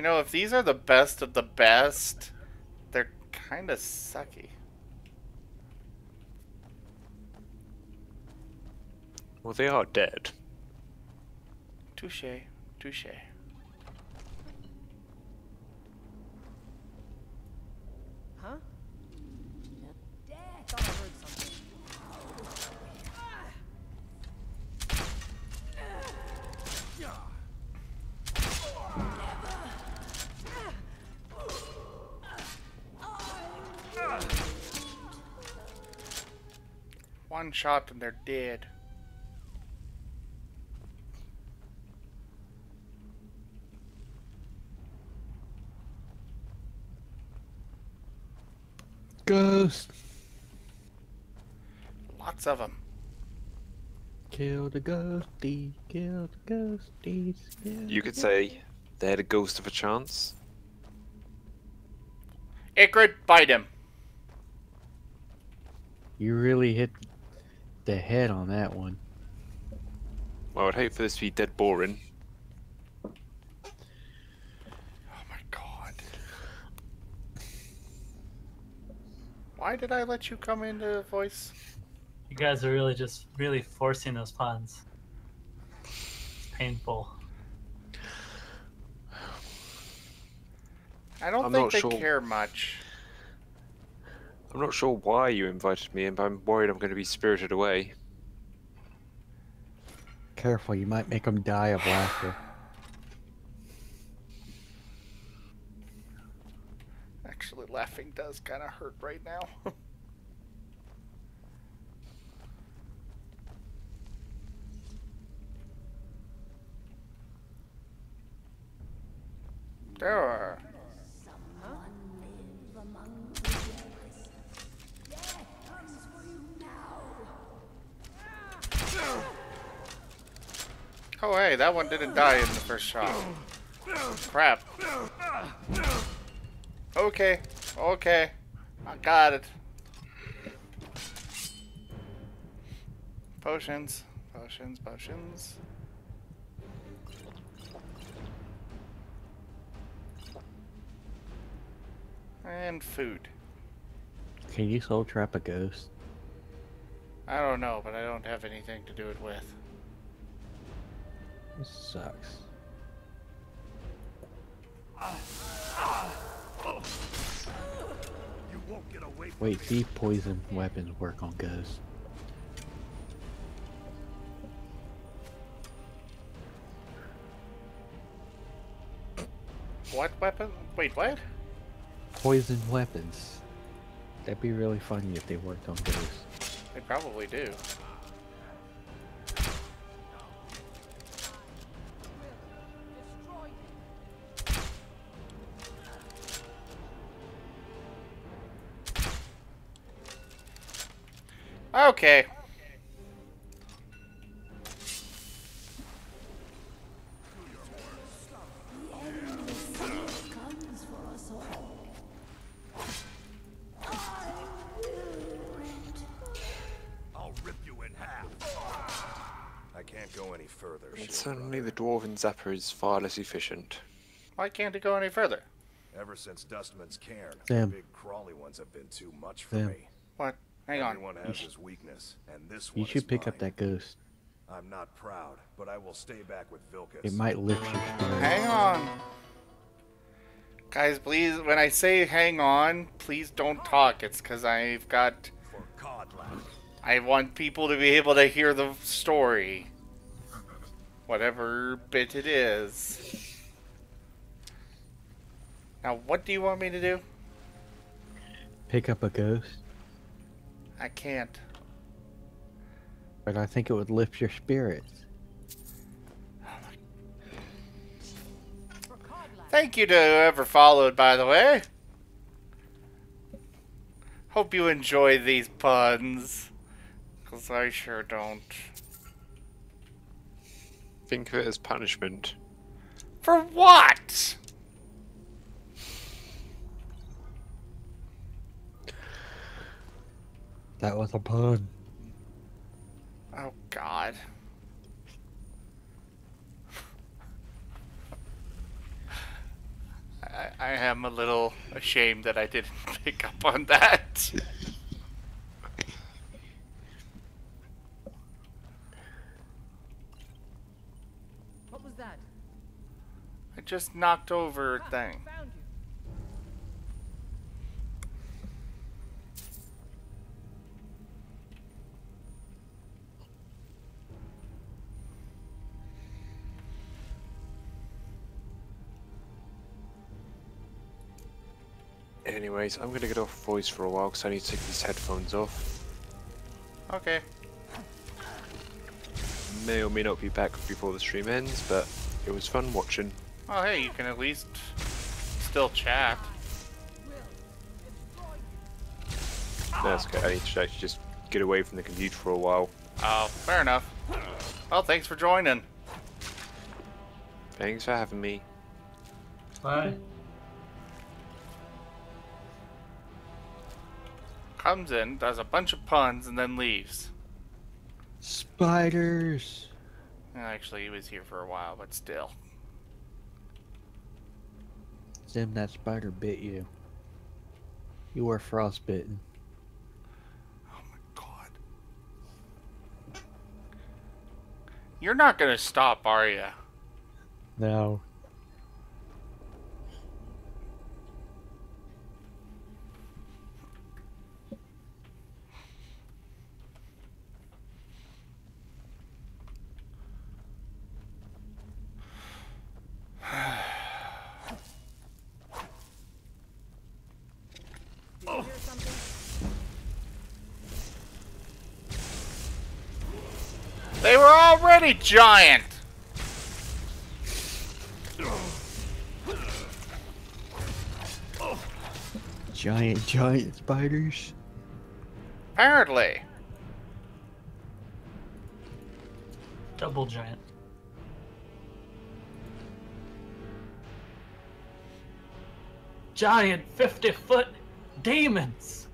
Speaker 1: know, if these are the best of the best, they're kind of sucky.
Speaker 7: Well, they are dead.
Speaker 1: Touche. Touche. One shot and they're dead.
Speaker 16: Ghost.
Speaker 1: Lots of them.
Speaker 16: Kill the ghosty. Kill the ghosties. kill
Speaker 7: You
Speaker 16: the
Speaker 7: could say they had a ghost of a chance.
Speaker 1: Icrid, bite him.
Speaker 16: You really hit the head on that one.
Speaker 7: Well, I'd hate for this to be dead boring. Oh my god.
Speaker 1: Why did I let you come into the voice?
Speaker 15: You guys are really just really forcing those puns. It's painful.
Speaker 1: I don't
Speaker 7: I'm
Speaker 1: think they
Speaker 7: sure.
Speaker 1: care much.
Speaker 7: I'm not sure why you invited me in, but I'm worried I'm going to be spirited away.
Speaker 16: Careful, you might make them die of laughter.
Speaker 1: Actually, laughing does kind of hurt right now. there are. Oh hey, that one didn't die in the first shot. Crap. Okay, okay. I got it. Potions, potions, potions. And food.
Speaker 16: Can you soul trap a ghost?
Speaker 1: I don't know, but I don't have anything to do it with.
Speaker 16: This sucks.
Speaker 3: You won't get away from
Speaker 16: Wait, see if poison weapons work on ghosts.
Speaker 1: What weapon? Wait, what?
Speaker 16: Poison weapons. That'd be really funny if they worked on ghosts.
Speaker 1: They probably do.
Speaker 3: Shield
Speaker 7: suddenly the dwarven zapper is far less efficient.
Speaker 1: Why can't it go any further?
Speaker 3: Ever since Dustman's cairn,
Speaker 16: Sam.
Speaker 3: the big crawly ones have been too much for
Speaker 16: Sam.
Speaker 3: me.
Speaker 1: What? Hang on.
Speaker 3: Everyone
Speaker 16: You
Speaker 3: has
Speaker 16: sh-
Speaker 3: his weakness, and this one You
Speaker 16: should
Speaker 3: is
Speaker 16: pick up that ghost.
Speaker 3: I'm not proud, but I will stay back with Vilkas.
Speaker 16: It might lift your spirit.
Speaker 1: Hang on. Guys, please, when I say hang on, please don't talk. It's because I've got. I want people to be able to hear the story. Whatever bit it is. Now, what do you want me to do?
Speaker 16: Pick up a ghost,
Speaker 1: I can't.
Speaker 16: but I think it would lift your spirits.
Speaker 1: Thank you to whoever followed, by the way. Hope you enjoy these puns. Because I sure don't.
Speaker 7: Think of it as punishment.
Speaker 1: For what?
Speaker 16: That was a pun.
Speaker 1: Oh God. I, I am a little ashamed that I didn't pick up on that. i just knocked over a thing.
Speaker 7: Ah, Anyways, I'm gonna get off voice for a while because I need to take these headphones off.
Speaker 1: Okay.
Speaker 7: May or may not be back before the stream ends, but it was fun watching.
Speaker 1: Oh, hey, you can at least still chat.
Speaker 7: That's okay. I need to actually just get away from the computer for a while.
Speaker 1: Oh, fair enough. Well, thanks for joining.
Speaker 7: Thanks for having me.
Speaker 15: Bye.
Speaker 1: Comes in, does a bunch of puns, and then leaves.
Speaker 16: Spiders.
Speaker 1: Actually, he was here for a while, but still.
Speaker 16: Zim, that spider bit you. You were frostbitten. Oh my god.
Speaker 1: You're not gonna stop, are you?
Speaker 16: No.
Speaker 10: Did you hear something?
Speaker 1: They were already giant!
Speaker 16: Giant, giant spiders.
Speaker 1: Apparently.
Speaker 15: Double giant. Giant 50 foot demons!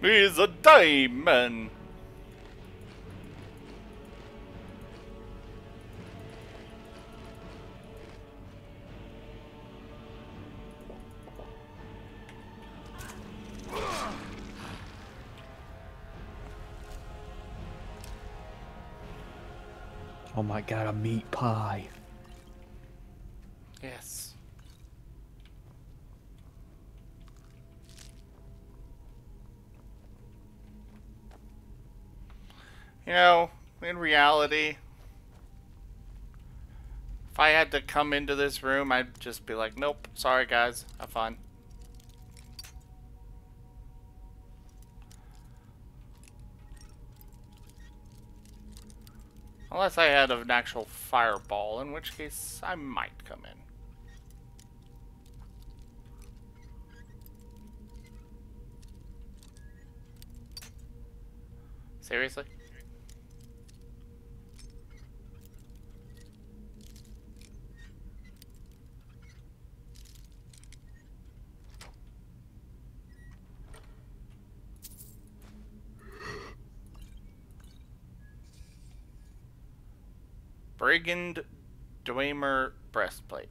Speaker 1: He's a demon.
Speaker 16: Oh my god, a meat pie.
Speaker 1: Yes. You know, in reality, if I had to come into this room, I'd just be like, nope, sorry guys, have fun. Unless I had an actual fireball, in which case I might come in. Seriously? Brigand Dwemer breastplate.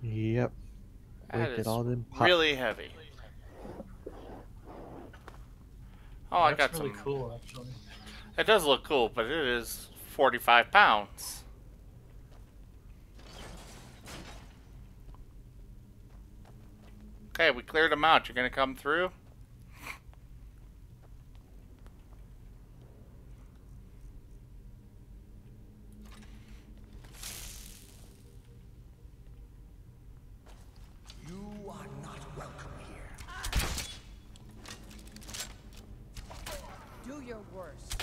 Speaker 16: Yep.
Speaker 1: That is
Speaker 16: all them
Speaker 1: really heavy. Oh, I got
Speaker 15: really
Speaker 1: some.
Speaker 15: cool, actually.
Speaker 1: It does look cool, but it is 45 pounds. Okay, we cleared them out. You're gonna come through?
Speaker 3: You are not welcome here.
Speaker 10: Do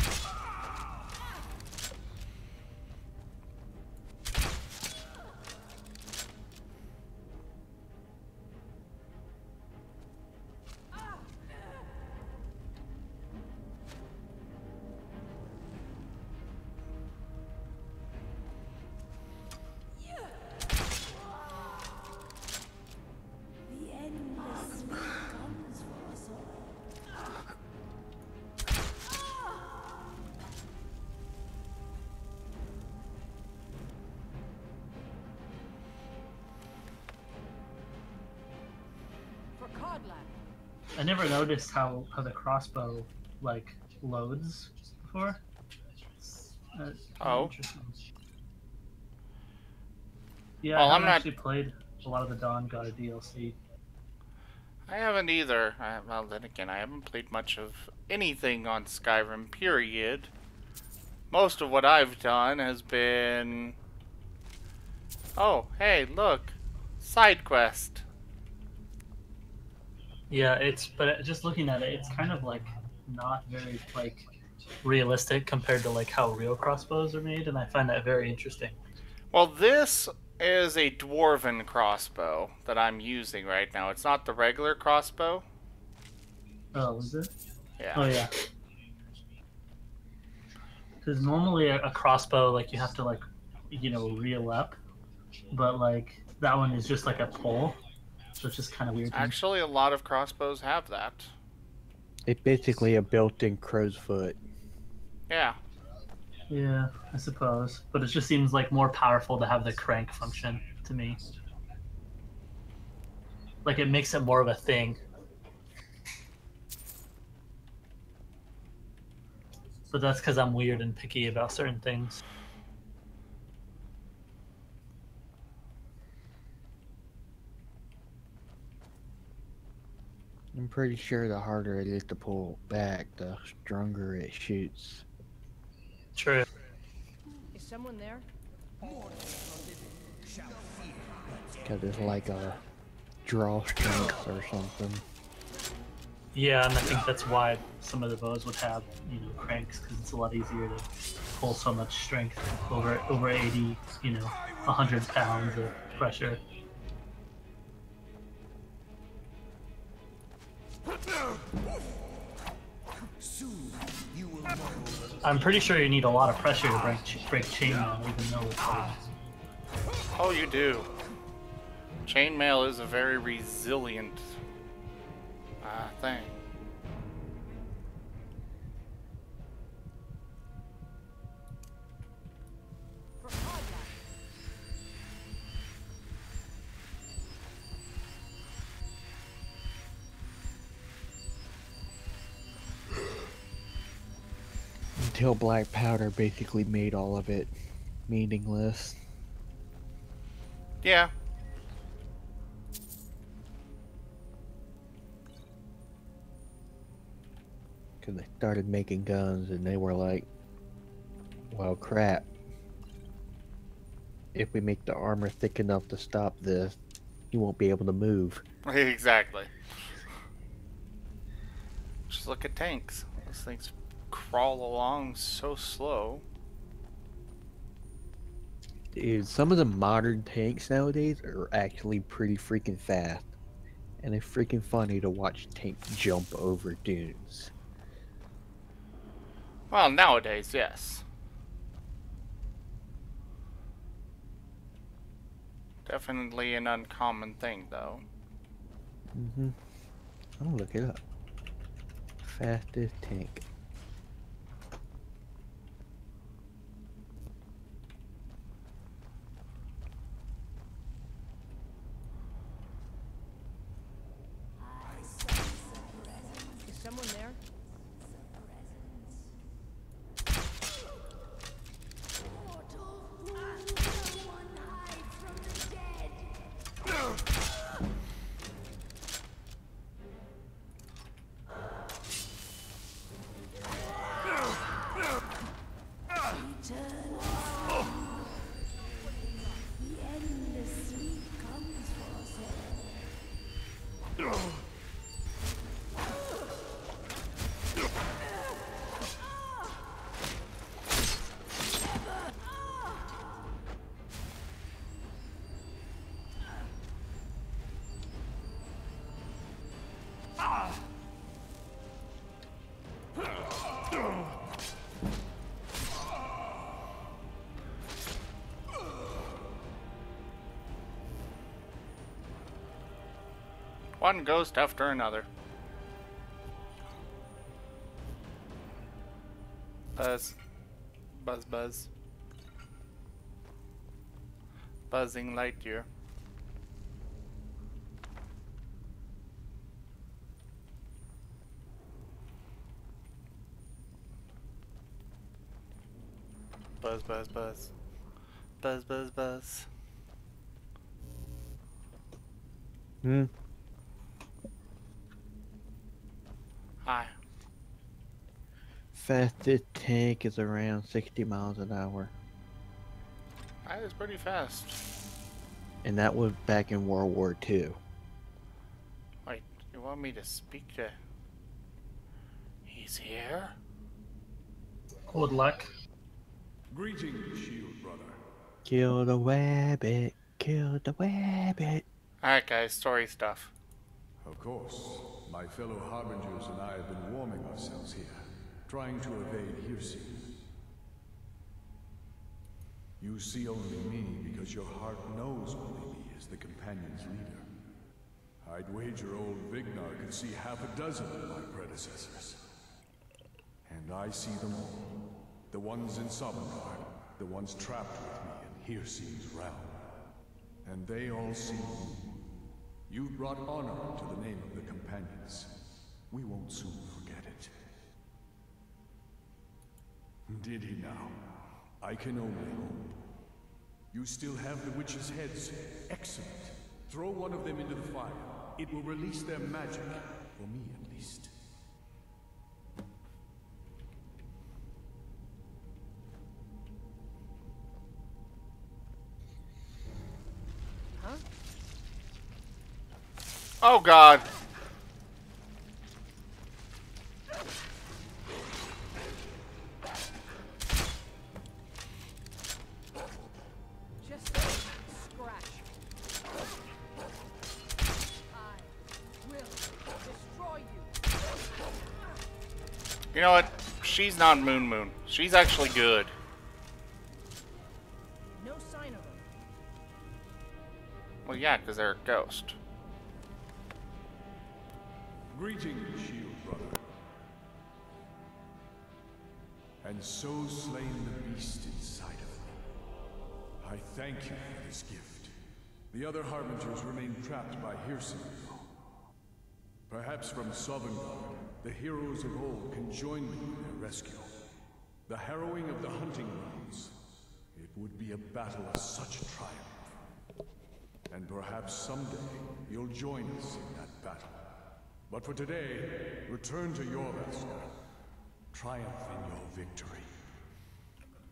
Speaker 15: I never noticed how, how the crossbow like loads before. That's
Speaker 1: Oh.
Speaker 15: Yeah,
Speaker 1: Well,
Speaker 15: I
Speaker 1: I'm
Speaker 15: haven't
Speaker 1: not-
Speaker 15: actually played a lot of the Dawnguard DLC.
Speaker 1: I haven't either. I, well, then again, I haven't played much of anything on Skyrim, period. Most of what I've done has been. Oh, hey, look! Side quest.
Speaker 15: Yeah, it's but just looking at it, it's kind of like not very like realistic compared to like how real crossbows are made, and I find that very interesting.
Speaker 1: Well, this is a dwarven crossbow that I'm using right now. It's not the regular crossbow.
Speaker 15: Oh, is it?
Speaker 1: Yeah.
Speaker 15: Oh yeah. Because normally a, a crossbow, like you have to like, you know, reel up, but like that one is just like a pole, so it's just kind of weird.
Speaker 1: Actually, a lot of crossbows have that.
Speaker 16: It's basically a built-in crow's foot.
Speaker 1: Yeah.
Speaker 15: Yeah, I suppose, but it just seems like more powerful to have the crank function to me. Like it makes it more of a thing. But that's because I'm weird and picky about certain things.
Speaker 16: I'm pretty sure the harder it is to pull back, the stronger it shoots.
Speaker 15: True.
Speaker 10: Is someone there?
Speaker 16: Because it's like a draw strength or something.
Speaker 15: Yeah, and I think that's why some of the bows would have, you know, cranks because it's a lot easier to pull so much strength over over 80, you know, 100 pounds of pressure. I'm pretty sure you need a lot of pressure to break ch- break chainmail, even though it's
Speaker 1: Oh, you do. Chainmail is a very resilient uh, thing.
Speaker 16: Until black powder basically made all of it meaningless.
Speaker 1: Yeah.
Speaker 16: Because they started making guns and they were like, well, crap. If we make the armor thick enough to stop this, you won't be able to move.
Speaker 1: exactly. Just look at tanks. Those things crawl along so slow.
Speaker 16: Dude, some of the modern tanks nowadays are actually pretty freaking fast. And it's freaking funny to watch tanks jump over dunes.
Speaker 1: Well, nowadays, yes. Definitely an uncommon thing, though.
Speaker 16: Mm-hmm. I'm gonna look it up. Fastest tank.
Speaker 1: One ghost after another. Buzz. Buzz, buzz. Buzzing Lightyear. Buzz, buzz, buzz. Buzz, buzz, buzz.
Speaker 16: Hmm.
Speaker 1: Hi.
Speaker 16: Fastest tank is around 60 miles an hour.
Speaker 1: That is pretty fast.
Speaker 16: And that was back in World War II.
Speaker 1: Wait, you want me to speak to... He's here?
Speaker 15: Good luck.
Speaker 3: Greetings, shield brother.
Speaker 16: Kill the rabbit. Kill the rabbit.
Speaker 1: Alright guys, story stuff.
Speaker 3: Of course. My fellow Harbingers and I have been warming ourselves here, trying to evade Hircine. You see only me because your heart knows only me as the Companion's leader. I'd wager old Vignar could see half a dozen of my predecessors. And I see them all. The ones in Sovngarde, the ones trapped with me in Hircine's realm. And they all see you. You've brought honor to the name of the Companions. We won't soon forget it. Did he now? I can only hope. You still have the witches' heads. Excellent. Throw one of them into the fire. It will release their magic. For me, at least.
Speaker 10: Huh?
Speaker 1: Oh god. Not Moon Moon. She's actually good.
Speaker 10: No sign of him.
Speaker 1: Well, yeah, because they're a ghost.
Speaker 3: Greetings, shield brother. And so slain the beast inside of me. I thank you for this gift. The other Harbingers remain trapped by Hircine. Perhaps from Sovngarde, the heroes of old can join me in their rescue. The harrowing of the hunting grounds. It would be a battle of such triumph. And perhaps someday you'll join us in that battle. But for today, return to Jorvaskr. Triumph in your victory.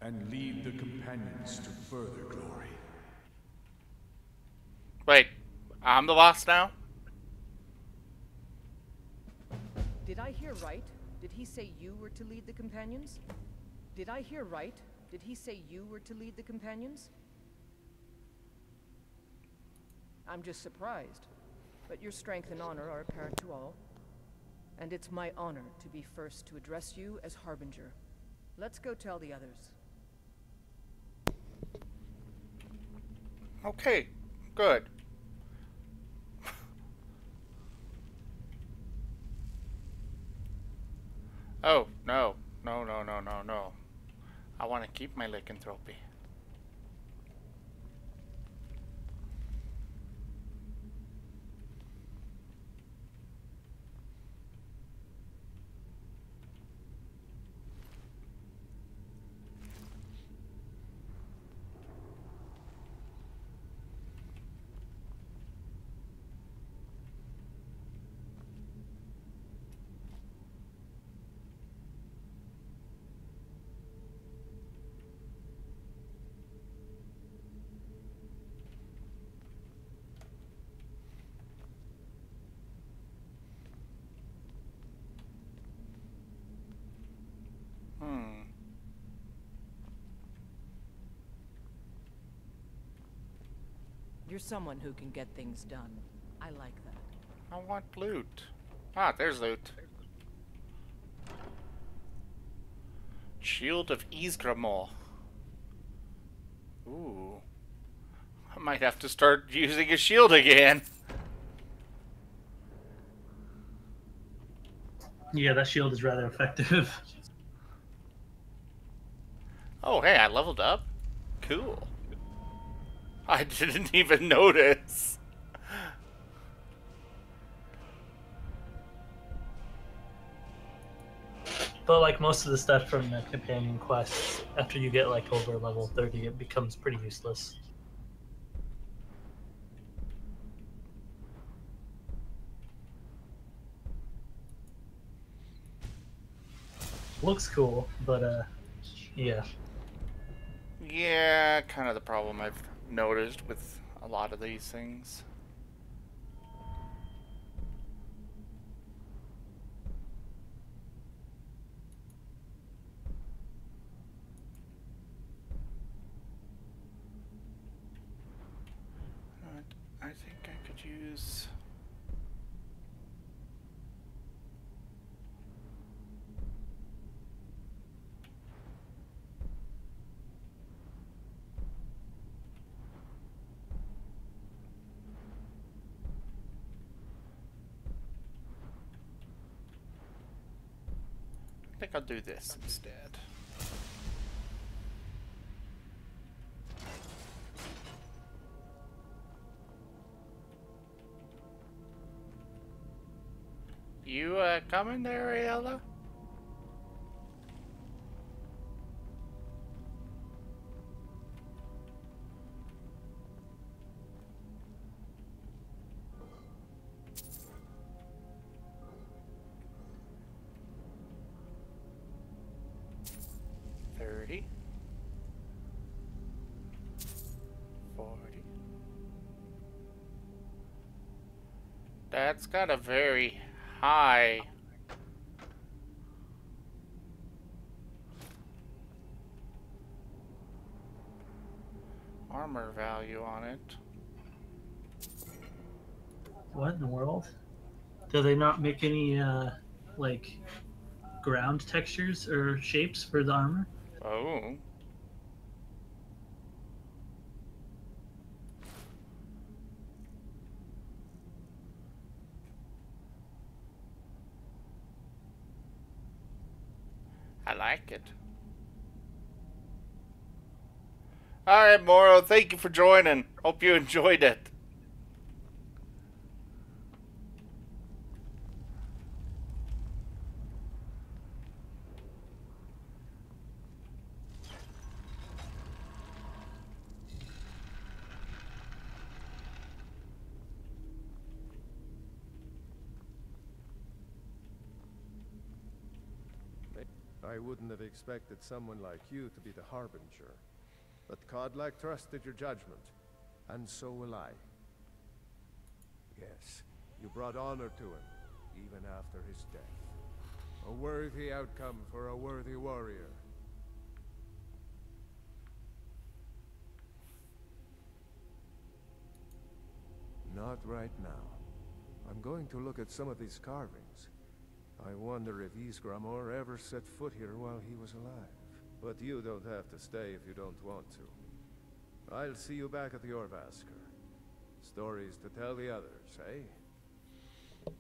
Speaker 3: And lead the companions to further glory.
Speaker 1: Wait, I'm the boss now?
Speaker 10: Did I hear right? Did he say you were to lead the companions? Did I hear right? Did he say you were to lead the companions? I'm just surprised. But your strength and honor are apparent to all. And it's my honor to be first to address you as Harbinger. Let's go tell the others.
Speaker 1: Okay, good. Oh, no. No, no, no, no, no. I want to keep my lycanthropy. Hmm.
Speaker 10: You're someone who can get things done. I like that.
Speaker 1: I want loot. Ah, there's loot. Shield of Ysgramor. Ooh. I might have to start using a shield again.
Speaker 15: Yeah, that shield is rather effective.
Speaker 1: Oh, hey, I leveled up. Cool. I didn't even notice.
Speaker 15: But like most of the stuff from the companion quests, after you get like over level 30, it becomes pretty useless. Looks cool, but uh, yeah.
Speaker 1: Yeah, kind of the problem I've noticed with a lot of these things. Alright, I think I could use... I think I'll do this instead. You uh, coming there, Aela? That's got a very high armor value on it.
Speaker 15: What in the world? Do they not make any uh, like ground textures or shapes for the armor?
Speaker 1: Oh. I like it. Alright, Moro, thank you for joining. Hope you enjoyed it.
Speaker 6: I wouldn't have expected someone like you to be the Harbinger. But Kodlak trusted your judgment, and so will I. Yes, you brought honor to him, even after his death. A worthy outcome for a worthy warrior. Not right now. I'm going to look at some of these carvings. I wonder if Ysgramor ever set foot here while he was alive. But you don't have to stay if you don't want to. I'll see you back at the Jorvaskr. Stories to tell the others, eh?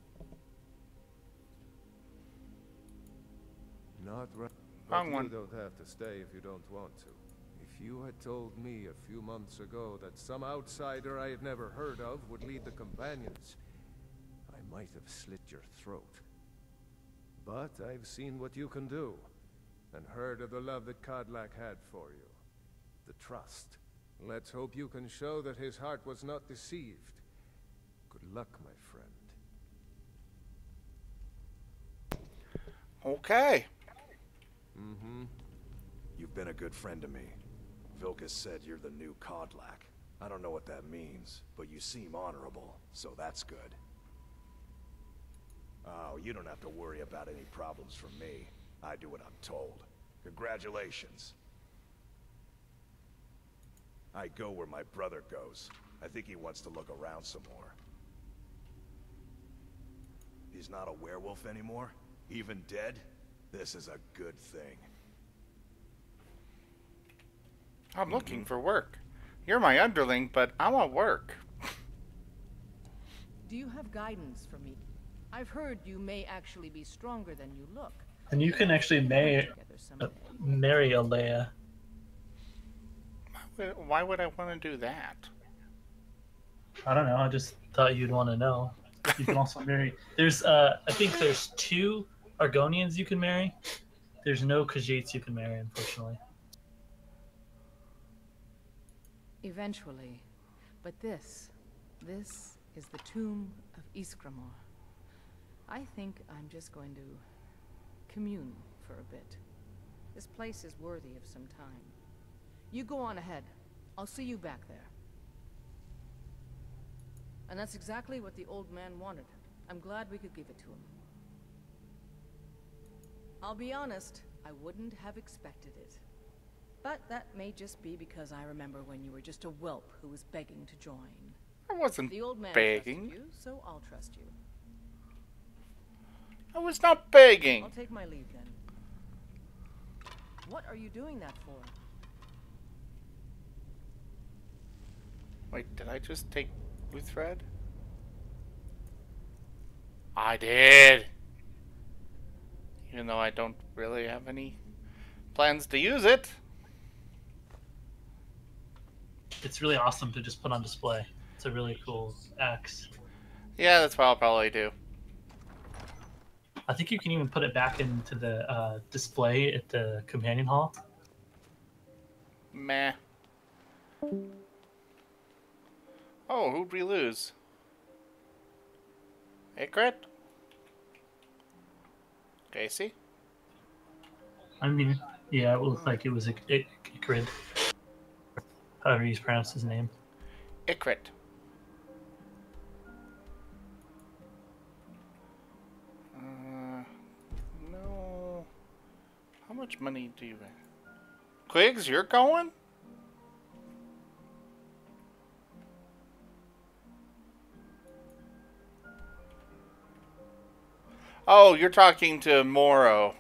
Speaker 6: Not right. But
Speaker 1: Wrong
Speaker 6: you don't have to stay if you don't want to. If you had told me a few months ago that some outsider I had never heard of would lead the Companions, I might have slit your throat. But I've seen what you can do, and heard of the love that Kodlak had for you. The trust. Let's hope you can show that his heart was not deceived. Good luck, my friend.
Speaker 1: Okay.
Speaker 17: Mm-hmm. You've been a good friend to me. Vilkas said you're the new Kodlak. I don't know what that means, but you seem honorable, so that's good. Oh, you don't have to worry about any problems from me. I do what I'm told. Congratulations. I go where my brother goes. I think he wants to look around some more. He's not a werewolf anymore? Even dead? This is a good thing.
Speaker 1: I'm looking for work. You're my underling, but I want work.
Speaker 10: Do you have guidance for me? I've heard you may actually be stronger than you look.
Speaker 15: And you can actually marry, uh, marry Aela.
Speaker 1: Why would I want to do that?
Speaker 15: I don't know. I just thought you'd want to know. You can also marry. There's, uh, I think there's two Argonians you can marry, there's no Khajiits you can marry, unfortunately.
Speaker 10: Eventually. But this, this is the tomb of Ysgramor. I think I'm just going to commune for a bit. This place is worthy of some time. You go on ahead. I'll see you back there. And that's exactly what the old man wanted. I'm glad we could give it to him. I'll be honest, I wouldn't have expected it. But that may just be because I remember when you were just a whelp who was begging to join.
Speaker 1: I wasn't
Speaker 10: the old man
Speaker 1: begging.
Speaker 10: you, so I'll trust you.
Speaker 1: I was not begging.
Speaker 10: I'll take my leave then. What are you doing that for?
Speaker 1: Wait, did I just take Wuuthrad? I did. Even though I don't really have any plans to use it.
Speaker 15: It's really awesome to just put on display. It's a really cool axe.
Speaker 1: Yeah, that's what I'll probably do.
Speaker 15: I think you can even put it back into the uh, display at the companion hall.
Speaker 1: Meh. Oh, who'd we lose? Ikrit? Casey?
Speaker 15: I mean, yeah, it looked like it was a Ikrid. However you pronounce his name.
Speaker 1: Ikrit. Much money do you have? Quigs, you're going? Oh, you're talking to Moro.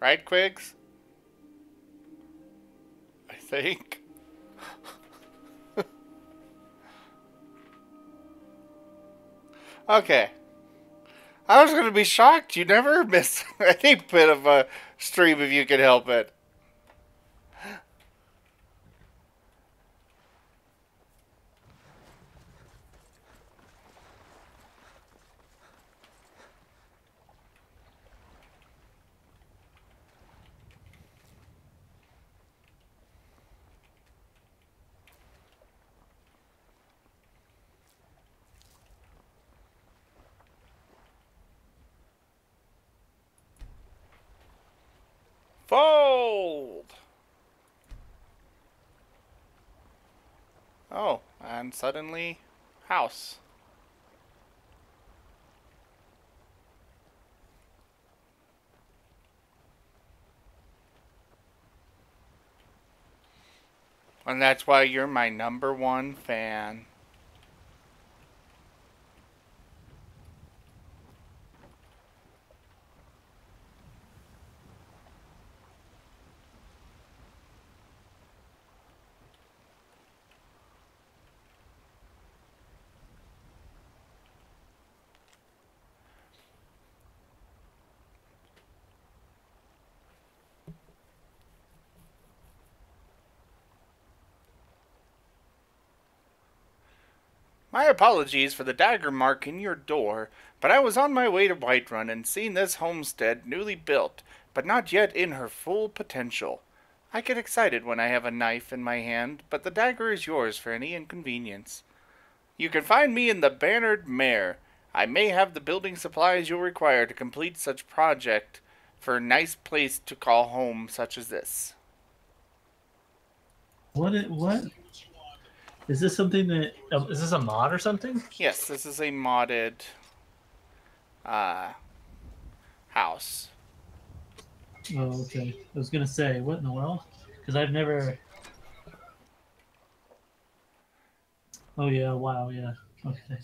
Speaker 1: Right, Quigs? I think. Okay. I was going to be shocked. You never miss any bit of a stream if you can help it. Fold! Oh, and suddenly, house. And that's why you're my number one fan. My apologies for the dagger mark in your door, but I was on my way to Whiterun and seen this homestead newly built, but not yet in her full potential. I get excited when I have a knife in my hand, but the dagger is yours for any inconvenience. You can find me in the Bannered Mare. I may have the building supplies you'll require to complete such project for a nice place to call home such as this.
Speaker 15: What? It, what? Is this something that uh, is this a mod or something?
Speaker 1: Yes, this is a modded uh, house.
Speaker 15: Oh, okay. I was gonna say, what in the world? Because I've never. Oh yeah! Wow! Yeah. Okay.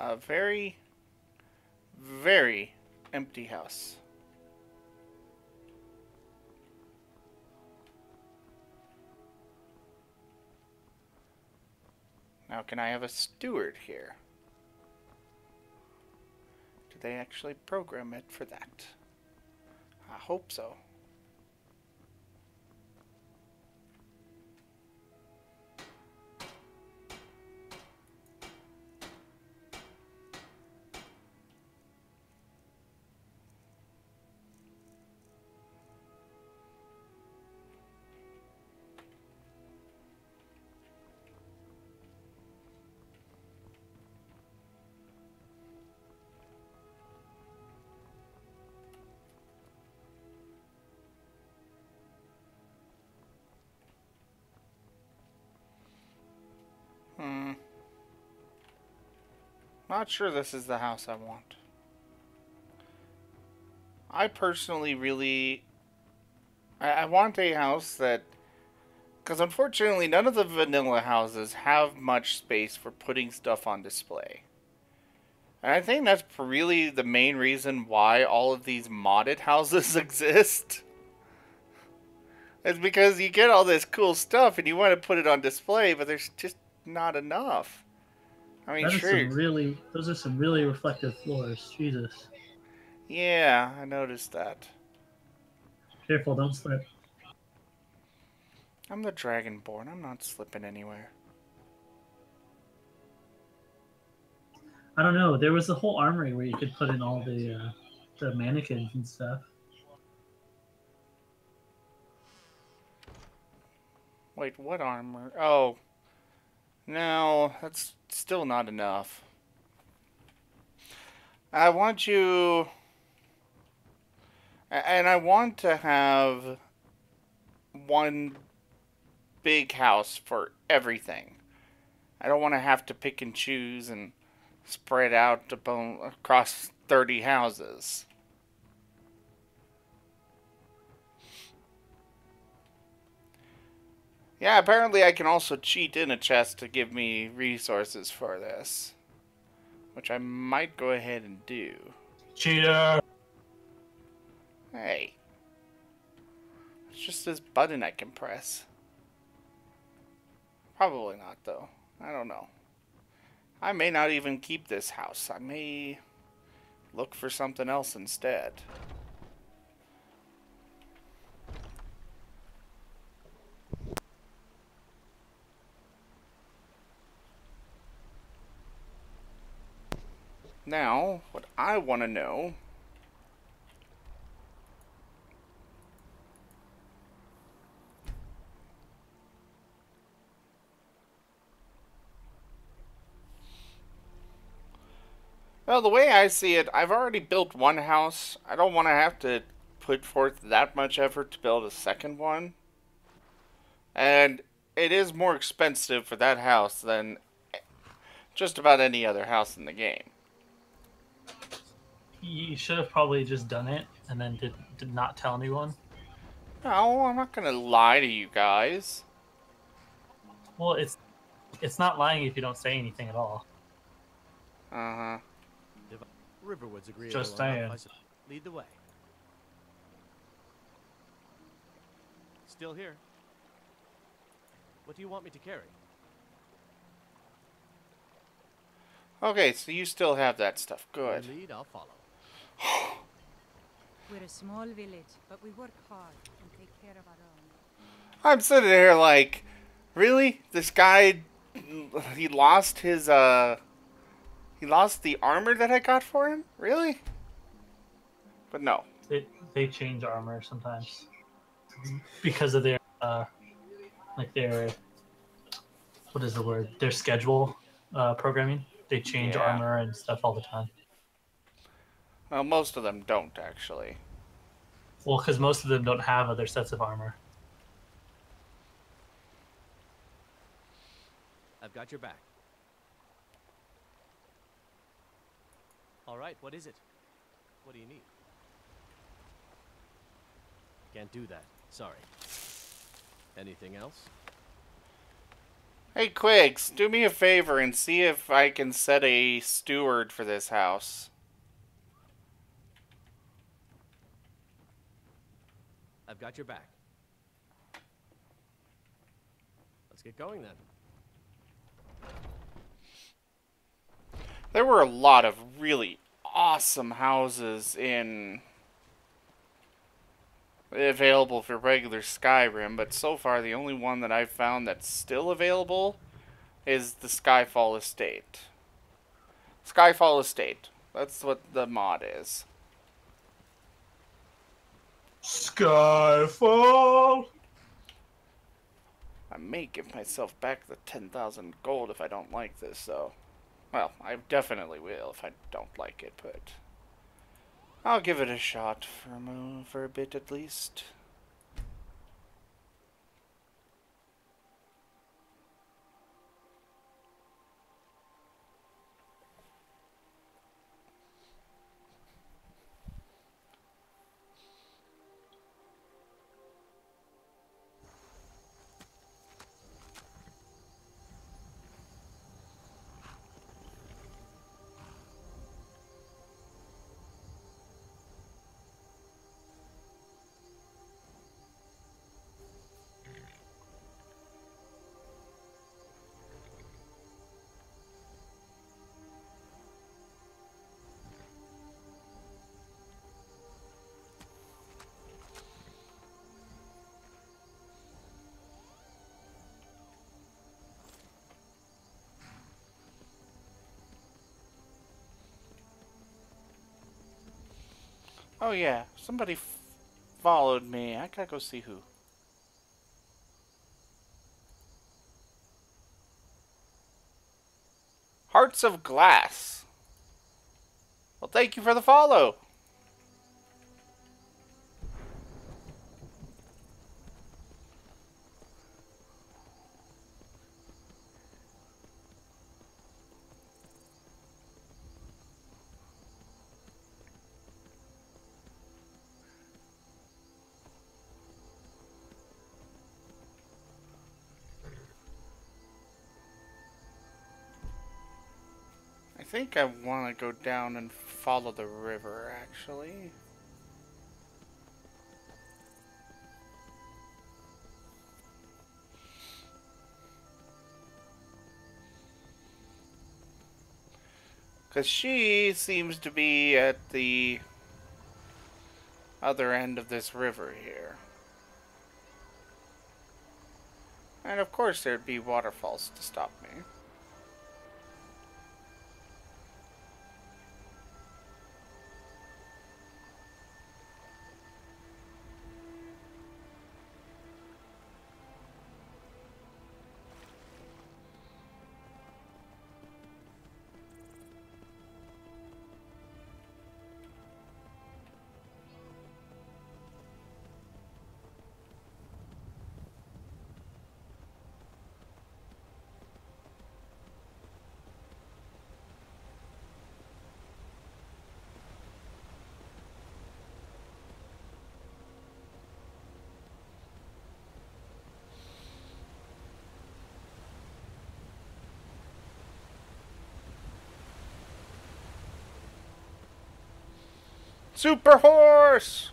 Speaker 1: A very, very empty house. Now, can I have a steward here? Do they actually program it for that? I hope so. Not sure this is the house I want. I personally really... I, I want a house that... Because unfortunately, none of the vanilla houses have much space for putting stuff on display. And I think that's really the main reason why all of these modded houses exist. It's because you get all this cool stuff and you want to put it on display, but there's just not enough. I mean,
Speaker 15: That is
Speaker 1: sure.
Speaker 15: some really, those are some really reflective floors. Jesus.
Speaker 1: Yeah, I noticed that.
Speaker 15: Careful, don't slip.
Speaker 1: I'm the Dragonborn. I'm not slipping anywhere.
Speaker 15: I don't know. There was a whole armory where you could put in all the uh, the mannequins and stuff.
Speaker 1: Wait, what armor? Oh. No, that's still not enough. I want you... And I want to have one big house for everything. I don't want to have to pick and choose and spread out abo- across 30 houses. Yeah, apparently I can also cheat in a chest to give me resources for this. Which I might go ahead and do.
Speaker 15: Cheater!
Speaker 1: Hey. It's just this button I can press. Probably not, though. I don't know. I may not even keep this house. I may look for something else instead. Now, what I want to know Well, the way I see it, I've already built one house. I don't want to have to put forth that much effort to build a second one. And it is more expensive for that house than just about any other house in the game.
Speaker 15: You should have probably just done it and then did, did not tell anyone.
Speaker 1: No, I'm not going to lie to you guys.
Speaker 15: Well, it's it's not lying if you don't say anything at all.
Speaker 1: Uh-huh.
Speaker 8: Riverwood's agreeable
Speaker 15: Just saying.
Speaker 8: Lead the way. Still here. What do you want me to carry?
Speaker 1: Okay, so you still have that stuff. Good.
Speaker 8: Lead, I'll follow.
Speaker 12: We're a small village, but we work hard and take care of our own.
Speaker 1: I'm sitting here like, really? This guy, he lost his, uh, he lost the armor that I got for him? Really? But no.
Speaker 15: They they change armor sometimes because of their uh like their what is the word their schedule uh programming. They change
Speaker 1: Yeah.
Speaker 15: armor and stuff all the time.
Speaker 1: Well, most of them don't, actually.
Speaker 15: Well, because most of them don't have other sets of armor.
Speaker 8: I've got your back. All right, what is it? What do you need? Can't do that. Sorry. Anything else?
Speaker 1: Hey, Quigs, do me a favor and see if I can set a steward for this house.
Speaker 8: I've got your back. Let's get going then.
Speaker 1: There were a lot of really awesome houses in available for regular Skyrim, but so far the only one that I've found that's still available is the Skyfall Estate. Skyfall Estate. That's what the mod is.
Speaker 15: Skyfall.
Speaker 1: I may give myself back the 10,000 gold if I don't like this, though. Well, I definitely will if I don't like it, but... I'll give it a shot for a, for a bit at least. Oh yeah, somebody followed me. I gotta go see who. Hearts of Glass. Well, thank you for the follow. Think I want to go down and follow the river, actually. Because she seems to be at the other end of this river here. And of course there'd be waterfalls to stop me. Super Horse!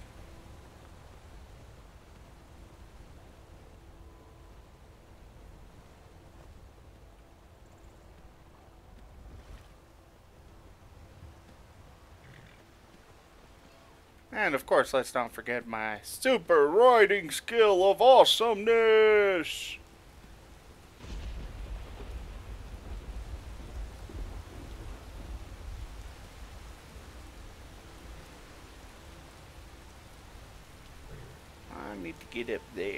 Speaker 1: And of course, let's not forget my super riding skill of awesomeness! I need to get up there.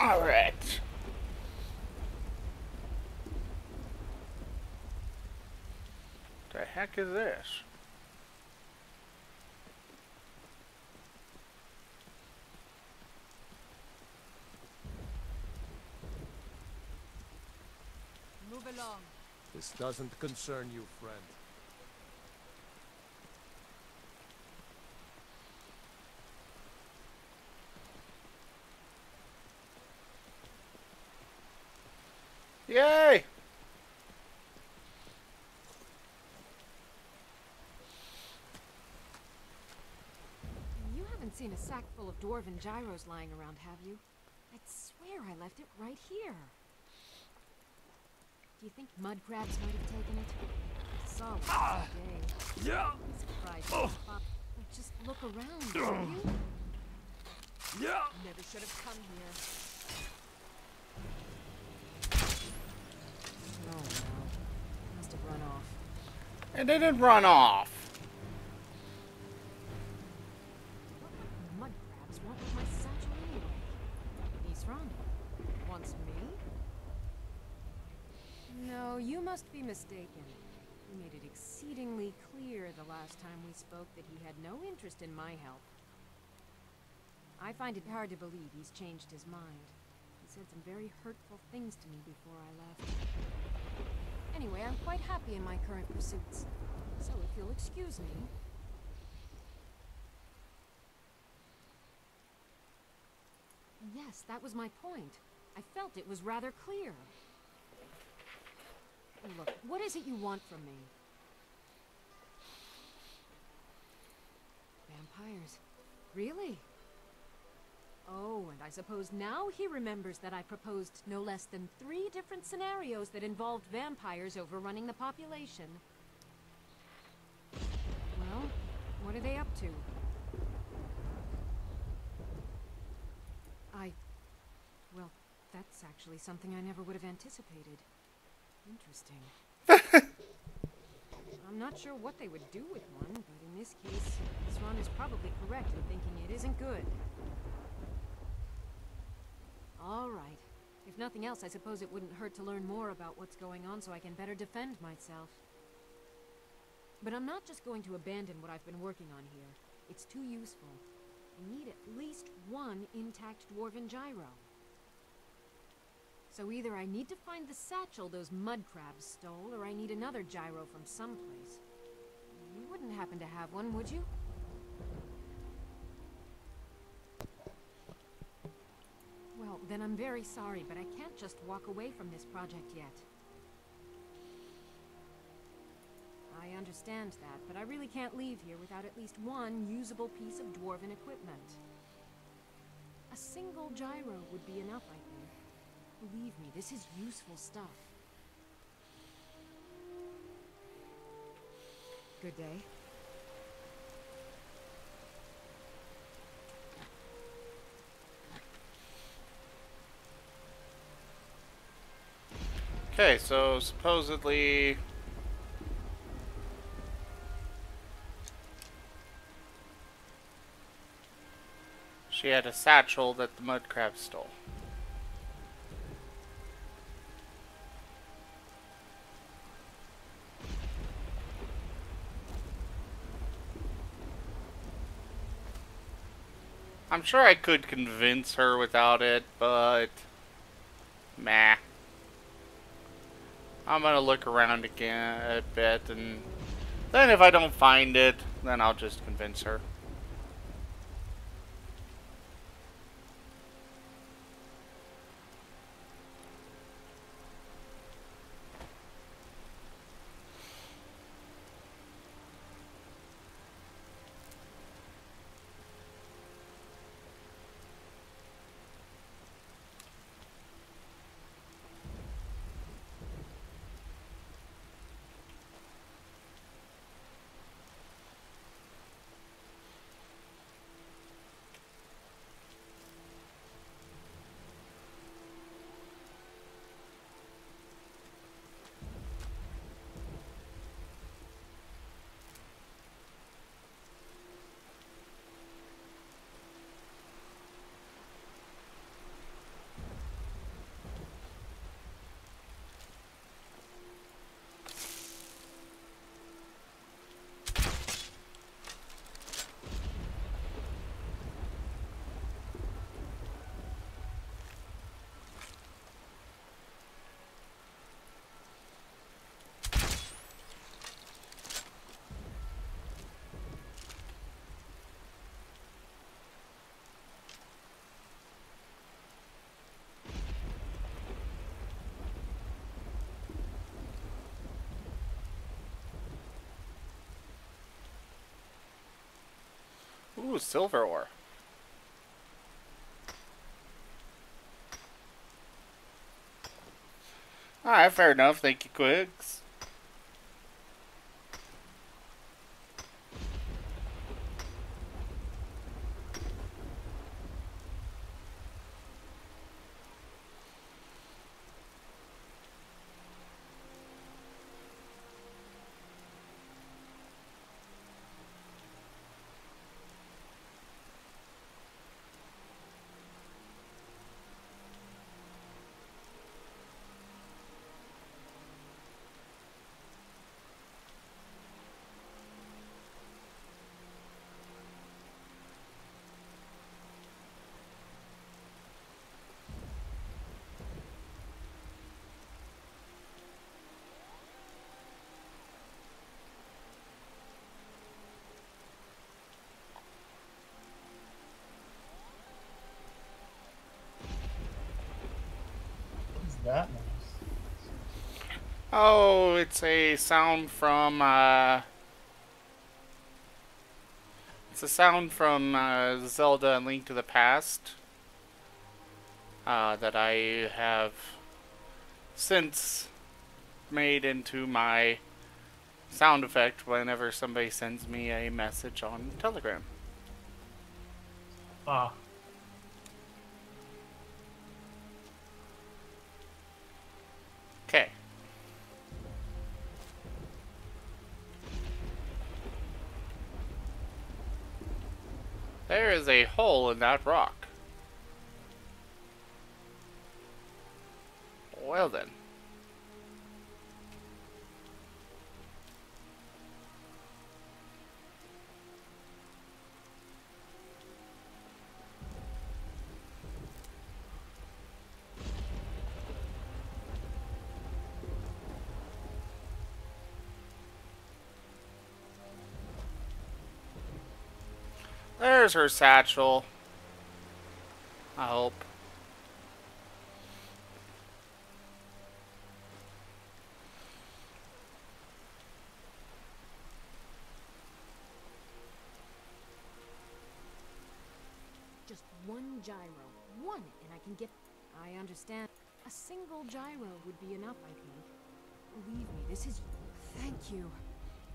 Speaker 1: Alright. The heck is this?
Speaker 12: Move along.
Speaker 6: This doesn't concern you, friend.
Speaker 1: Yay!
Speaker 5: You haven't seen a sack full of dwarven gyros lying around, have you? I'd swear I left it right here. Do you think mud crabs might have taken it? I saw it
Speaker 2: Ah!
Speaker 5: today.
Speaker 2: Yeah.
Speaker 5: Surprised.
Speaker 2: Oh.
Speaker 5: it's fine. But Just look around, will you?
Speaker 2: Yeah.
Speaker 5: Never should have come here. Oh no. Must have run off.
Speaker 1: And it didn't run off.
Speaker 5: Mud crabs want with my satchel anyway. He's from. Wants me? No, you must be He made it exceedingly clear the last time we spoke that he had no interest in my help. I find it hard to believe he's changed his mind. He said some very hurtful things to me before I left. Anyway, I'm quite happy in my current pursuits. So if you'll excuse me, Yes, that was my point. I felt it was rather clear. Look, what is it you want from me? Vampires. Really? Oh, and I suppose now he remembers that I proposed no less than three different scenarios that involved vampires overrunning the population. Well, what are they up to? I... Well, that's actually something I never would have anticipated. Interesting. I'm not sure what they would do with one, but in this case, Isran is probably correct in thinking it isn't good. All right. If nothing else, I suppose it wouldn't hurt to learn more about what's going on so I can better defend myself. But I'm not just going to abandon what I've been working on here. It's too useful. I need at least one intact dwarven gyro. So either I need to find the satchel those mud crabs stole, or I need another gyro from someplace. You wouldn't happen to have one, would you? Well, then I'm very sorry, but I can't just walk away from this project yet. I understand that, but I really can't leave here without at least one usable piece of dwarven equipment. A single gyro would be enough, I think. Believe me, this is useful stuff. Good day.
Speaker 1: Okay, so supposedly. She had a satchel that the mud crab stole. I'm sure I could convince her without it, but meh. I'm gonna look around again a bit, and then if I don't find it, then I'll just convince her. Ooh, silver ore. Alright, fair enough. Thank you, Quigs.
Speaker 15: What's that noise?
Speaker 1: Oh, it's a sound from, uh... It's a sound from uh, Zelda and Link to the Past. Uh, that I have since made into my sound effect whenever somebody sends me a message on Telegram.
Speaker 15: Ah.
Speaker 1: There is a hole in that rock. Well then. There's her satchel. I hope.
Speaker 5: Just one gyro. One, and I can get... I understand. A single gyro would be enough, I think. Believe me, this is... Thank you.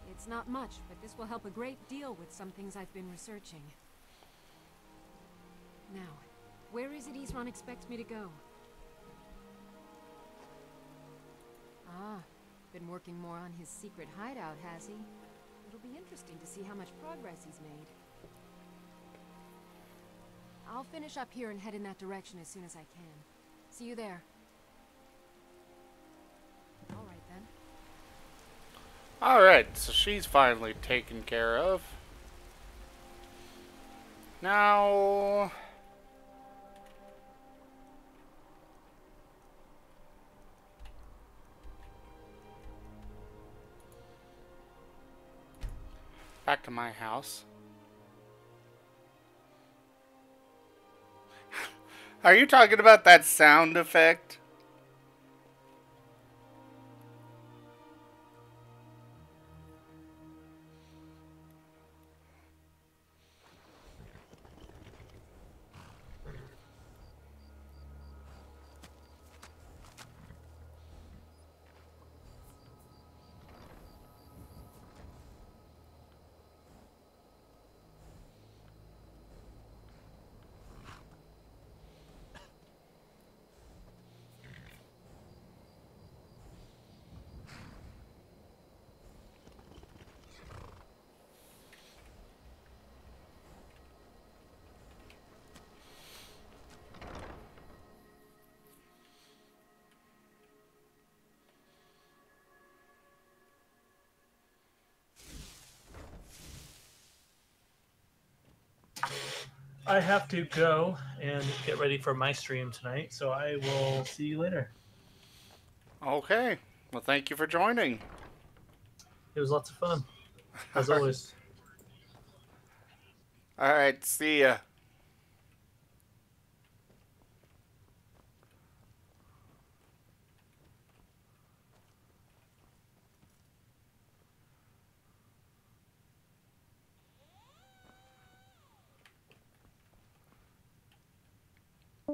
Speaker 5: It's not much, but this will help a great deal with some things I've been researching. Now, where is it Isran expects me to go? Ah, been working more on his secret hideout, has he? It'll be interesting to see how much progress he's made. I'll finish up here and head in that direction as soon as I can. See you there. All right then.
Speaker 1: Alright, so she's finally taken care of. Now... Back to my house. Are you talking about that sound effect?
Speaker 15: I have to go and get ready for my stream tonight, so I will see you later.
Speaker 1: Okay. Well, thank you for joining.
Speaker 15: It was lots of fun, as always.
Speaker 1: All right. See ya.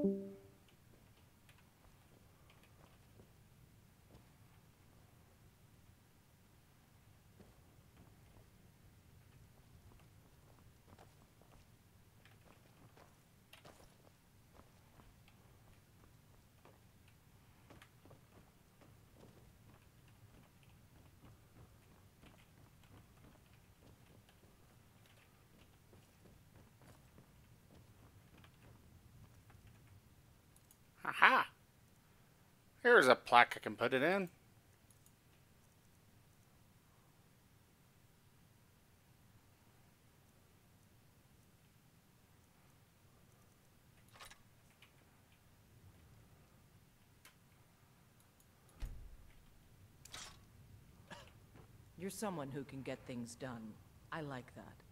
Speaker 1: Aha! Here's a plaque I can put it in.
Speaker 10: You're someone who can get things done. I like that.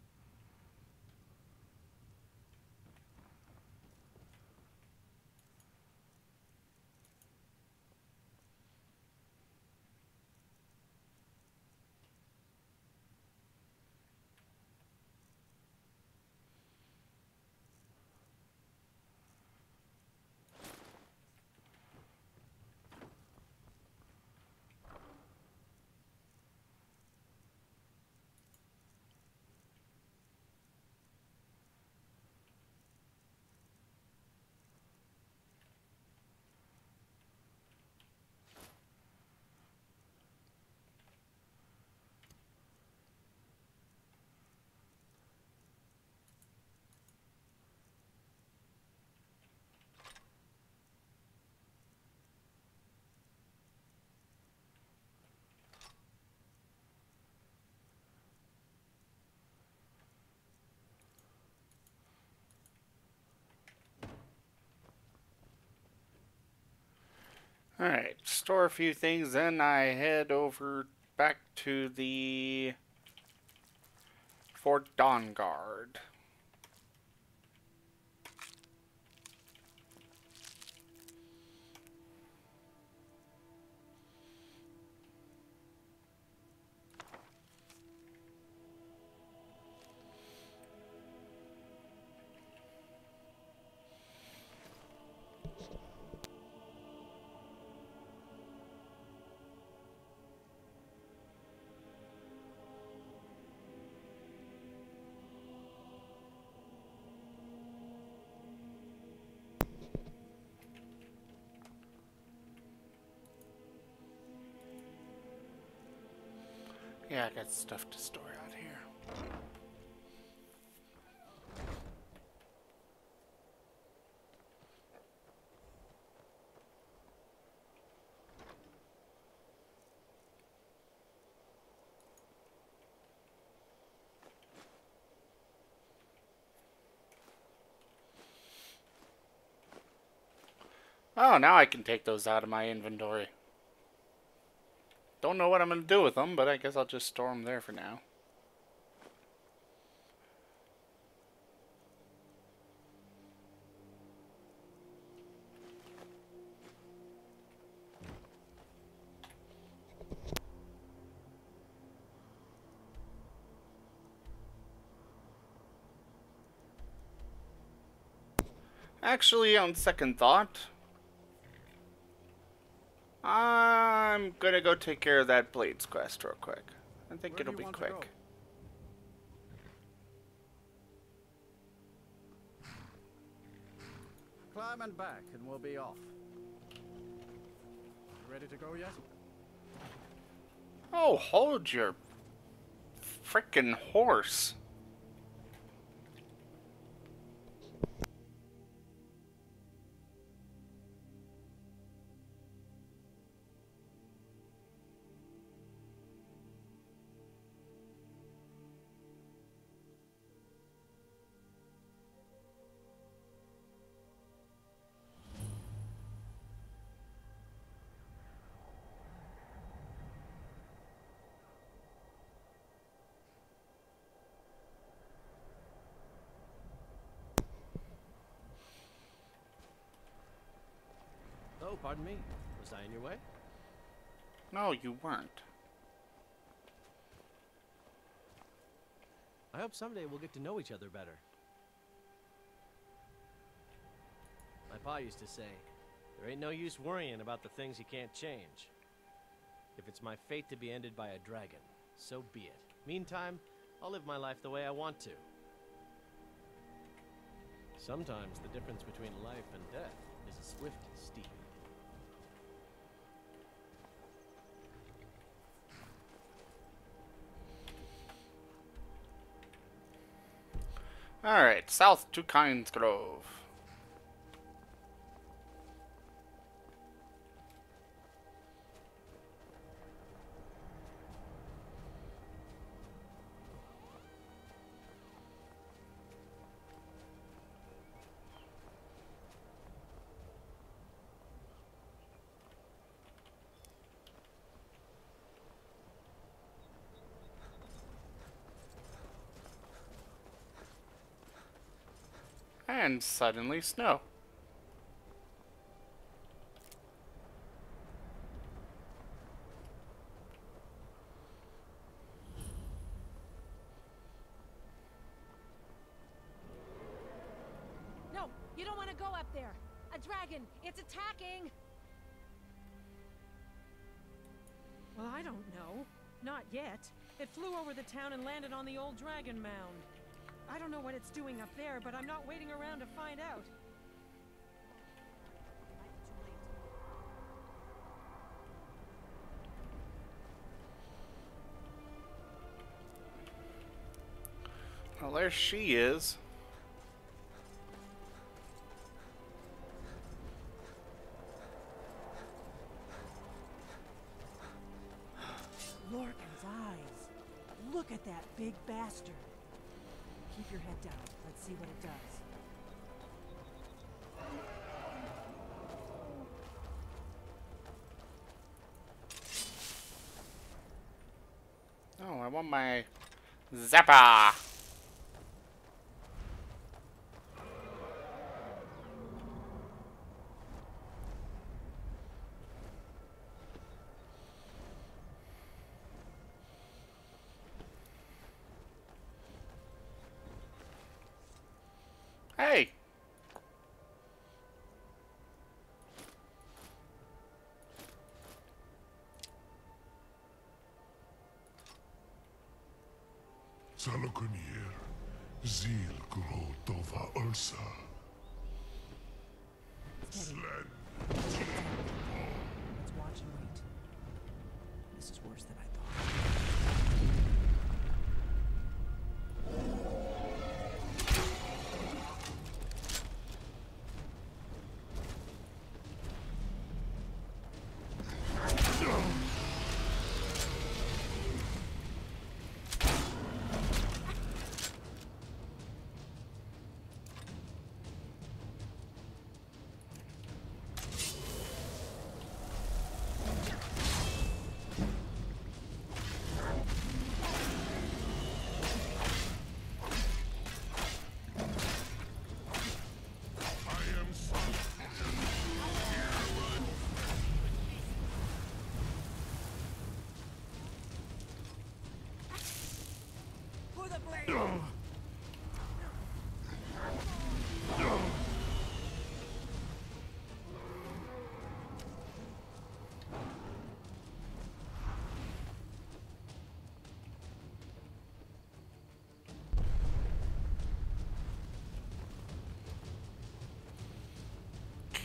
Speaker 1: Alright, store a few things, then I head over back to the Fort Dawnguard. Yeah, got stuff to store out here. Oh, now I can take those out of my inventory. Don't know what I'm going to do with them, but I guess I'll just store them there for now. Actually, on second thought, uh, I'm gonna go take care of that Blades quest real quick. I think
Speaker 9: Where
Speaker 1: it'll be quick.
Speaker 9: Climb and back, and we'll be off. You ready to go yet?
Speaker 1: Oh, hold your frickin' horse.
Speaker 8: Pardon me. Was I in your way?
Speaker 1: No, you weren't.
Speaker 8: I hope someday we'll get to know each other better. My Pa used to say, there ain't no use worrying about the things you can't change. If it's my fate to be ended by a dragon, so be it. Meantime, I'll live my life the way I want to. Sometimes the difference between life and death is a swift steep.
Speaker 1: Alright, south to Kynesgrove. And suddenly snow.
Speaker 5: No, you don't want to go up there. A dragon, it's attacking.
Speaker 10: Well, I don't know. Not yet. It flew over the town and landed on the old dragon mound. I don't know what it's doing up there, but I'm not waiting around to find out.
Speaker 1: Well, there she is.
Speaker 10: Lorcan's eyes. Look at that big bastard. Your head down. Let's see what it does.
Speaker 1: Oh, I want my Zappa.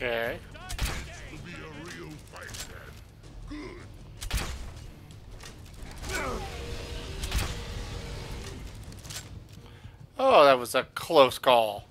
Speaker 1: Okay.
Speaker 18: To be a real fight then. Good.
Speaker 1: Oh, that was a close call.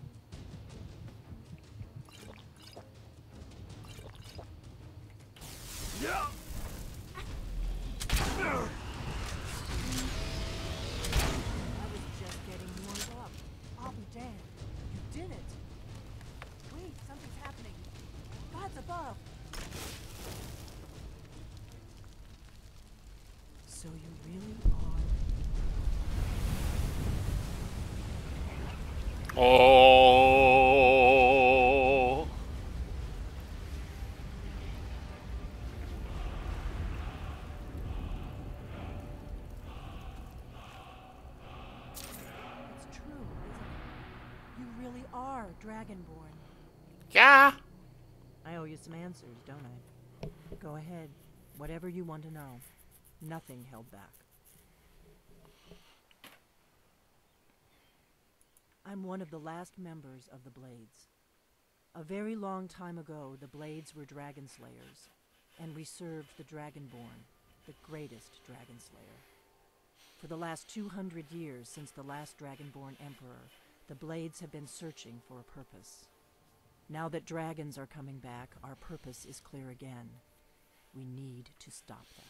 Speaker 10: Whatever you want to know. Nothing held back. I'm one of the last members of the Blades. A very long time ago, the Blades were Dragon Slayers, and we served the Dragonborn, the greatest Dragon Slayer. For the last 200 years since the last Dragonborn Emperor, the Blades have been searching for a purpose. Now that dragons are coming back, our purpose is clear again. We need to stop them.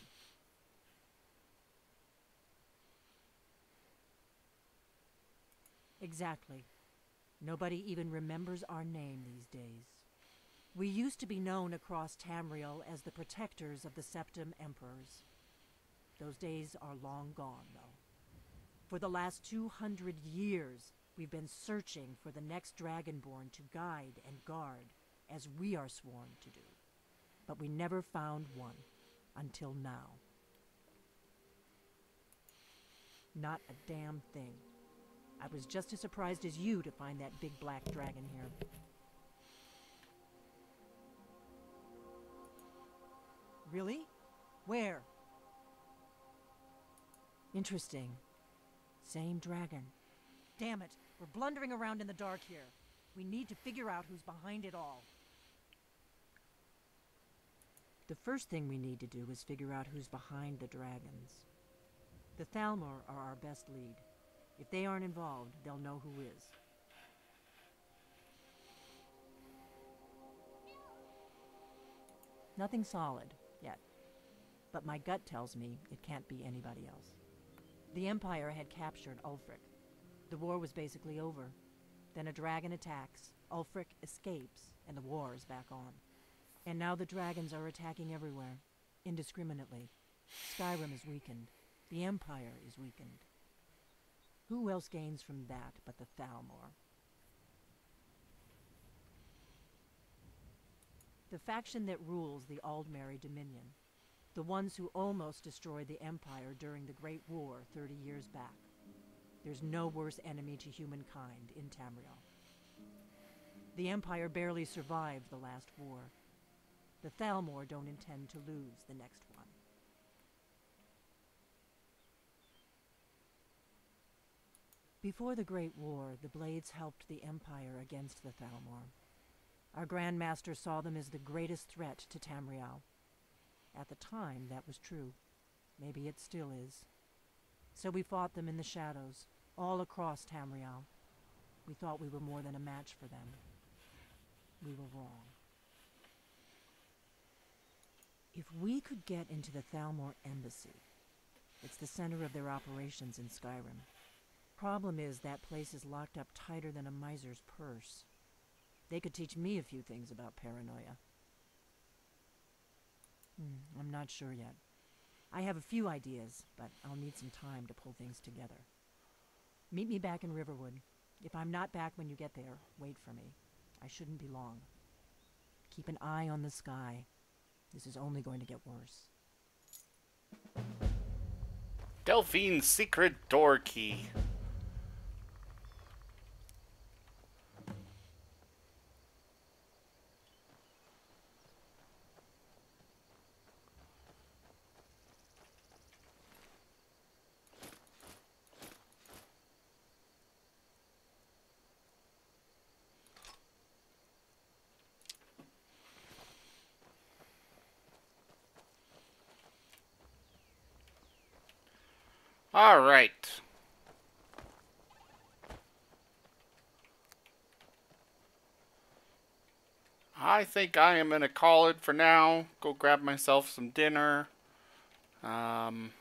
Speaker 10: Exactly. Nobody even remembers our name these days. We used to be known across Tamriel as the protectors of the Septim Emperors. Those days are long gone, though. For the last 200 years, we've been searching for the next Dragonborn to guide and guard, as we are sworn to do. But we never found one, until now. Not a damn thing. I was just as surprised as you to find that big black dragon here. Really? Where? Interesting. Same dragon. Damn it, we're blundering around in the dark here. We need to figure out who's behind it all. The first thing we need to do is figure out who's behind the dragons. The Thalmor are our best lead. If they aren't involved, they'll know who is. Nothing solid, yet. But my gut tells me it can't be anybody else. The Empire had captured Ulfric. The war was basically over. Then a dragon attacks, Ulfric escapes, and the war is back on. And now the dragons are attacking everywhere, indiscriminately. Skyrim is weakened. The Empire is weakened. Who else gains from that but the Thalmor? The faction that rules the Aldmeri Dominion. The ones who almost destroyed the Empire during the Great War 30 years back. There's no worse enemy to humankind in Tamriel. The Empire barely survived the last war. The Thalmor don't intend to lose the next one. Before the Great War, the Blades helped the Empire against the Thalmor. Our Grand Master saw them as the greatest threat to Tamriel. At the time, that was true. Maybe it still is. So we fought them in the shadows, all across Tamriel. We thought we were more than a match for them. We were wrong. If we could get into the Thalmor Embassy, it's the center of their operations in Skyrim. Problem is, that place is locked up tighter than a miser's purse. They could teach me a few things about paranoia. Hmm, I'm not sure yet. I have a few ideas, but I'll need some time to pull things together. Meet me back in Riverwood. If I'm not back when you get there, wait for me. I shouldn't be long. Keep an eye on the sky. This is only going to get worse.
Speaker 1: Delphine's secret door key. All right. I think I am going to call it for now. Go grab myself some dinner. Um,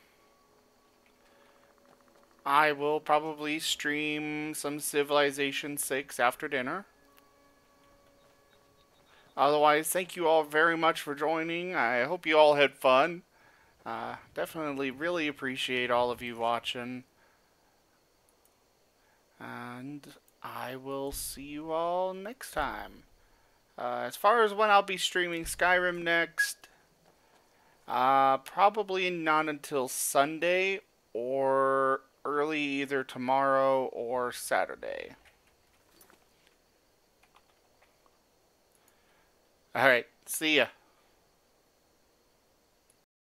Speaker 1: I will probably stream some Civilization 6 after dinner. Otherwise, thank you all very much for joining. I hope you all had fun. Uh, definitely really appreciate all of you watching. And I will see you all next time. Uh, as far as when I'll be streaming Skyrim next, uh, probably not until Sunday or early either tomorrow or Saturday. Alright, See ya.